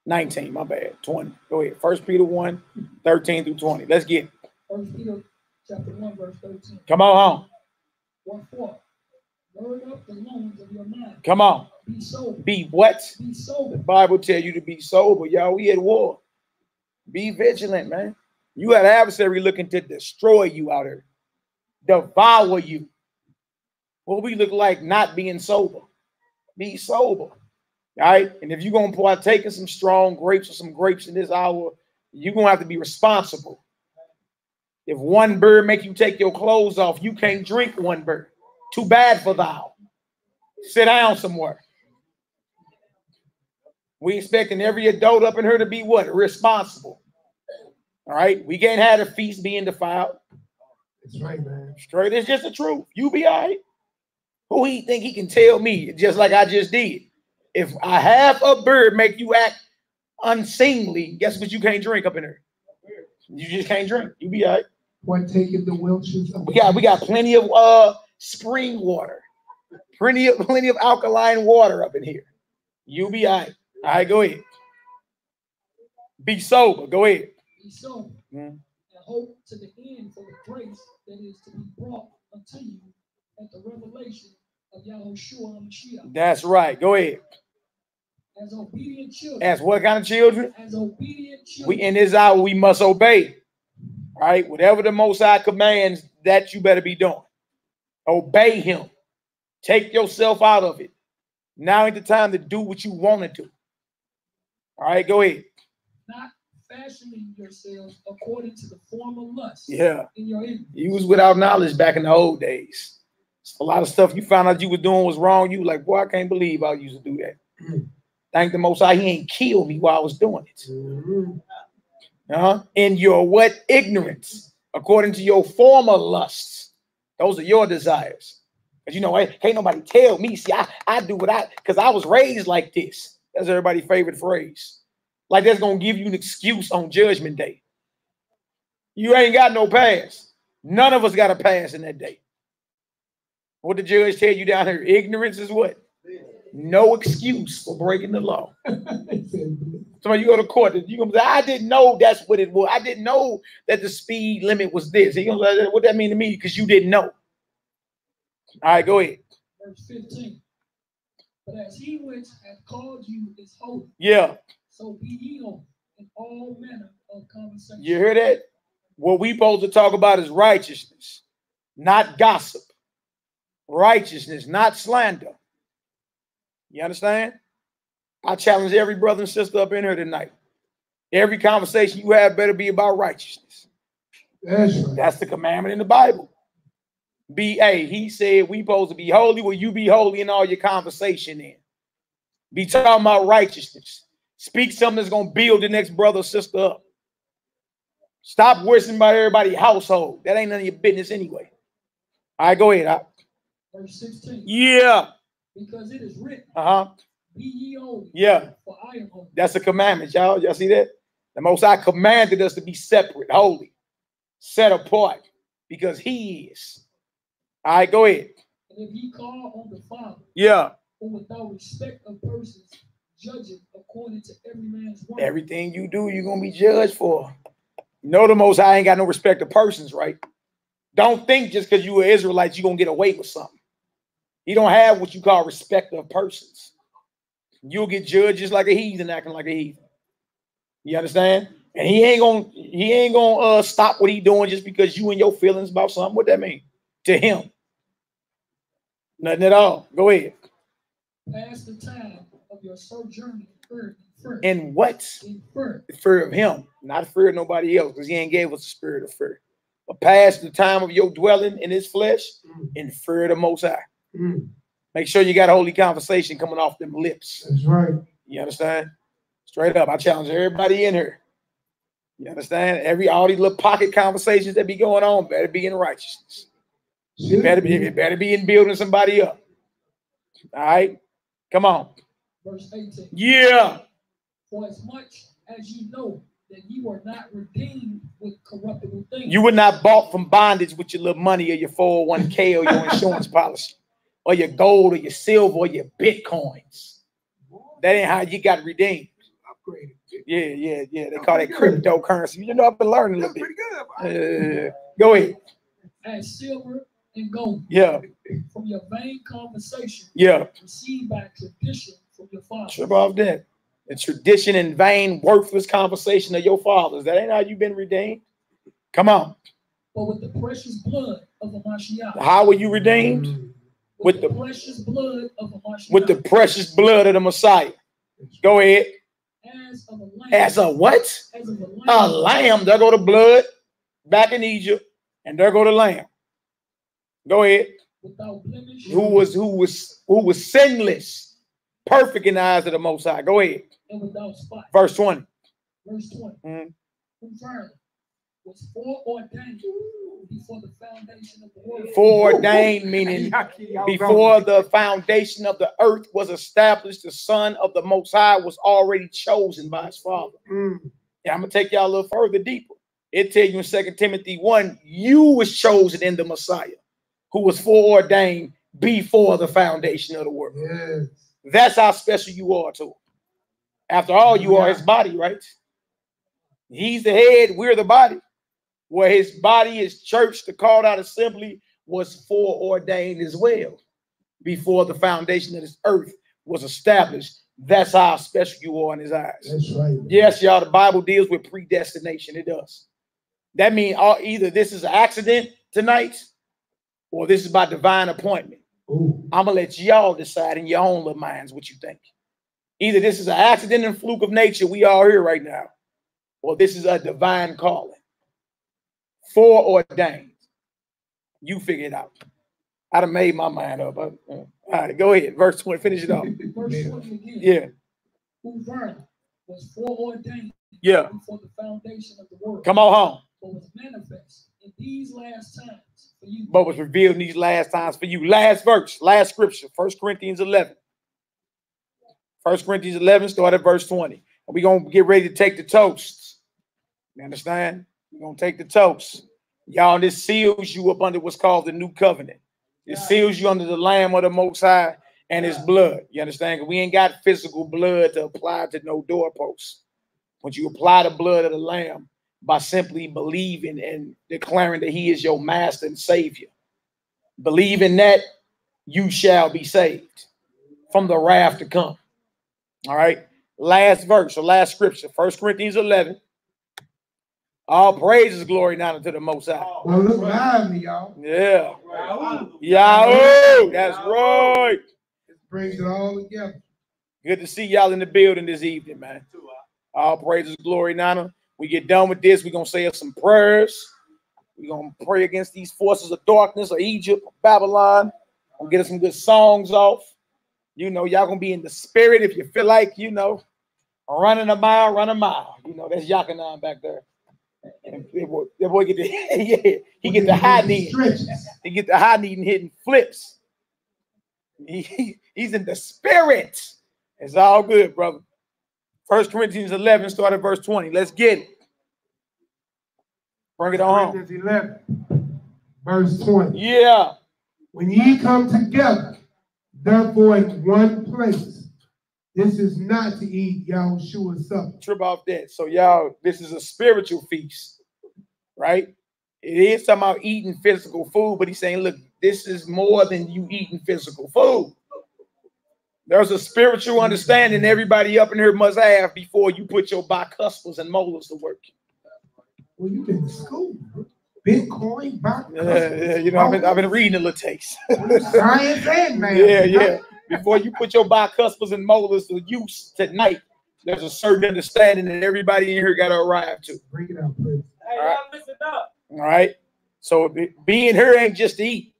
19, my bad. 20. Go ahead. First Peter 1, 13 through 20. Let's get it. First Peter chapter one, verse thirteen. Come on home. What for? Gird up the loins of your mind. Come on. Be sober. Be what? Be sober. The. Bible tell you to be sober, y'all. We at war. Be vigilant, man. You an adversary looking to destroy you out here, devour you. What we look like not being sober. Be sober. All right. And if you're gonna partake in some strong grapes or some grapes in this hour, you're gonna have to be responsible. If one bird make you take your clothes off, you can't drink one bird. Too bad for thou. Sit down somewhere. We expecting every adult up in here to be what? Responsible. All right. We can't have a feast being defiled. That's right, man. Straight. It's just the truth. You be all right. Who he think he can tell me just like I just did? If I have a bird make you act unseemly, guess what? You can't drink up in here. You just can't drink. You be all right. What taketh the Welches of We got we got plenty of uh spring water, plenty of plenty of alkaline water up in here. You be all right. All right, go ahead. Be sober. Go ahead. Be sober. Mhm. And hope to the end for the grace that is to be brought unto you at the revelation of Yahushua HaMashiach. That's right. Go ahead. As obedient children, As what kind of children? as obedient children, We in this hour we must obey. All right, whatever the Most High commands, that you better be doing. Obey Him. Take yourself out of it. Now ain't the time to do what you want to do. All right, go ahead. not fashioning yourselves according to the form of lust Yeah, in your ignorance. you was without knowledge back in the old days. A lot of stuff you found out you were doing was wrong. You were like, boy, I can't believe I used to do that. (clears throat) Thank the Most High, He ain't killed me while I was doing it. Mhm. uh, in your what ignorance, according to your former lusts. Those are your desires. Because you know, hey, can't nobody tell me. See, I, I do what I because I was raised like this. That's everybody's favorite phrase. Like that's gonna give you an excuse on judgment day. You ain't got no pass. None of us got a pass in that day. What the judge tell you down here? Ignorance is what? No excuse for breaking the law. (laughs) So you go to court, you gonna say, I didn't know that's what it was. I didn't know that the speed limit was this. You gonna what that mean to me? Because you didn't know. All right, go ahead. Verse 15. But as he which hath called you is holy, Yeah, so be ye holy in all manner of conversation. you hear that? What we supposed to talk about is righteousness, not gossip. Righteousness, not slander. You understand? I challenge every brother and sister up in here tonight. Every conversation you have better be about righteousness. That's right. That's the commandment in the Bible. Be a, he said we supposed to be holy. Will you be holy in all your conversation in? Be talking about righteousness. Speak something that's gonna build the next brother or sister up. Stop worrying about everybody's household. That ain't none of your business anyway. All right, go ahead. Op. Verse 16. Yeah. Because it is written, Uh-huh. Be ye holy, Yeah. for I am holy. That's a commandment, y'all. Y'all see that? The most High commanded us to be separate, holy, set apart, because he is. All right, go ahead. And if ye call on the Father, Yeah. without respect of persons, judge it according to every man's work. Everything you do, you're gonna be judged for. You know the most high ain't got no respect of persons, right? Don't think just because you are Israelites, you're gonna get away with something. He don't have what you call respect of persons. You'll get judged just like a heathen acting like a heathen. You understand? And he ain't gonna he ain't gonna uh stop what he doing just because you and your feelings about something. What that mean to him? Nothing at all. Go ahead. Pass the time of your sojourn in fear, fear, And what? in fear, fear of him, not fear of nobody else, because he ain't gave us a spirit of fear. But pass the time of your dwelling in his flesh in fear of the most high. Mm, Make sure you got a holy conversation coming off them lips. That's right. You understand? Straight up. I challenge everybody in here. You understand? Every all these little pocket conversations that be going on better be in righteousness. It better be, it better be in building somebody up. All right. Come on. verse 18. Yeah. For as much as you know that you are not redeemed with corruptible things, You were not bought from bondage with your little money or your 401k or your insurance policy or your gold or your silver or your bitcoins. That ain't how you got redeemed. Yeah, yeah, yeah. They call that cryptocurrency. You know, I've been learning a little bit. Uh, go ahead. as silver and gold Yeah, from your vain conversation, yeah. received by tradition from your father. Trip off that. The tradition and vain, worthless conversation of your fathers. That ain't how you been redeemed. Come on. But with the precious blood of the Mashiach, How were you redeemed? With the, the- precious blood of Mashiach, With the precious blood of the Messiah. Go ahead. as a lamb, As a what? as a lamb, a lamb. There go the blood back in Egypt, and there go the lamb. Go ahead. Who was who was who was sinless, perfect in the eyes of the Most High. Go ahead. and without spot. Verse twenty. Verse 20. Mhm. Who verily was foreordained before the foundation of the world. Foreordained meaning (laughs) before the foundation of the earth was established, the Son of the Most High was already chosen by his Father. Mm, Yeah, I'm gonna take y'all a little further deeper. It tell you in Second Timothy 1, you was chosen in the Messiah, who was foreordained before the foundation of the world. Yes. That's how special you are to him. After all, you are his body, right? He's the head, we're the body. Where his body, his church, the called out assembly, was foreordained as well before the foundation of this earth was established That's how special you are in his eyes. That's right. Yes, y'all, the Bible deals with predestination. It does. That means uh, either this is an accident tonight or this is by divine appointment. Ooh. I'm gonna let y'all decide in your own little minds what you think. Either this is an accident and fluke of nature, we all here right now, or this is a divine calling. Foreordained. You figure it out. I'd have made my mind up. Uh, All right, go ahead. Verse 20, finish it off. Verse Yeah. 20 again. Yeah, Who Vernon was foreordained yeah. before the foundation of the world, Come on home. but was manifest in these last times for you. But was revealed in these last times for you. Last verse, last scripture, First Corinthians 11. First Corinthians 11, start at verse 20. And we're going to get ready to take the toast. You understand? We're to take the toast. Y'all, this seals you up under what's called the new covenant. It seals you under the Lamb of the Most High and His blood. You understand? we ain't got physical blood to apply to no doorposts. When you apply the blood of the Lamb by simply believing and declaring that He is your Master and Savior, believe in that, you shall be saved from the wrath to come. All right. Last verse or last scripture, First Corinthians 11. All praises, glory, and honor to the Most High. Well, look lively, y'all. Yeah. Raul. Yahoo! That's right. It brings it all together. Good to see y'all in the building this evening, man. All praises, glory, and honor. We get done with this. We're gonna say some prayers. We're gonna pray against these forces of darkness of Egypt, Babylon. Gonna get us some good songs off. You know, y'all gonna be in the spirit if you feel like, you know, running a mile, run a mile. You know, that's Yakanan back there. And that boy, that boy get the (laughs) yeah, he get the high knee. He get the high knee and hitting flips. He, he's in the spirit. It's all good, brother. First Corinthians 11, start at verse 20. Let's get it. Bring it on. Corinthians 11, verse 20. Yeah. When ye come together, therefore in one place, this is not to eat Yahushua's supper. Trip off that. So, y'all, this is a spiritual feast, right? It is talking about eating physical food, but he's saying, look, this is more than you eating physical food. There's a spiritual understanding everybody up in here must have before you put your bicuspids and molars to work. Well, you've been in school. Bitcoin. Yeah, yeah, you know, I've been, I've been reading a little taste. Science and math. (laughs) yeah, yeah. Before you put your bicuspids and molars to use tonight, there's a certain understanding that everybody in here got to arrive to. Bring it out, please. Hey, All right. y'all listen up. All right. So being here ain't just to eat.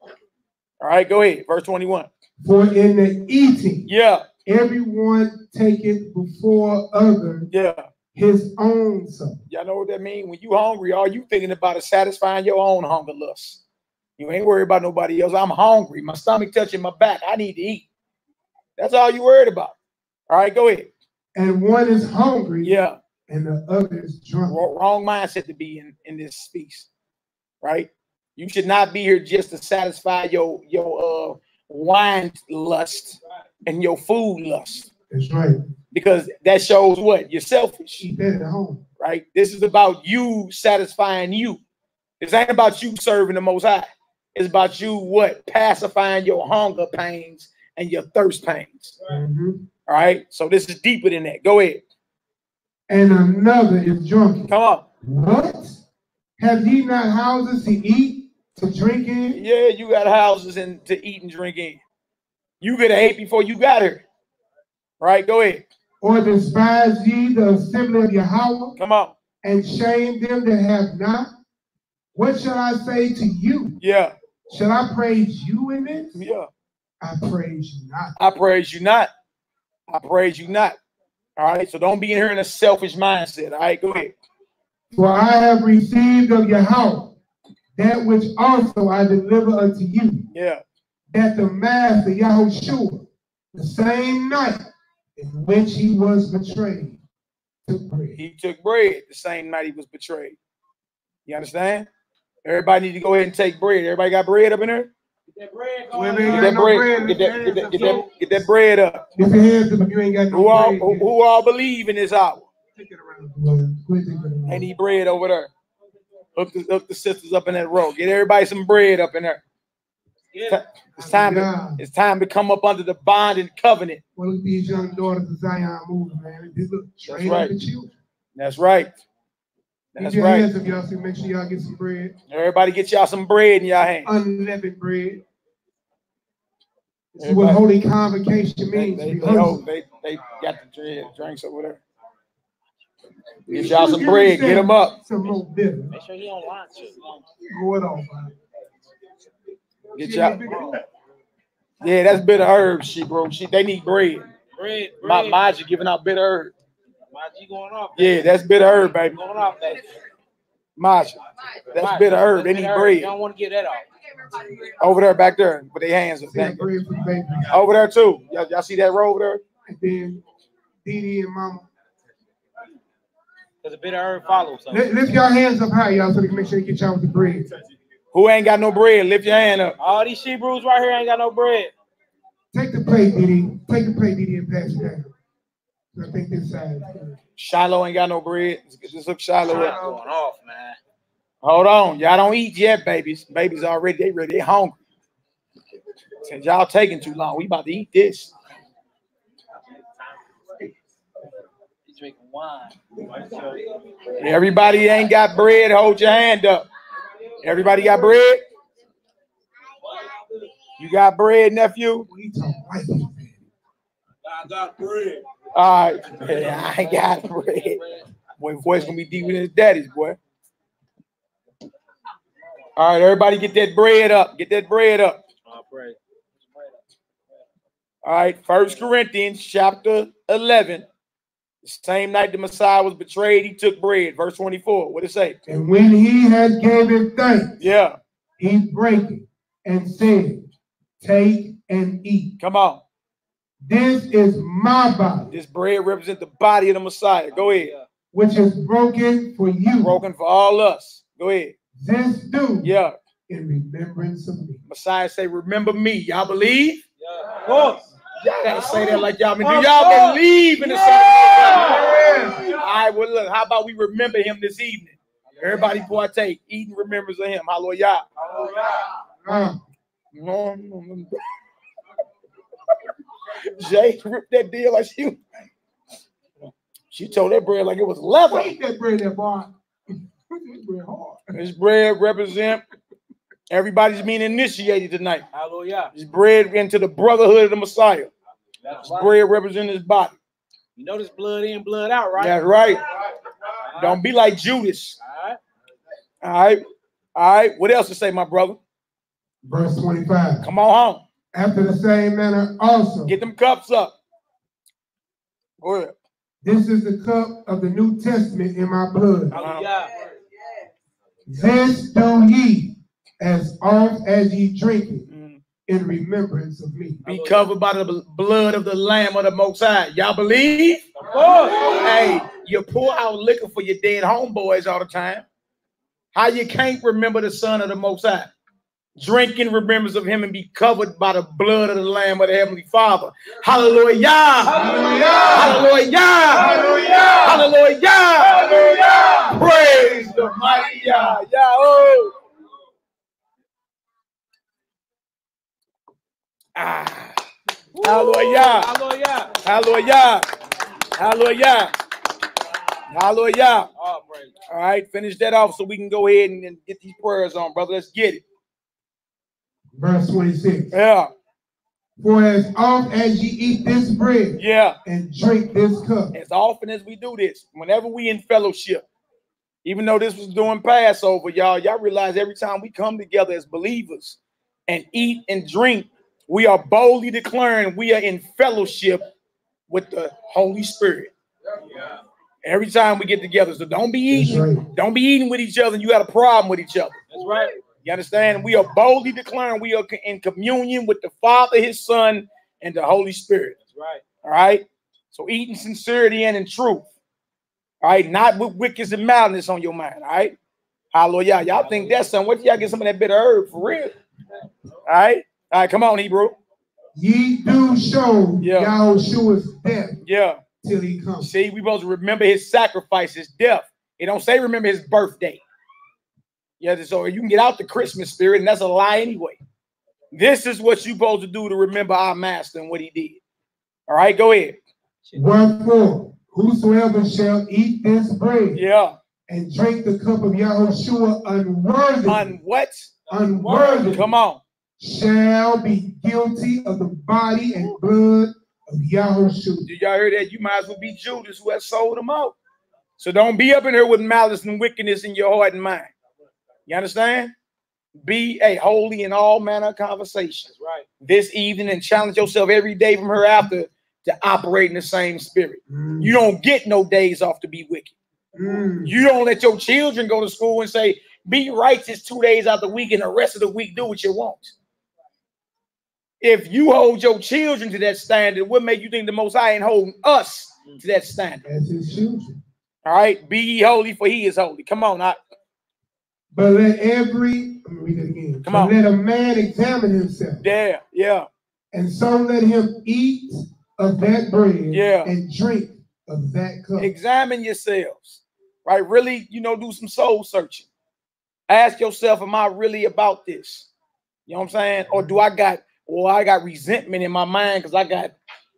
All right, go ahead. Verse 21. For in the eating, Yeah, everyone taketh before other yeah. his own supper. Y'all know what that means? When you hungry, all you thinking about is satisfying your own hunger lust. You ain't worried about nobody else. I'm hungry. My stomach touching my back. I need to eat. That's all you worried about. All right, go ahead. And one is hungry, Yeah. and the other is drunk. Wrong mindset to be in in this speech, right? You should not be here just to satisfy your your uh wine lust and your food lust That's right. because that shows what you're selfish, Eat that at home. right? This is about you satisfying you. This ain't about you serving the Most High. It's about you what pacifying your hunger pains and your thirst pains. Mhm. All right. So this is deeper than that. Go ahead. And another is drunken. Come on. What? Have ye not houses to eat, to drink in? Yeah, you got houses and to eat and drink in. You could have ate before you got here. Right? Go ahead. Or despise ye the assembly of Yahweh, Come on. and shame them that have not? What shall I say to you? Yeah. Shall I praise you in this? Yeah. I praise you not. I praise you not. I praise you not. All right. So don't be in here in a selfish mindset. All right. Go ahead. For I have received of Yahweh that which also I deliver unto you, Yeah. that the Master Yahushua, the same night in which he was betrayed, took bread. He took bread the same night he was betrayed. You understand? Everybody need to go ahead and take bread. Everybody got bread up in there? Get that bread Well, Get that no bread. bread, Get that, get that, get hands that, get that bread up. Lift your hands up if you ain't got no Who all bread. who, who all believe in this hour? Take it around. brother. Go ahead, take it around. Ain't need bread over there. Hook the, hook the sisters up in that row. Get everybody some bread up in there. It's it's time. To, it's time to come up under the bond and covenant. Well, look at these young daughters of Zion moving, man. They look straight right. at you. That's right. Keep That's your right. hands up, y'all. So make sure y'all get some bread, Everybody get y'all some bread in y'all hands. unleavened bread. This is what holy convocation They, means. they, We they, hold- they, they got the drink- drinks over there. Get y'all some bread. Get them up. Some more bitter. Make sure he don't launch it. Go it off. man. Get y'all. Yeah, that's bitter herbs, she bro. She they need bread. Bread, My bread. Maja giving out bitter herb. My G going off. Yeah, that's bitter herb, baby. Going off, baby. Maja. That's Right. bitter herb. They need herb. bread. You don't want to get that off. Over there, back there, with their hands up. See that Thank you. bread for the baby. Over there too. Y'all, y'all see that row over there? And then Dee Dee and Mama. Because the bitter herb follows. So. Lift, lift your hands up high, y'all, so they can make sure they get y'all with the bread. Who ain't got no bread? Lift your hand up. All these Hebrews right here ain't got no bread. Take the plate, Dee Dee. Take the plate, Dee Dee, and pass it down. I think this side. Uh, Shiloh ain't got no bread. Just look Shiloh Going up. off, man. Hold on. Y'all don't eat yet, babies. Babies already, they ready, they hungry. Since y'all taking too long, we about to eat this. He's drinking wine. Everybody ain't got bread, hold your hand up. Everybody got bread? You got bread, nephew? We talk white people. I got bread. All right. (laughs) I got bread. Boy, boy's gonna be deep with his daddy's boy. All right, everybody get that bread up. Get that bread up. All right, First Corinthians chapter 11. The same night the Messiah was betrayed, he took bread. Verse 24. What it say? And when he had given thanks, Yeah, he brake it and said, Take and eat. come on. This is my body, This bread represents the body of the Messiah. Go ahead. which is broken for you. Broken for all us. Go ahead. This do Yeah. in remembrance of me. Messiah say, remember me. Y'all believe? Yeah. Of course. Y'all gotta say that like y'all been. Do y'all believe in the Son of God? All right, well, look, how about we remember him this evening? Everybody partake, eat in remembrance of him. Hallelujah. Uh, No, no, no. Jay ripped that deal like she she told that bread like it was leather. eat that bread there, boy. This bread hard. This bread represent everybody's being initiated tonight. Hallelujah. This bread into the brotherhood of the Messiah. That's This right. bread represent his body. You know this blood in, blood out, right? That's right. All Don't be like Judas. right. All right. All right. What else to say, my brother? Verse 25. Come on home. After the same manner also, Get them cups up. Go ahead. this is the cup of the New Testament in my blood. Hallelujah. This do ye as oft as ye drink it Mm. in remembrance of me. Be covered by the blood of the Lamb of the Most High. Y'all believe? Of course. Hey, you pour out liquor for your dead homeboys all the time. How you can't remember the Son of the Most High? Drink in remembrance of him and be covered by the blood of the Lamb of the Heavenly Father. Hallelujah! Hallelujah! Hallelujah! Hallelujah! Hallelujah! Praise the mighty Yah. Yah. Oh. Ah. Hallelujah! Hallelujah. Hallelujah! Hallelujah! Hallelujah! Oh. All right, finish that off so we can go ahead and, and get these prayers on, brother. Let's get it. Verse 26. Yeah, For as often as ye eat this bread yeah. and drink this cup, As often as we do this, whenever we in fellowship, even though this was doing Passover, y'all, y'all realize every time we come together as believers and eat and drink, we are boldly declaring we are in fellowship with the Holy Spirit. Yeah. Every time we get together, so don't be eating, right. don't be eating with each other. And you got a problem with each other. That's right. You understand? We are boldly declaring we are in communion with the Father, His Son, and the Holy Spirit. That's right. All right. So eat in sincerity and in truth. All right, not with wickedness and malice on your mind. All right. Hallelujah. Y'all think that's something. What y'all get some of that bitter herb for real? All right. All right, come on, Hebrew. Ye do show Yeah. Yahushua's death Yeah. till he comes. See, we supposed to remember his sacrifice, his death. It don't say remember his birthday. Yeah, so you can get out the Christmas spirit, and that's a lie anyway. This is what you're supposed to do to remember our master and what he did. All right, go ahead. Wherefore, whosoever shall eat this bread Yeah. and drink the cup of Yahushua unworthy, On what? unworthy, Come on. shall be guilty of the body and blood of Yahushua. Did y'all hear that? You might as well be Judas who has sold him out. So don't be up in here with malice and wickedness in your heart and mind. You understand? Be a holy in all manner of conversations right. this evening and challenge yourself every day from hereafter to operate in the same spirit. Mm, You don't get no days off to be wicked. mm, You don't let your children go to school and say, be righteous two days out the week and the rest of the week do what you want. If you hold your children to that standard, what make you think the Most High ain't holding us to that standard? As his children. All right, be ye holy, for he is holy. Come on, I, But let every, let me read it again. Come But on. Let a man examine himself, yeah, yeah, and so let him eat of that bread Yeah. and drink of that cup. examine yourselves, right? Really, you know, do some soul searching. Ask yourself, am I really about this? You know what I'm saying? Or do I got, or I got resentment in my mind because I got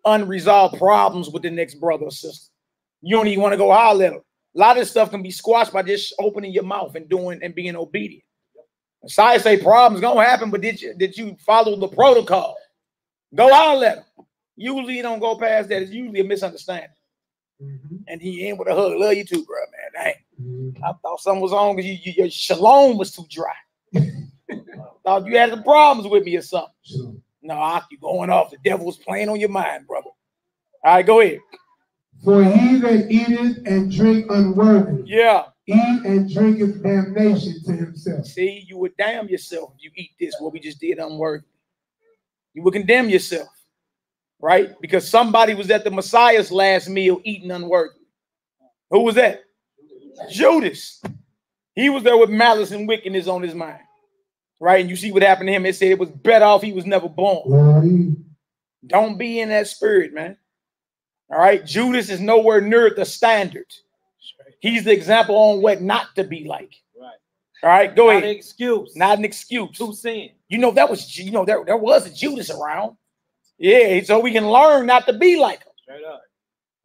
unresolved problems with the next brother or sister? You don't even want to go holler at them. A lot of this stuff can be squashed by just opening your mouth and doing and being obedient. Science say problems gonna happen, but did you did you follow the protocol? Go holler at them. Usually, you don't go past that. It's usually a misunderstanding Mhm, and he in with a hug. Love you too, bro, man. Dang. mhm. I thought something was on because you, you, your shalom was too dry. (laughs) thought you had some problems with me or something. Sure. No, I, you going off. The devil was playing on your mind, brother. All right, go ahead. For he that eateth and drink unworthy, Yeah. eat and drinketh damnation to himself. See, you would damn yourself if you eat this, what we just did unworthy. You would condemn yourself, right? Because somebody was at the Messiah's last meal eating unworthy. Who was that? Judas. He was there with malice and wickedness on his mind, right? And you see what happened to him. It said it was better off he was never born. Don't be in that spirit, man. All right. Judas is nowhere near the standard. He's the example on what not to be like. Right. All right, go Not an ahead. excuse. Not an excuse. to sin. You know, that was you know, there, there was a Judas around. Yeah, so we can learn not to be like him. Straight up.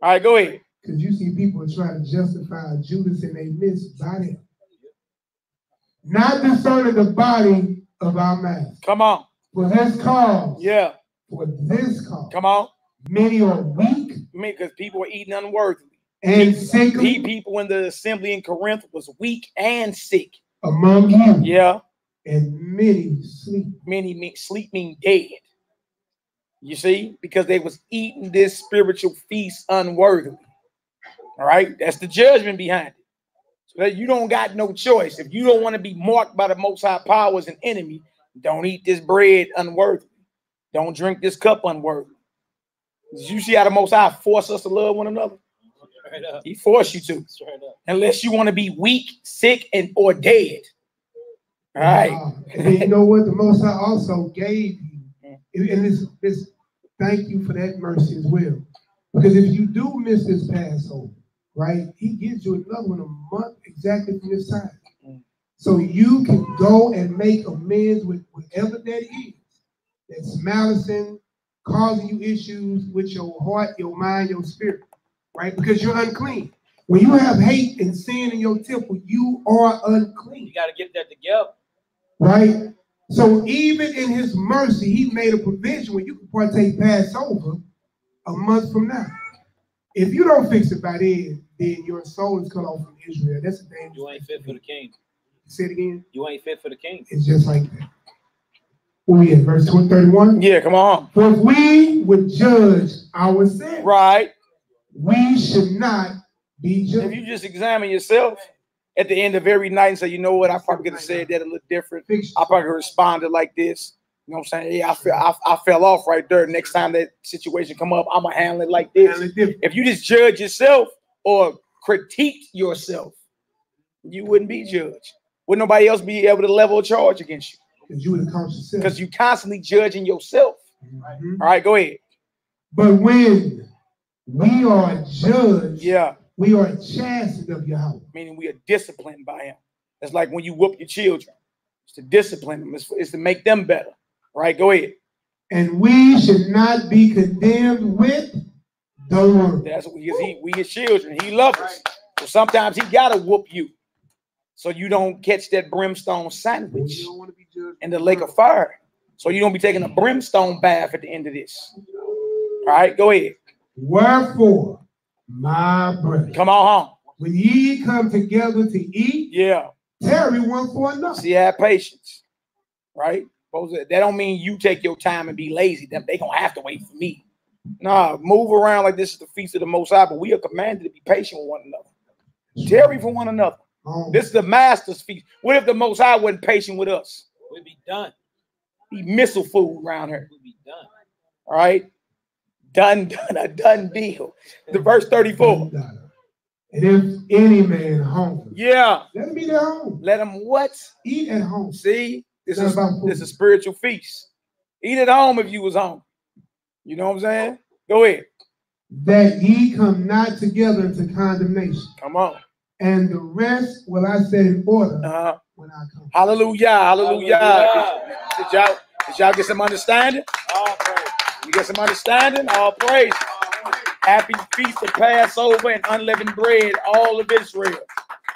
All right, go ahead. Because you see people try to justify Judas and they miss by them. Not discerning the body of our master. Come on. For this cause, Yeah, for this cause, come on. many are weak I mean, because people were eating unworthily. and Pe- sickly People in the assembly in Corinth was weak and sick. among you, Yeah, and many sleep. many mean sleep mean dead. You see, because they was eating this spiritual feast unworthily. All right, that's the judgment behind it. So that you don't got no choice. If you don't want to be marked by the most high power as an enemy, don't eat this bread unworthily. Don't drink this cup unworthily. Did you see how the most high force us to love one another? Straight up. He forced you to, Straight up. unless you want to be weak, sick, and or dead. All right. Uh, and you know what? The Most High also gave you, and this, this, thank you for that mercy as well. Because if you do miss this Passover, right, He gives you another one a month exactly from this time. Mm. So you can go and make amends with whatever that is that's malicing, causing you issues with your heart, your mind, your spirit, right? Because you're unclean. When you have hate and sin in your temple, you are unclean You got to get that together. right? So even in his mercy, he made a provision where you can partake Passover a month from now. If you don't fix it by then, then your soul is cut off from Israel. That's the dangerous. You ain't fit for the king. Say it again. You ain't fit for the king. It's just like that. Where we at? Verse 31. Yeah, come on. For if we would judge ourselves, Right. we should not be judged. If you just examine yourself at the end of every night and say, you know what, I probably could have said that a little different. I probably responded like this. You know what I'm saying? Yeah, I feel I, I fell off right there. Next time that situation come up, I'm gonna handle it like this. it. If you just judge yourself or critique yourself, you wouldn't be judged. Would nobody else be able to level a charge against you? Because you would have caught yourself. Because you constantly judging yourself. Mhm. All right, go ahead. But when we are judged, Yeah, we are chastened of Yahweh. meaning we are disciplined by him. It's like when you whoop your children. It's to discipline them. It's, it's to make them better. Right, go ahead. And we should not be condemned with the world. That's what because he we his children. He loves us. So sometimes he gotta whoop you. So you don't catch that brimstone sandwich don't want to be judged. In the lake of fire. So you don't be taking a brimstone bath at the end of this. All right, go ahead. Wherefore, my brethren, Come on home. when ye come together to eat, Yeah. tarry one for another. See, have patience. Right? That don't mean you take your time and be lazy. Them they gonna have to wait for me. Nah, move around like this is the feast of the most high, but we are commanded to be patient with one another. Tarry for one another. Um, This is the master's feast. What if the most high wasn't patient with us? We'll be done. Be missile food around here. We'll be done. All right. Done, done, a done deal. The verse 34. And if any man hungry, Yeah. let him eat at home. Let him what? Eat at home. See, this Not is about food. this is a spiritual feast. Eat at home if you was home. You know what I'm saying? Go ahead. That ye come not together into condemnation. Come on. And the rest will I set in order Uh-huh. when I come. Hallelujah. Hallelujah. Hallelujah. Did y'all did y'all get some understanding? All praise. You get some understanding? All praise. Happy feast of Passover and unleavened bread, all of Israel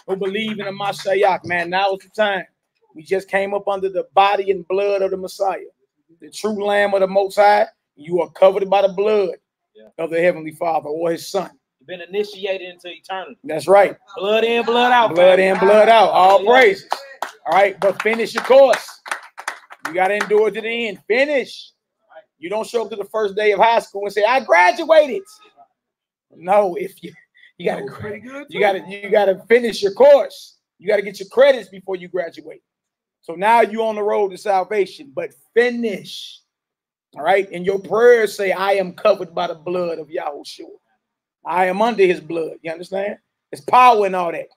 who believe in the Mashiach. Man, now is the time. We just came up under the body and blood of the Messiah, the true Lamb of the Most High. You are covered by the blood Yeah. of the Heavenly Father or His Son. You've been initiated into eternity. That's right. Blood in, blood out. Blood in, blood out. All Hallelujah. praises. All right, but finish your course. You got to endure to the end. Finish. You don't show up to the first day of high school and say, "I graduated." No, if you you got to you got to you got to finish your course. You got to get your credits before you graduate. So now you're on the road to salvation, but finish. All right, and your prayers say, "I am covered by the blood of Yahushua. I am under His blood." You understand? It's power and all that.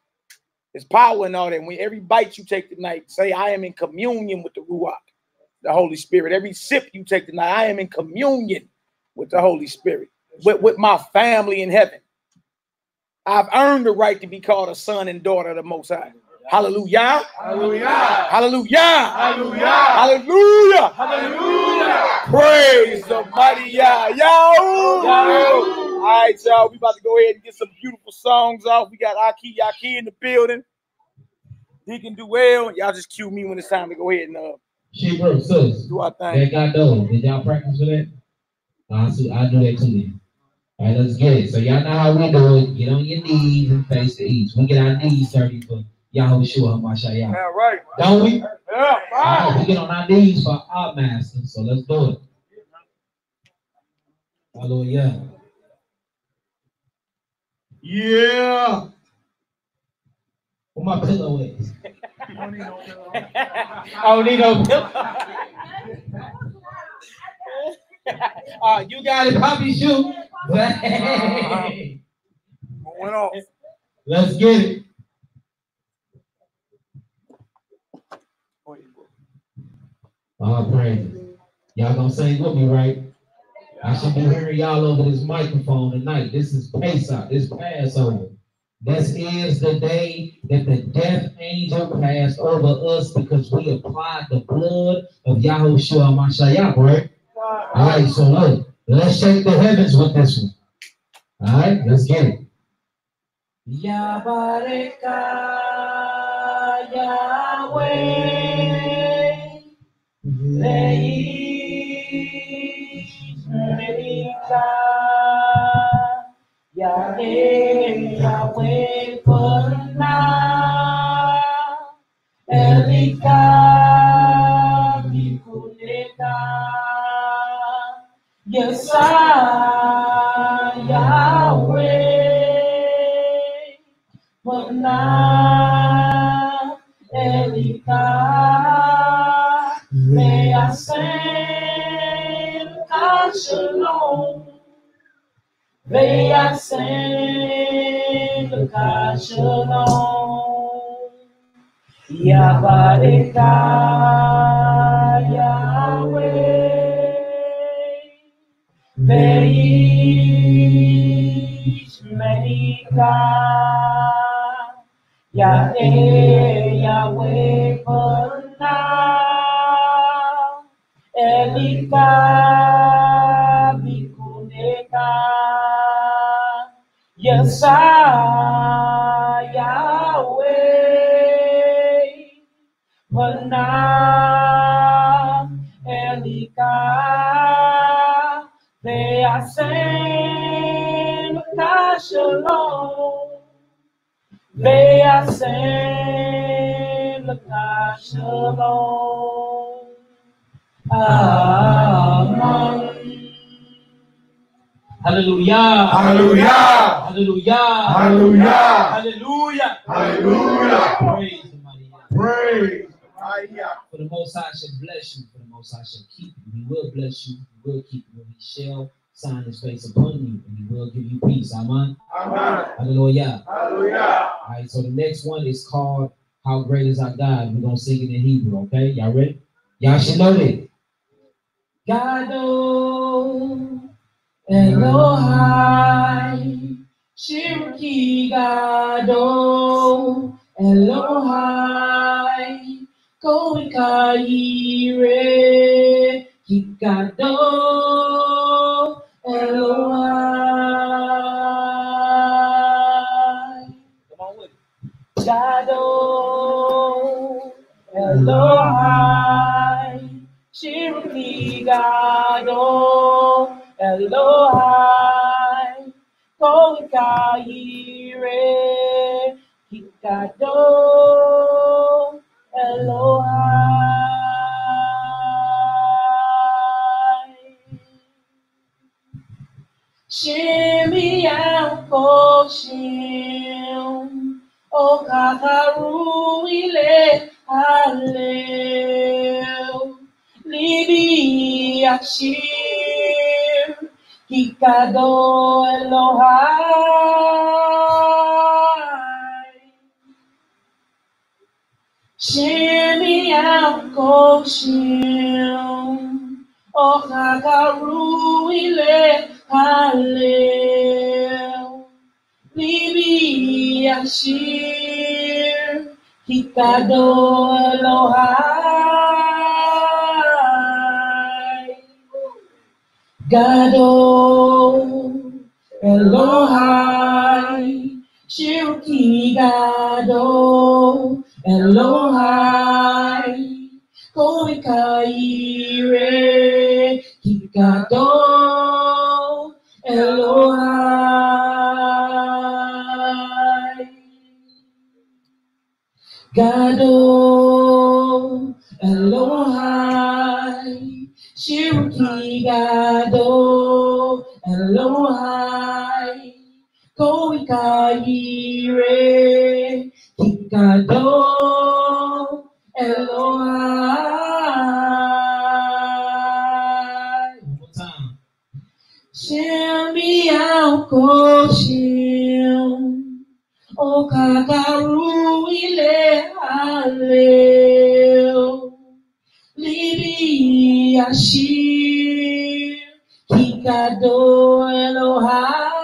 It's power and all that. When every bite you take tonight, say, I am in communion with the Ruach, the Holy Spirit. Every sip you take tonight, I am in communion with the Holy Spirit, with, with my family in heaven. I've earned the right to be called a son and daughter of the Most High. Hallelujah. Hallelujah. Hallelujah. Hallelujah. Hallelujah. Hallelujah. Praise the mighty Yah. Yahoo. All right, y'all. We about to go ahead and get some beautiful songs off. We got Aki Yaki in the building. He can do well. Y'all just cue me when it's time to go ahead and uh, She bro, sis. do our thing. That got those. Did y'all practice for that? I see. I do that too. All right, let's get it. So y'all know how we do it. Get on your knees and face the east. We get our knees dirty for Yahushua Mashiach. All right. Don't we? Yeah. Bye. right, we get on our knees for our master. So let's do it. Hallelujah. Yeah. Where my pillow is? I don't need no pillow. (laughs) uh, you got it, Poppy Shoe. Hey. Going off. (laughs) Let's get it. All praises. Y'all gonna sing with me, right? I should be hearing y'all over this microphone tonight. This is Pesach. This Passover. This is the day that the death angel passed over us because we applied the blood of Yahushua Mashiach, right? All right, so look, let's shake the heavens with this one. All right, let's get it. Yabareka Yahweh Yahweh Pernah Mikuleka Veyasen Shalom Yabareka Yahweh Veish Merika Yahweh Yahweh Pernah Ika Yesa Yahweh Pana Elika Ve'asem Kashalom Ve'asem Kashalom Amen Hallelujah. Hallelujah. Hallelujah. Hallelujah. Hallelujah. Hallelujah. Praise the mighty God. Praise. For the Most High shall bless you. For the Most High shall keep you. He will bless you. He will keep you. He shall sign his face upon you. And he will give you peace. Amen. Amen. Hallelujah. Hallelujah. All right. So the next one is called How Great Is Our God. We're going to sing it in Hebrew. Okay. Y'all ready? Y'all should know it. Gado Elohai Shirki Gado Elohai Koikaire Kikado Elohai Come on with it. Gado Elohai Shirki Gado Elohai Koikaire Kikado Elohai Shimmy Koshim O Kakaru Ile Halel Libi Ashir Kikado Elohai Shimmy Koshim O Kakaru Ile Halel Libi Ashir Kikado Elohai Gado Elohai Shirki Gado Elohai Koikaire Kikado Elohai. Gado Shirki Gado Elohai Koikaire Kikado Elohai One more time. Shimmy Koshim O Kakaru Ile Halel Libi Ashir Kikado Elohai.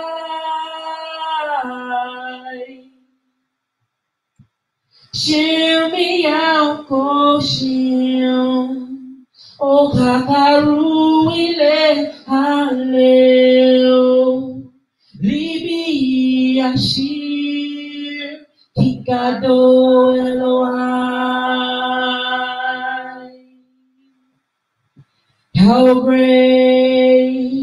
Shimmy Koshim O oh, Kakaru Ile Halel Libi Ashir Kikado Elohai. How great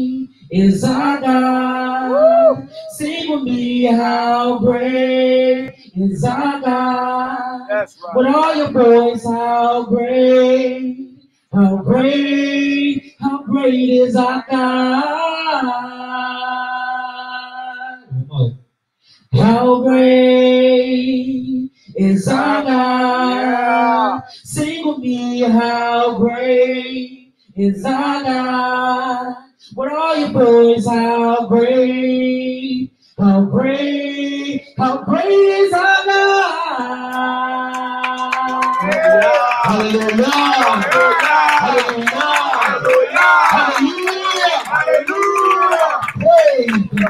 is our God? Sing with me, how great is our God? That's right. With all your boys, how great, how great, how great is our God? How great is our God? Sing with me, how great is our God? With all your boys, how great, how great, how great is our God? Hallelujah. Hallelujah. Hallelujah. Hallelujah. Praise the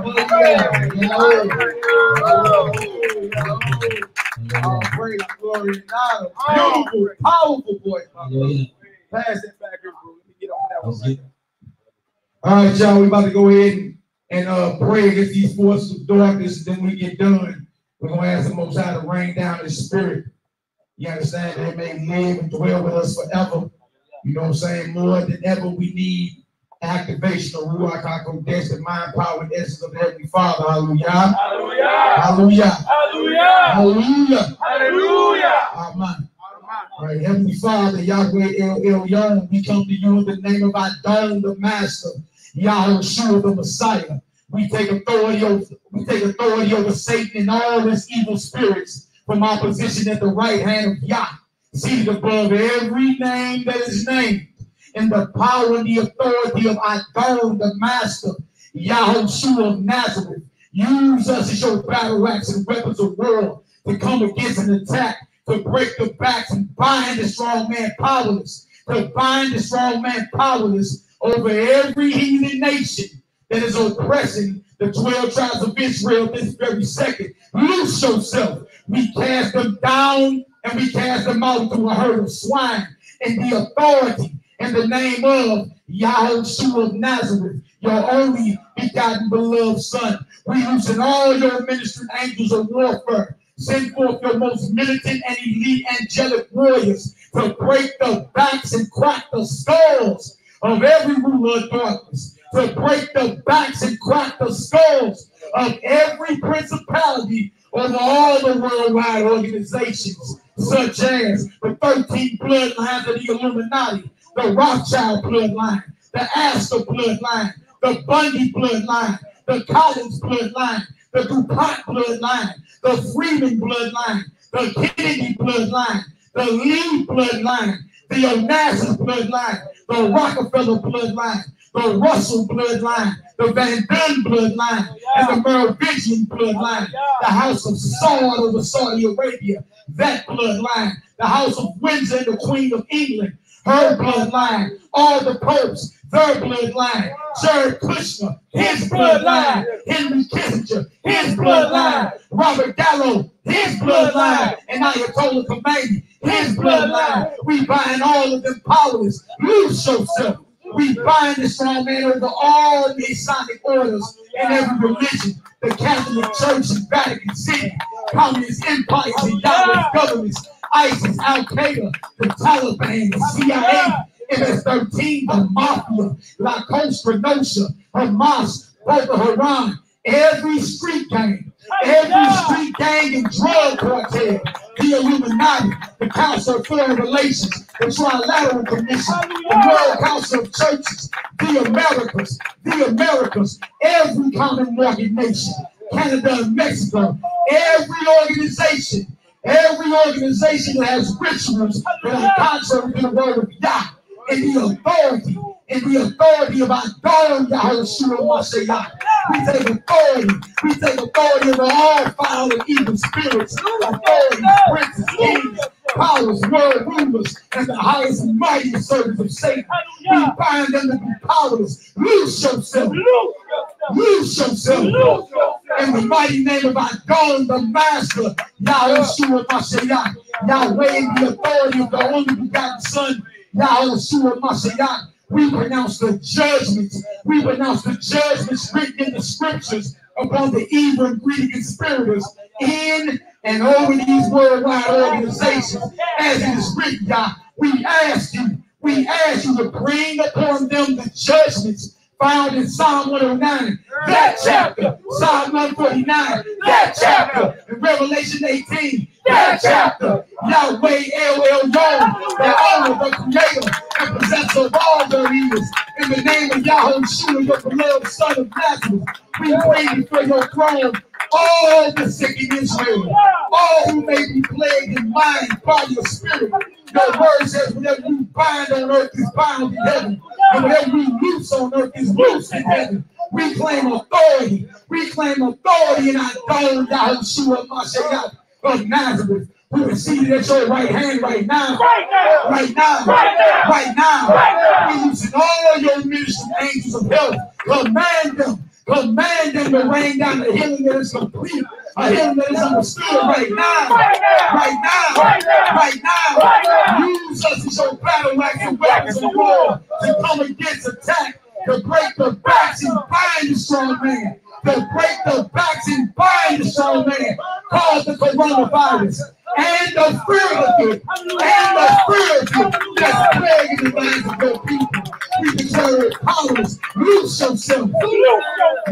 Lord. Oh, praise, glory, and honor. Beautiful, powerful voice. my brother. Hallelujah. Pass it back here, bro. Let me get on that Let's get All right, y'all, we about to go ahead and, uh, pray against these forces of darkness. And then when we get done, we're going to ask the Most High to rain down His Spirit. You understand? That it may live and dwell with us forever. You know what I'm saying? More than ever, we need activation of Ruach HaKodesh, the mind, power, and essence of the Heavenly Father. Hallelujah. Hallelujah. Hallelujah. Hallelujah. Hallelujah. Hallelujah. Amen. All right, Heavenly Father, Yahweh El Elyon, we come to you in the name of our Adon, the Master, Yahushua, the Messiah. We take authority over, we take authority over Satan and all his evil spirits from our position at the right hand of Yah, seated above every name that is named, in the power and the authority of Adon, the Master, Yahushua of Nazareth. Use us as your battle axe and weapons of war to come against an attack to break the backs and bind the strong man powerless, to bind the strong man powerless over every heathen nation that is oppressing the 12 tribes of Israel this very second. Loose yourself. We cast them down and we cast them out to a herd of swine in the authority in the name of Yahushua of Nazareth, your only begotten beloved Son. We loosen all your ministering angels of warfare Send forth your most militant and elite angelic warriors to break the backs and crack the skulls of every ruler of darkness, to break the backs and crack the skulls of every principality over all the worldwide organizations, such as the 13 bloodlines of the Illuminati, the Rothschild bloodline, the Astor bloodline, the Bundy bloodline, the Collins bloodline, the DuPont bloodline, the Freeman bloodline, the Kennedy bloodline, the Lee bloodline, the Onassis bloodline, the Rockefeller bloodline, the Russell bloodline, the Van Duyn bloodline, and the Merovingian bloodline, the House of Saud over Saudi Arabia, that bloodline, the House of Windsor and the Queen of England, her bloodline, all the popes, their bloodline, Jared Kushner, his bloodline, Henry Kissinger, his bloodline, Robert Gallo, his bloodline, and Ayatollah Khomeini, his bloodline. We bind all of them powerless. Loose yourself. We bind the strong man over all the Masonic orders and every religion, the Catholic Church and Vatican City, communist empires and Yahweh governments, ISIS, Al Qaeda, the Taliban, the CIA, MS-13, the Mafia, La Costa Nostra, Hamas, Boko Haram, every street gang, every street gang and drug cartel, the Illuminati, the Council of Foreign Relations, the Trilateral Commission, the World Council of Churches, the Americas, the Americas, every Commonwealth nation, Canada and Mexico, every organization, every organization that has rituals that are contrary to the word of Yah in the authority, in the authority of our God, Yahushua Mashiach. We take authority. We take authority over all foul and evil spirits, authorities, princes, kings, powers, world rulers, and the highest and mightiest servants of Satan. We bind them to be powerless. Loose yourself. Loose yourself. In the mighty name of our God, the Master, Yahushua Mashiach. Yahweh, the authority of the only begotten Son, Mashiach. We pronounce the judgments. We pronounce the judgments written in the scriptures upon the evil and greedy conspirators in and over these worldwide organizations. As it is written, God, we ask you, we ask you to bring upon them the judgments found in Psalm 109, that chapter, Psalm 149, that chapter, in Revelation 18, that chapter, Yahweh El Elyon, the owner, the creator, and possessor of all their evils. In the name of Yahushua, your beloved son of Nazareth, we pray before your throne all the sick in Israel, all who may be plagued in mind, body, or spirit. Your word says, whatever we bind on earth is bound in heaven, and whatever we loose on earth is loose in heaven. We claim authority. We claim authority in our God, Yahushua Mashiach of Nazareth. We receive it at your right hand right now. Right now. Right now. Right now. Right now. Right now. Loosen all your ministering angels of health. Command them. Command them to rain down the healing that is complete, a healing that is understood right now, right now, right now. Use us as your battle axe and weapons of war to come against attack, to break the backs and bind the strong man, to break the backs and bind the strong man, cause the coronavirus and the fear of it, and the fear of it that's plaguing the minds of your people. We declare it powerless. Loose yourself.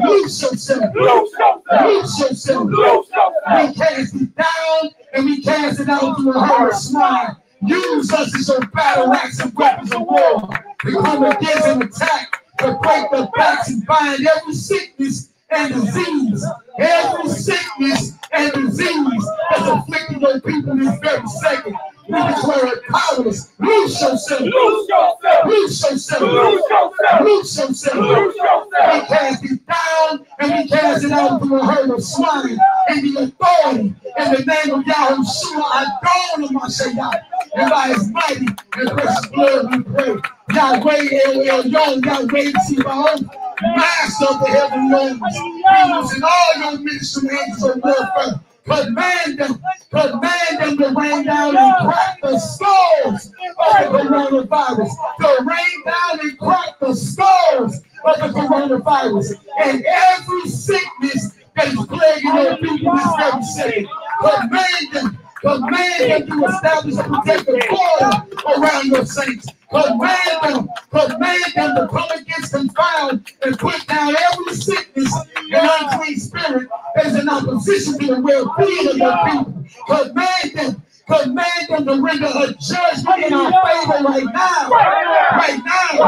Loose yourself. Loose yourself. We cast it down and we cast it out through a herd of swine. Use us as your battle axe and weapons of war. We come against an attack to break the backs and bind every sickness and disease. Every sickness and disease that's afflicting your people this very second. We declare it powerless. Loose yourself. Loose yourself. Loose yourself. Loose yourself. Loose yourself. Loose yourself. Cast it down and we cast it out through a herd of swine in the authority in the name of Yahushua. I dawn on my Shaddai. And by his mighty and precious blood we pray. Yahweh El Elyon, Yahweh Tzibah, Master of the heavenly armies. Be using all your ministry angels of warfare. Command them, command them to rain down and crack the skulls of the coronavirus. To rain down and crack the skulls of the coronavirus. And every sickness that is plaguing your people this very second. Command them, command them to establish a protective border around your saints. Command them, command them to come against and found and put down every sickness and unclean spirit that is in opposition to the well-being of your people. Command them, command them to render a judgment in our favor right now. Right now.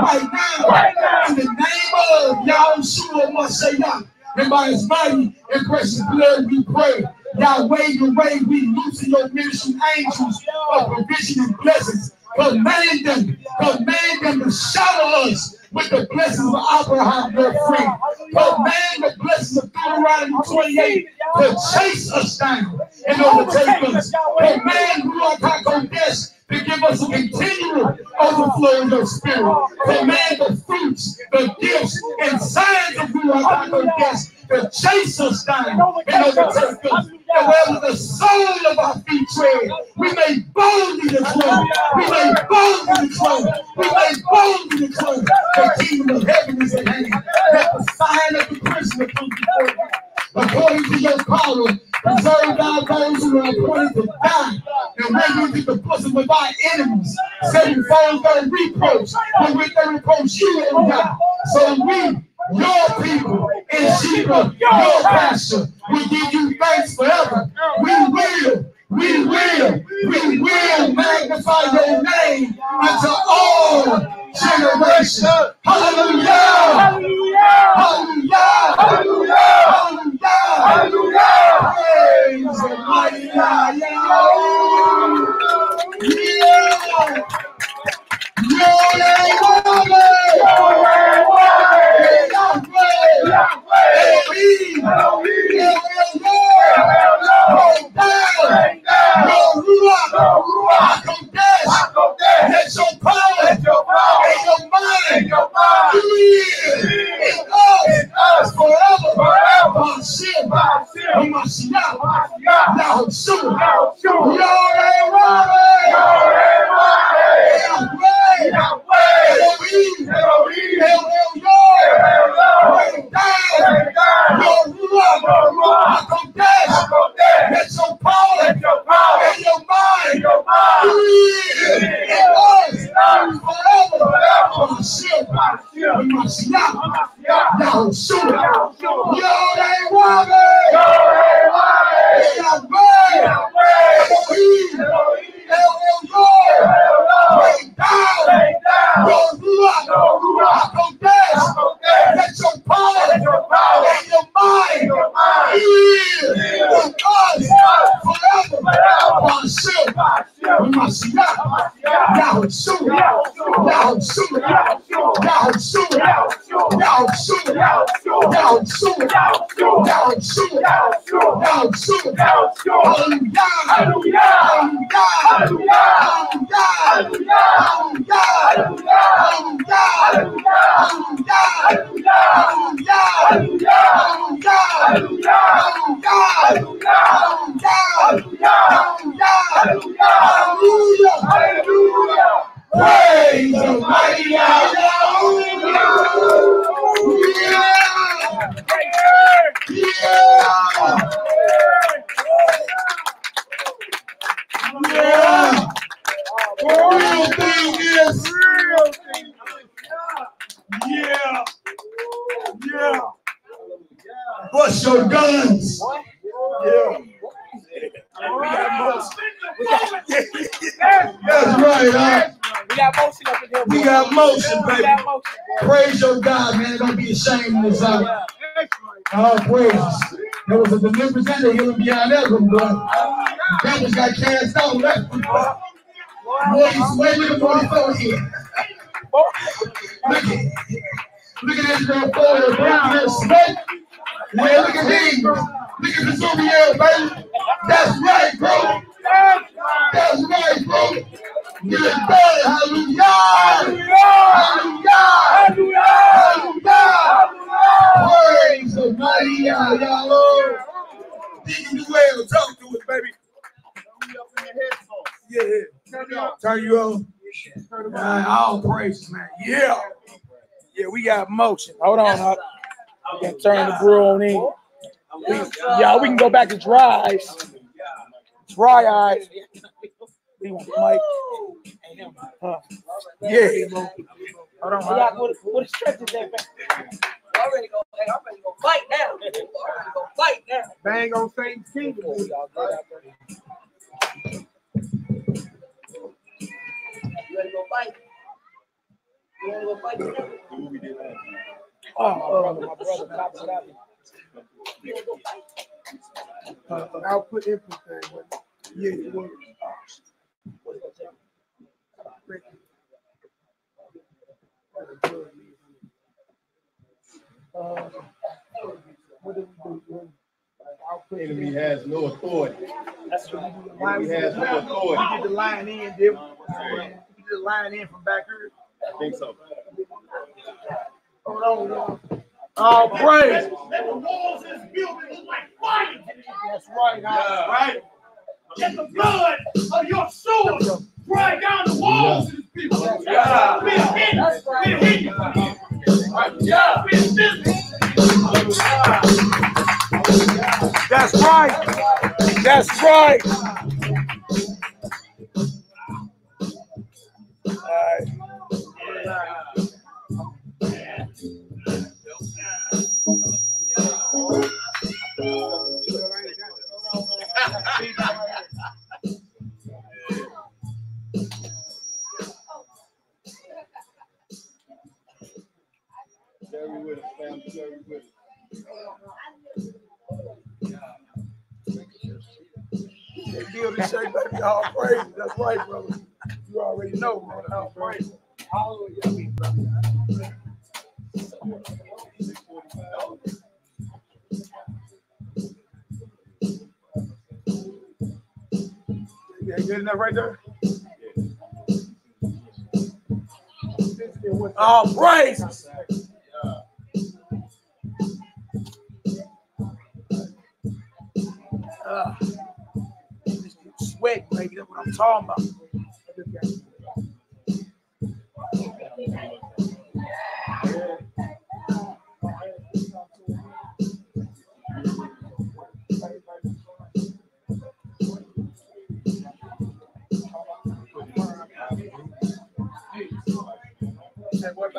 Right now. In the name of Yahushua Mashiach. And by his mighty and precious blood we pray. Yahweh, Yahweh, we loosen your ministry angels of provision and blessings. Command them, command them to shower us with the blessings of Abraham, your friend. Command the blessings of Deuteronomy 28 to chase us down and overtake us. Command Ruach HaKodesh to give us continual overflow of your spirit. Command the fruits, the gifts, and signs of Ruach HaKodesh to chase us down and overtake us. And wherever the sole of our feet tread, we may boldly declare, we may boldly declare, we may boldly declare the kingdom of heaven is at hand. That the sign of the Christian comes before you. According to your calling, preserve thou those who are appointed to die, and bring into the bosom of our enemies, setting forth their reproach, and with their reproach you, O God. So we, your people, and Sheba, your pasture, we give you thanks forever. We will, we will, we will magnify your name unto all generations. Hallelujah! Hallelujah! Hallelujah! Hallelujah! Hallelujah! Hallelujah! Praise the mighty God. Yeah! Let your power and your down, your. Mashiach, Mashiach, Yahushua, Yahushua, Yahushua, Yahushua, Yahushua, Yahushua, Yahushua, Hallelujah, Hallelujah, Hallelujah, Hallelujah, Yeah. Yeah. The real thing is Yeah. Yeah. Bust your guns. Yeah. That's right, huh? We got motion up in here. We got motion, baby. Praise your God, man. Don't be ashamed of this hour. All praises. There was a deliverance and a healing beyond but got cast out. That's Boy, he's way with the 44 here. Look at, look at this girl snake. Yeah, look at these. Look at the Zubiel, baby. That's right, bro. That's right, bro. Get it done. Hallelujah. Hallelujah. Hallelujah. Praise the mighty Yah, Yah, Lord. Deacon Duell, talk to us, baby. Yeah. Turn you on. Uh, all praises, man. Yeah. Yeah, we got motion. Hold on, Huck. We can turn the brew on in. We, yeah, we can go back to dries. Dry eyes. We want Mike. Huh. Yeah. Hold on, Yeah, Huck. what, what stretch is that, man? I'm ready to go. I'm ready to go fight now. I'm ready to go fight now. Bang on Satan's kingdom. You ready to go fight? You ready to go fight together? Oh, my brother, my brother. Cop it up. Uh, I'll put input thing, but yeah, you will. Uh, what do we do? I'll Enemy has no authority. That's what we do. Enemy has no authority. we did the line in, did we? We did the line in from back here. I think so. Hold on, y'all. All praise. Let the walls of this building look like fire. That's right, Yeah. Right? Let the blood of your sword drive down the walls of this people. Yeah. We're hitting. We're hitting. Yeah. We're. That's right. That's right. All right. All praise. That's right, brother. You already know, man. All praise. Hallelujah. Yeah, good enough right there. All praise. Uh, sweat, baby. That's what I'm talking about. What.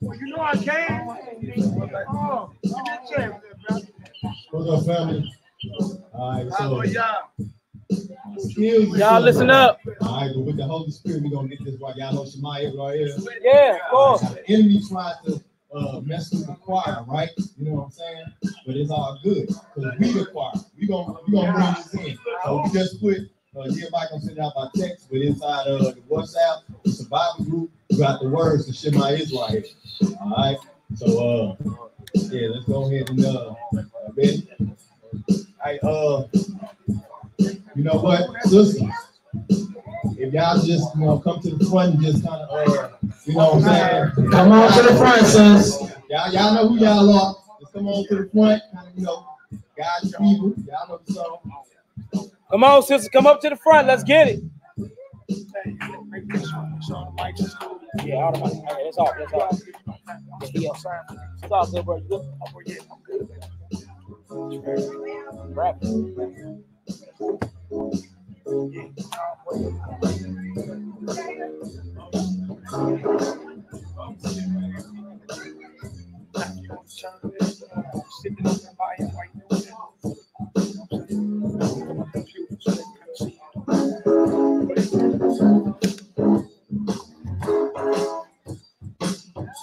Well, you know I can. Oh, give me a check. What's up, family? All right, so Hallelujah. skills. Y'all listen up. All right, but with the Holy Spirit, we're gonna get this right. Y'all know Shemaiah right here. Yeah, of course. The enemy tried to uh, mess with the choir, right? You know what I'm saying? But it's all good because we the choir. We gonna we gonna bring this in. So we just put uh, Jeremiah gonna send out by text, but inside uh, the WhatsApp, the survival group, you got the words to Shema Israel. All right. So uh, yeah, let's go ahead and uh, ready. I uh, you know what, sisters, if y'all just you know come to the front and just kind of uh, you know what I'm saying? Come on to the front, sis. Y'all, y'all know who y'all are. Just come on to the front, kind of, you know, guide the people. Y'all know the song. Come on, sister, come up to the front. Let's get it. Yeah, all the money. Okay, that's all. That's all. Yeah, it's all good, bro. You good? Oh, bro, yeah, I'm good. Rap.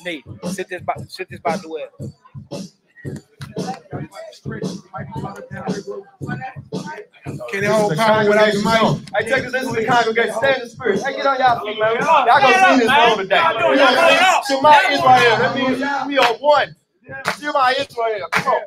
Nate, sit this by sit this by the way. Can they hold power without the mic? Hey, take this into the congregation. Stay in the spirit. Hey, get on y'all feet, man. Y'all gonna see this song today. We gonna sing Shema Israel. That means we are one. Shema Israel. Come on.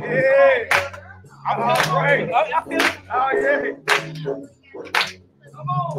Yeah. I'm feeling great. Oh, I feel it. Oh, yeah. Come on.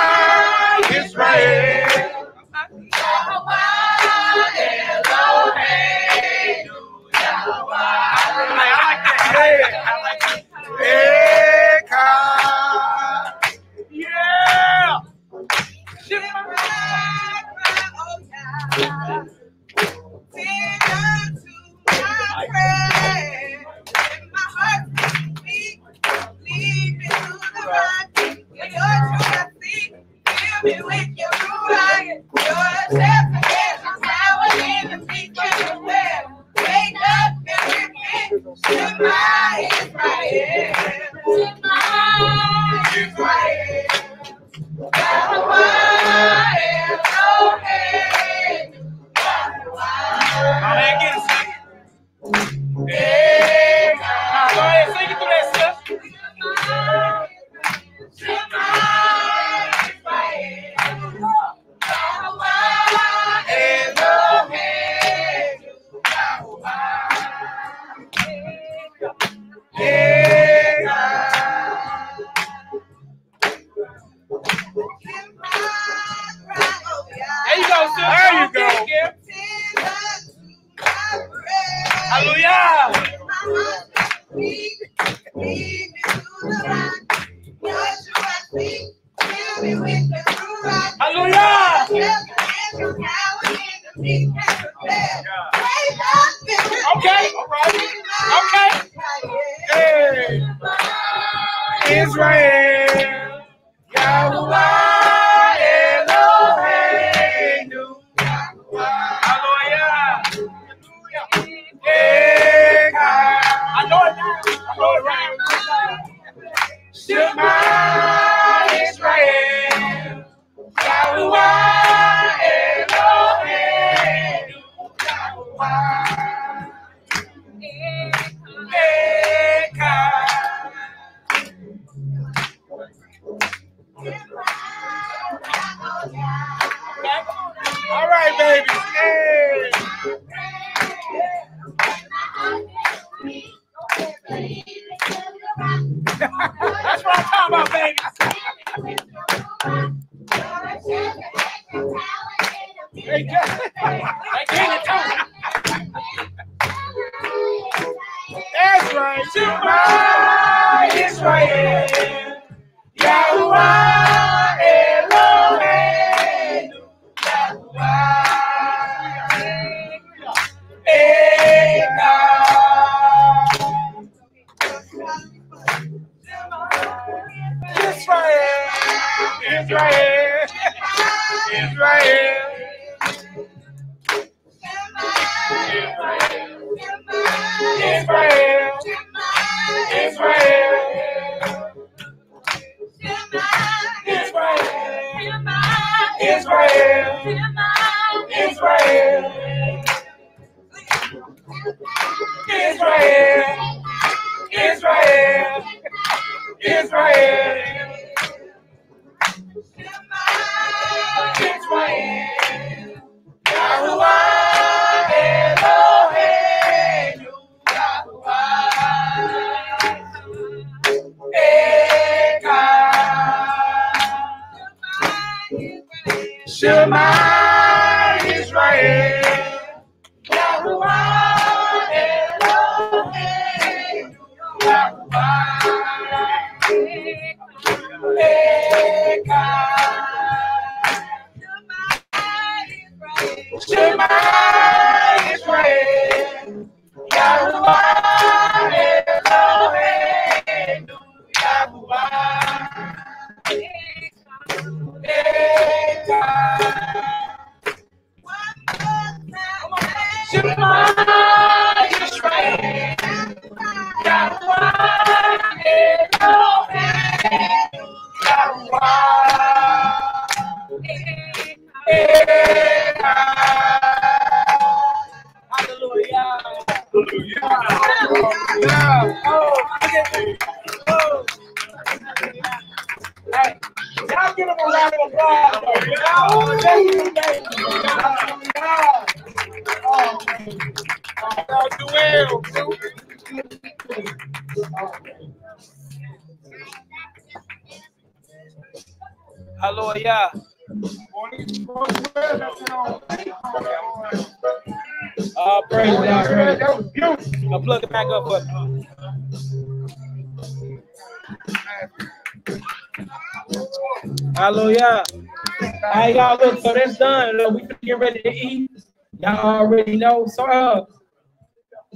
Get ready to eat. Y'all already know. So uh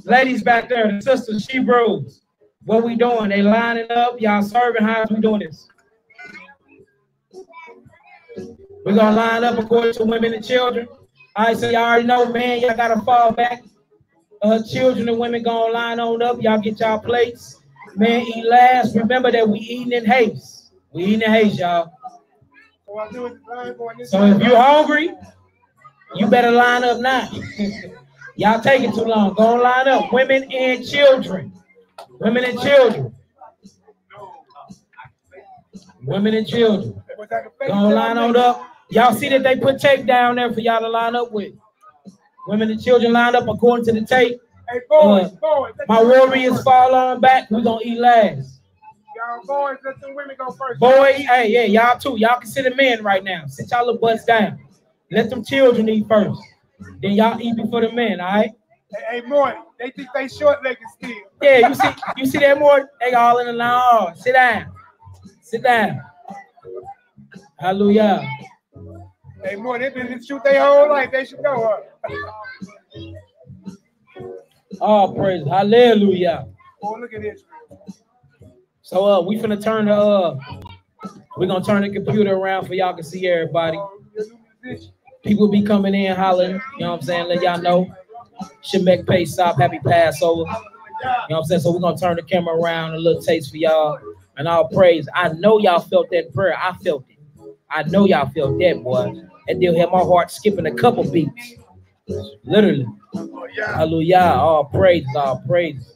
ladies back there, the sisters, she bros. What we doing? They lining up, y'all serving. How's we doing this? We're gonna line up according to women and children. All right, so y'all already know, man, y'all gotta fall back. Uh, children and women gonna line on up. Y'all get y'all plates. Man, eat last. Remember that we eating in haste. We eating in haste, y'all. So I do it, line going this So way. if you're hungry, you better line up now. (laughs) y'all taking too long. Go and line up. Women and children. Women and children. Women and children. Was that a Go and line on up. Y'all see that they put tape down there for y'all to line up with. Women and children lined up according to the tape. Hey, boys, Uh, boys. My the women go warriors fall on back. we gonna eat last. Y'all boys, let the women go first. Boys, hey, yeah, y'all too. Y'all consider men right now. Sit y'all little butts down. Let them children eat first. Then y'all eat before the men, all right? Hey, hey they think they short legged still. Yeah, you see, you see that more? They all in the line. Oh, sit down. Sit down. Hallelujah. Hey, Morty, they been shoot their whole life. They should go up. Oh, praise. Hallelujah. Oh, look at this. So uh we finna turn the uh we're gonna turn the computer around for y'all can see everybody. People be coming in hollering, you know what I'm saying? Let y'all know. Shemek Pay Stop, happy Passover. You know what I'm saying? So we're gonna turn the camera around, a little taste for y'all, and all praise. I know y'all felt that prayer. I felt it. I know y'all felt that, boy. And they'll have my heart skipping a couple beats. Literally. Hallelujah. All praise, all praise.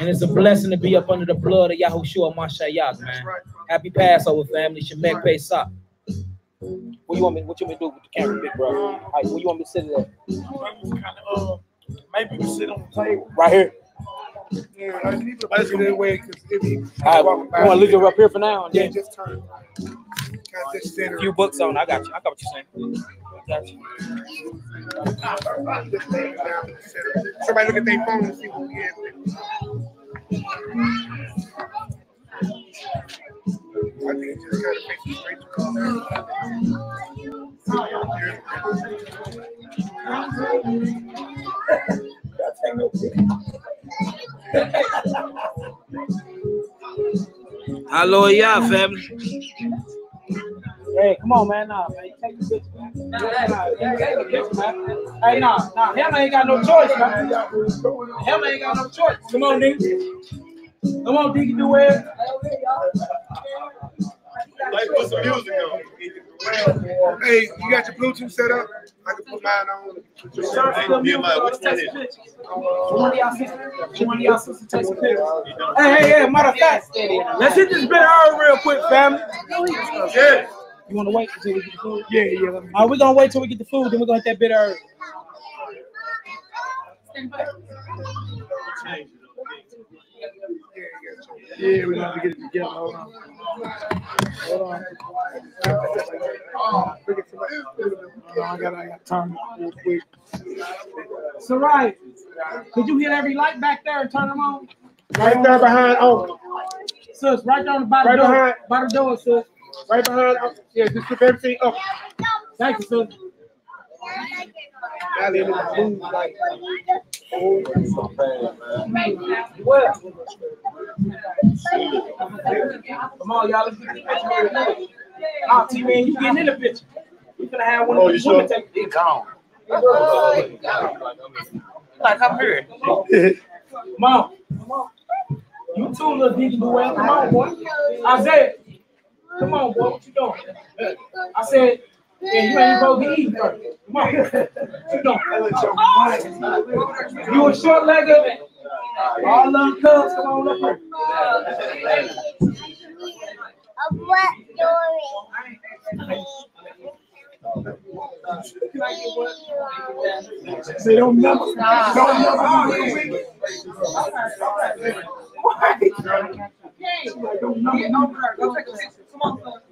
And it's a blessing to be up under the blood of Yahushua Mashiach, man. Happy Passover, family. Shemek Stop. What you want me? What you want me to do with the camera, big bro? All right, where you want me to sit it at? uh, maybe we sit on the table. Right here. Yeah, I need to put it that way because if he All right, you want to leave it up here for now? And Yeah, then just turn. Kind of a few books on. I got you. I got what you're saying. Got you. Just lay it down in the center. Somebody look at their phone and see what we have. I think it's just kind of makes it straight to Hallelujah, family. Hey, come on, man. Nah, man. You take the picture, man. Nah, nah, you take the picture, man. Hey, nah, nah. Him ain't got no choice, man. Him ain't got no choice. Come on, nigga. Come on, Deacon Do it. Like, put some music on. Hey, you got your Bluetooth set up? I can put mine on. Hey, Nehemiah, which one is it? One of y'all sisters, one of y'all sisters take some pictures. Hey, hey, hey, matter of fact, let's hit this bit early real quick, family. Yeah. You want to wait until we get the food? Yeah, yeah. let me- All right, we're gonna wait till we get the food, then we're gonna hit that bit early. Yeah, we got to get it together. Hold on. Hold on. Look at somebody. Hold on, I got I got time real quick. So right, could you hit every light back there and turn them on? Right there behind oh, Sis, right there on the bottom Right door. behind- Bottom door, sis. right behind oh, yeah, just flip everything up. Thank you, sis. Now they look move like What? Come on, y'all. Let's get this picture. Ah, T man, you getting in the picture? We gonna have one Oh, of you women sure? take it. Gone. Like, I'm here. Come on. Come on. You too, little Deacon Duane. Come on, boy. I said, Come on, boy. What you doing? I said, yeah, you ain't supposed to eat first. Come on. What you doing? You a short legger? All them cubs, come on up here. they don't never don't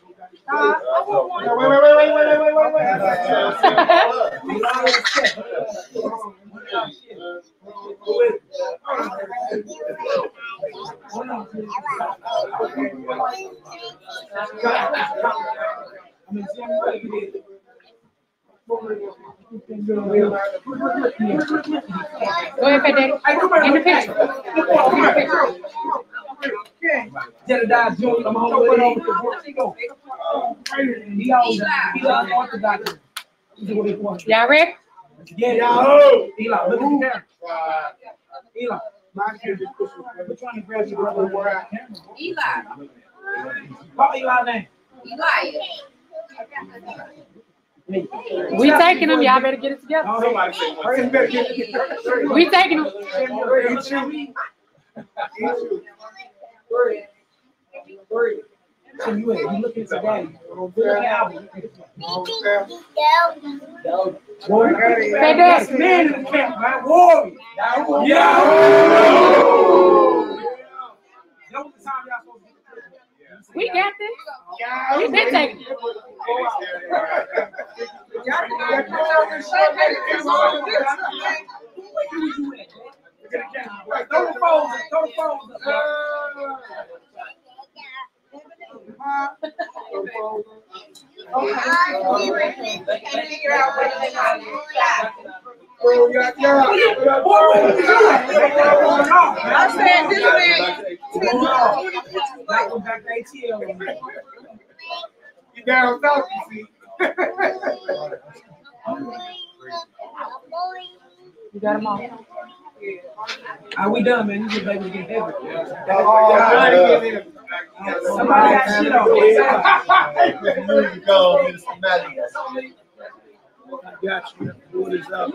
Uh, Wait, wait, wait, wait, wait, wait, wait, wait. Go ahead, In the picture. In the picture. Jedediah come on over there. Where he go? He always, he always orthodox. Y'all ready? Yeah, y'all. Eli, look at the camera. Eli. We're trying to grab you brother where I can. Eli. Call Eli name. Eli. We taking them. Y'all better get it together. We taking them. So you ain't, you looking to daddy. Look at Albert. Man in the camp, man. Warrior. Yeah. That was the time y'all supposed to get the We got this. We been taking it. Throw the phones, throw the phones up. I said this man. You down you. You got them all. Are we done, man? You These babies get heavy. Oh, Somebody got shit on. Hey, put the music on, Minister Magic. Got you. Do this up.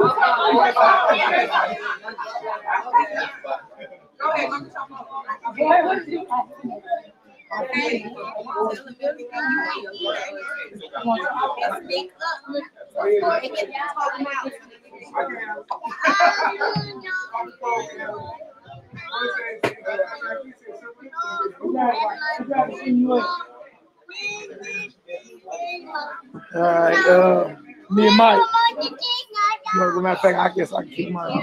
All right, uh, me and Mike. As a matter of fact, I guess I can keep mine.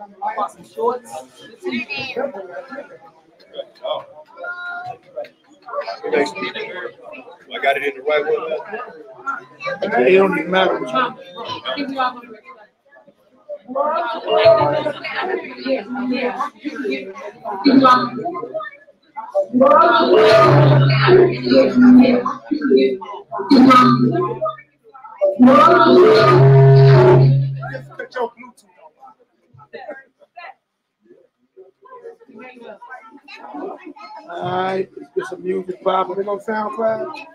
I bought some shorts. I got it in the right one. It don't even matter. Just cut your Bluetooth All right, let's get some music popping. Put it on SoundCloud.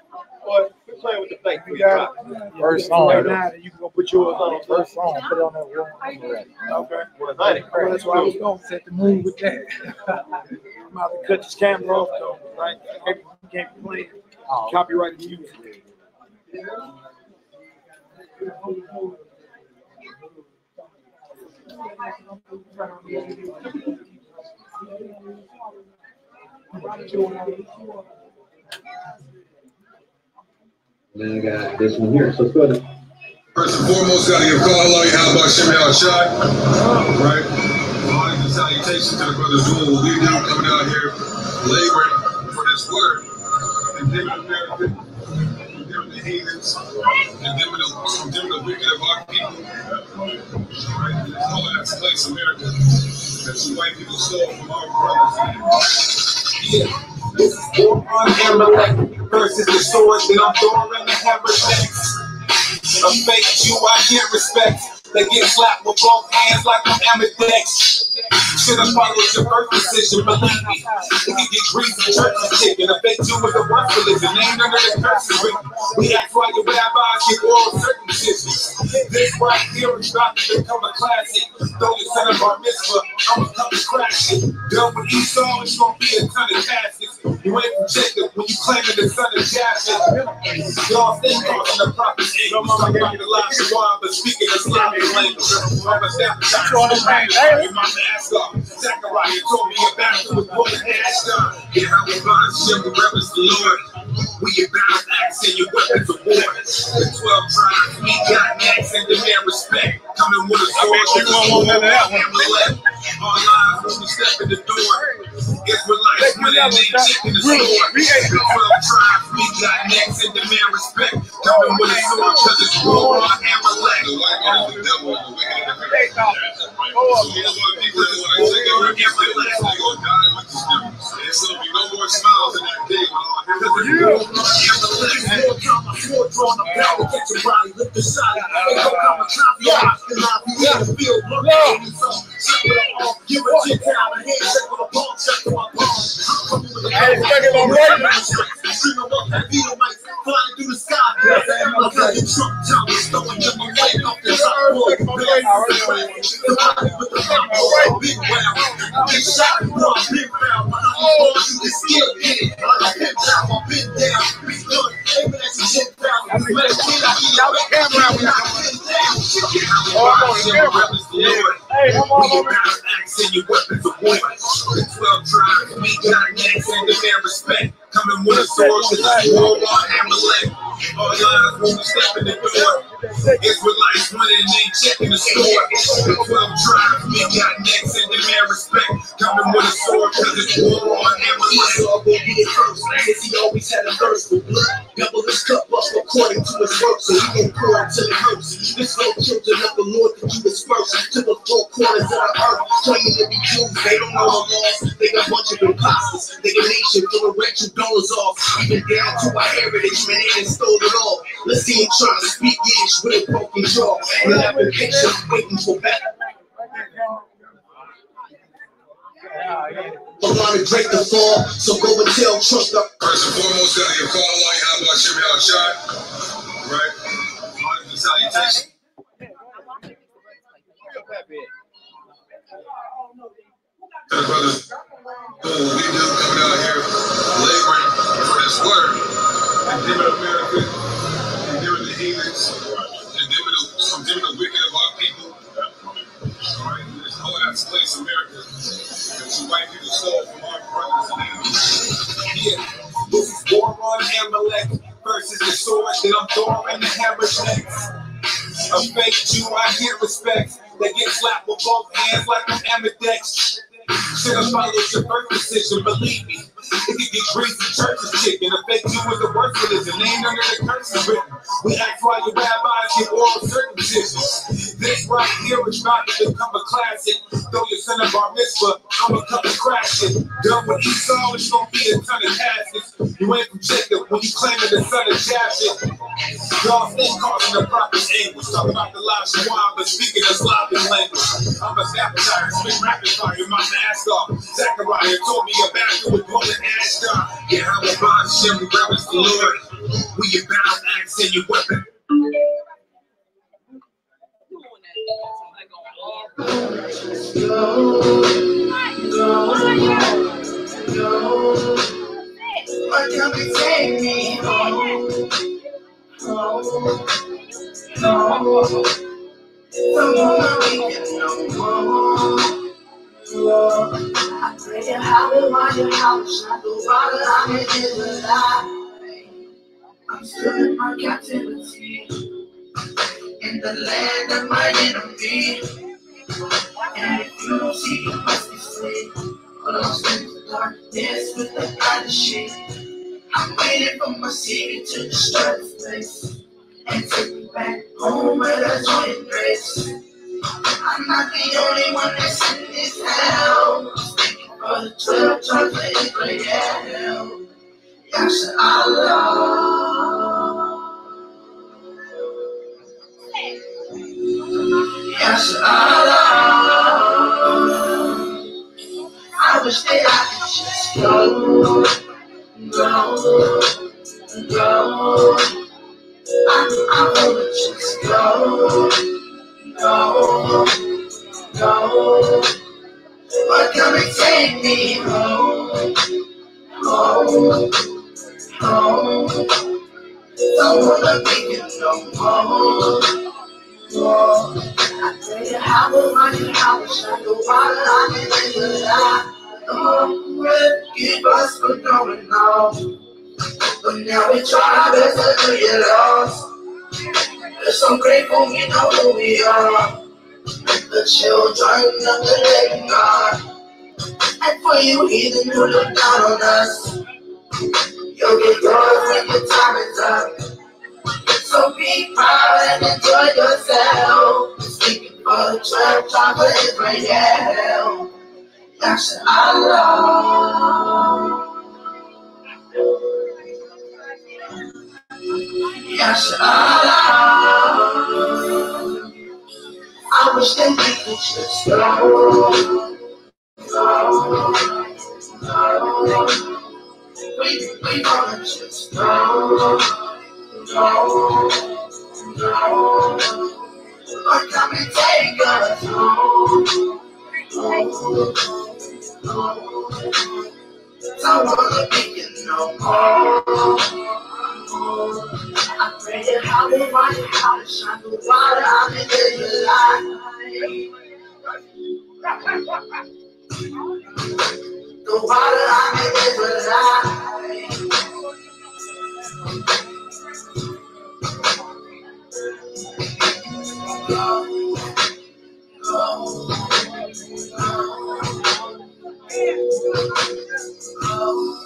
Boy, quit playing with the fake. You got it. First song right now, then you can go put yours on. First song, put it on that one. Okay. Well, honey, Well, that's why I was going to set the mood with that. I'm about to cut this camera off though, right? I can't, I can't be playing oh. copyrighted music. Then I got this one here. So let's go First and foremost, gotta give call Allah, Shimmy Al Shad? Right? All these salutations to the brothers doing what we do, coming out here laboring for this word. Condemning America, condemning the heathens, condemning the, condemning the wicked of our people. Right? All that's place America you. This is war on Amalek versus the swords that I'm throwing the hammer next. A fake Jew I can't respect. They get slapped with both hands like I'm Amadex. Should have followed your first decision, believe me. If you get greasy, church is chicken. I fake you with the worst religion. Ain't none of the curses written. We ask why your rabbis get oral circumcisions. This right here is about to become a classic. Throw your son of bar mitzvah, I'ma come and crash it. Done with Esau, it's gonna be a ton of caskets. You ain't from Jacob when you claiming the son of Japheth. Y'all think on the prophet's age. I'm talking the last one, but speaking Islamic language. I'm a step with my mask off. Zechariah told me about it with what has done. Yeah, how we find shit to reverence the Lord. We about axe and your weapons of war. The 12 tribes, we got next and demand respect. Coming with a sword, you won't want that one. All lives when we step in the door. Israelites winning, they checking the sword. The 12 tribes, we got next and demand respect. Coming with a sword, cause it's war on Amalek. The top floor. Big round. I'm been down, I'm out. Hey, come on, we about axe and your weapons of war. The 12 tribes, we got next and demand respect. Coming with a sword, cause it's war on Amalek. All lies when we step in the door. Israelites winning, ain't checking the score. The 12 tribes, we got next and demand respect. Coming with a sword, cause it's war on Amalek. Esau will be the first, as he always had a thirst for blood. Double his cup up according to his work, so he gon' pour until it hurts. This no children of the Lord can do his first to the four corners of the earth. Claiming to be Jews, they don't know the laws. They got a bunch of imposters. They a nation full of rent you dollars off. Even down to our heritage, man, they stole it all. Let's see him trying to speak Yiddish with a broken jaw. The application waiting for I'm to Drake the fall, so go and tell Trump the First and foremost, gotta give call Allah, how about Shimmy Al Shad? Right? All these salutations. the brothers we do, coming out here laboring for this America, the the, the wicked of our people. This whole place, America, that you white people stole from our brothers and enemies. Yeah, this is war on Amalek versus the sword that I'm throwing the hammer's next. A fake Jew, I get respect. They get slapped with both hands like an Amedex. Should have followed your first decision, believe me. It could get greasy church's chicken. A fake Jew is the worst religion. Ain't under the curses written. We ask why your rabbis get oral circumcisions. This right here is about to become a classic. Throw your son of bar mitzvah, I'ma come and crash it. Done with Esau, it's gonna be a ton of caskets. You ain't from Jacob when you claiming the son of Japheth. Y'all think causing the prophet's anguish. Talk about the lives of wine, but speaking a Slavic language. I'm a appetite, spit rapid fire, my mask off. Zechariah told me about it with golden ash down. Yeah, how about Shem, reverence the Lord. We about axe in your weapon. Why can't you take me home? Home, home. On, we can no more. I'm in the light. I'm still in my captivity in the land of my enemy. And if you don't see, you must be I'm still in the darkness with the shade. I'm waiting for my savior to destroy this place and take me back home where there's joy and. I'm not the only one that's in this. Speaking for the 12 tribes of Israel. Yes, Allah. Yes, Allah. I wish that I could just go, go, go. I, I wanna just go, go, go. But come and take me home, home, home. Don't wanna be here no more. more. I tell you how I want you, how I shine the I'm in the light. Lord, keep us from going on. But now we try our best to do you lost. We're so grateful we know who we are. The children of the living God. And for you, heathen who look down on us. You'll get yours when your time is up. So be proud and enjoy yourself. Speaking for the church of Israel. Yes, Allah. I wish that we could just go. We, we wanna just go. Go. Go. Or come and take us home. Don't wanna be you no more. I pray that I'll be running out of shine the water I'll be living The water I'll be living Oh,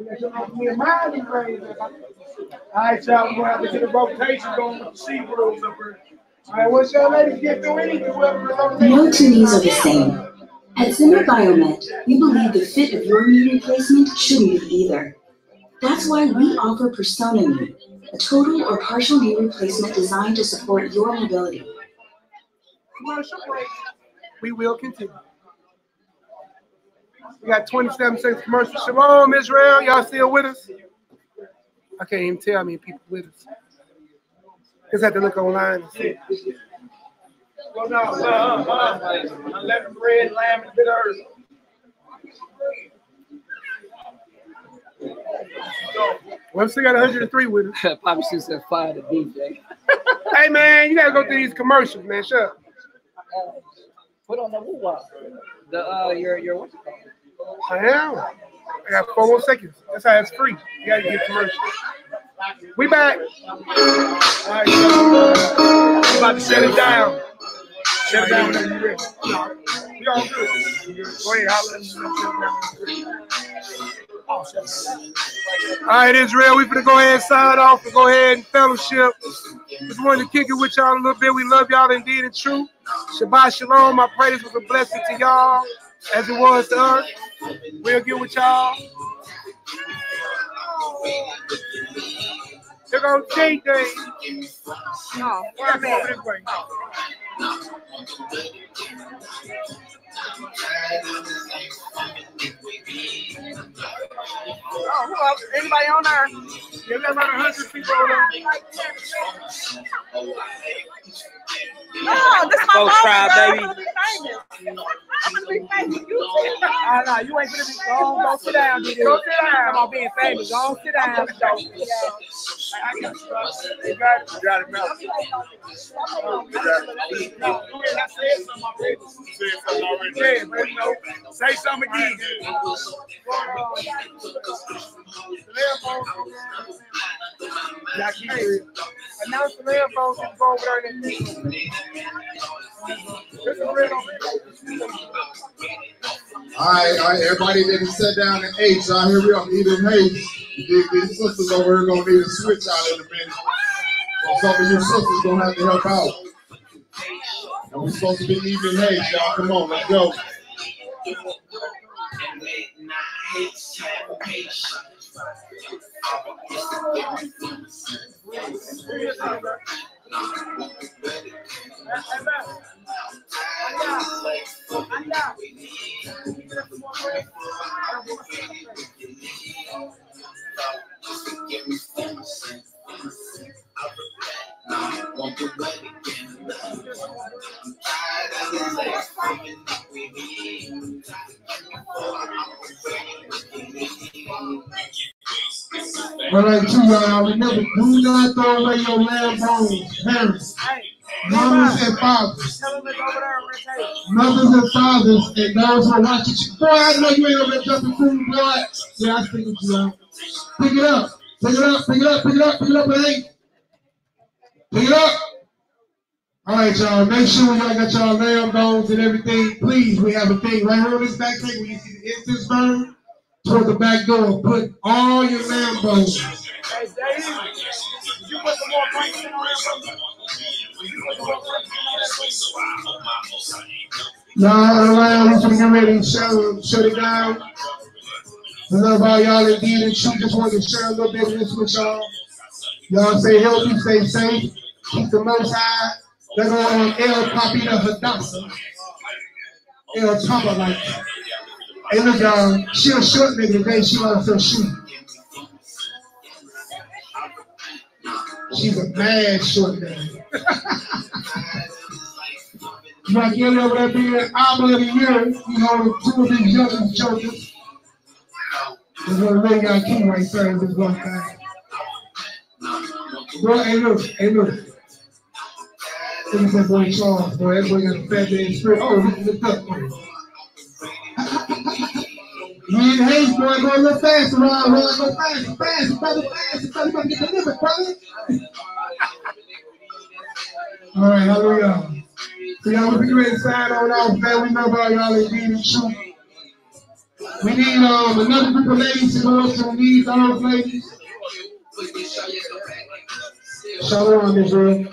The All right, y'all, we're gonna have to get a rotation going with the sea rules up here. All right, once y'all ladies get through anything, whoever is on the No two knees are the same. At Zimmer Biomet, we believe the fit of your knee replacement shouldn't be either. That's why we offer Persona Knee, a total or partial knee replacement designed to support your mobility. commercial break. We will continue. We got 27 seconds commercial. Shalom, Israel. Y'all still with us? I can't even tell how many people with us. Just have to look online and see. Well, no, uh, uh, uh, unleavened bread, lamb, and bitter herbs. Well, we still got 103 with us. Probably should have fired the DJ. hey, man, you got to go through these commercials, man. Shut up. Put on the woo. The uh, your your what's it called? I am. I got four more seconds. That's how it's free. You got to get commercial. We back. All right, we about to shut it down. Shut it down. We all good. Go ahead, at me. All right, Israel, we finna go ahead and sign off and go ahead and fellowship. Just wanted to kick it with y'all a little bit. We love y'all indeed and true. Shabbat shalom. I pray this was a blessing to y'all as it was to us. We'll get with y'all. Here goes J Day. No, oh, You gotta come over this way. Oh, who else? Anybody on there? Yeah, we got about 100 people on there. No, this is my Folks mom, try, baby. I'm gonna be famous. I'm gonna be famous. You see? Ah, nah, you ain't gonna be. Go, on, go sit down, DJ. Go sit down. Come on, being famous. Go on, sit down. I got you, brother. You got it. You got it, Mel. Yeah, man, you know, say something again. Hey, announce the land phones and go over there and This is red on All right, all right, everybody didn't sit down and ate. So here we are, eating hay. These, these sisters over here gonna need a switch out in a minute. So some of you sisters gonna have to help out. We're supposed to be eating hay, y'all. Come on, let's go. All right, too, y'all. Remember, do not throw away your lamb bones, parents, mothers and fathers, mothers and fathers, and those who are watching. Boy, I know you ain't over there jumping food, boy. Yeah, I think it's you out. Pick it up, pick it up, pick it up, pick it up, pick it up, hey. Pick it up. All right, y'all. Make sure y'all got y'all lamb bones and everything. Please, we have a thing right here on this back table. You see the incense burn toward the back door. Put all your lamb bones. You Y'all around, we're gonna get ready to shut, shut it down. I love all y'all indeed and true. Just wanted to share a little bit of this with y'all. Y'all stay healthy, stay safe, keep the most high. They're going on El Papita Hadassah. El Tama like that. Hey, look, y'all, she a short nigga today. She loves her shoe. She's a bad short nigga. (laughs) You over there being album of the year, you know, two of these young jokers. There's one really got king right there this one thing. Bro, hey look, hey look. Look at that boy boy. Boy got a fat man spirit. Oh, look the cup. boy, go a little faster, Ron, Ron, go faster, faster, brother, faster, brother, better get delivered, brother. All right, hallelujah. So y'all, we ready to sign on off, man. We know about y'all true. We need um another group of ladies to go up to the knees, all those ladies. Shalom, Israel.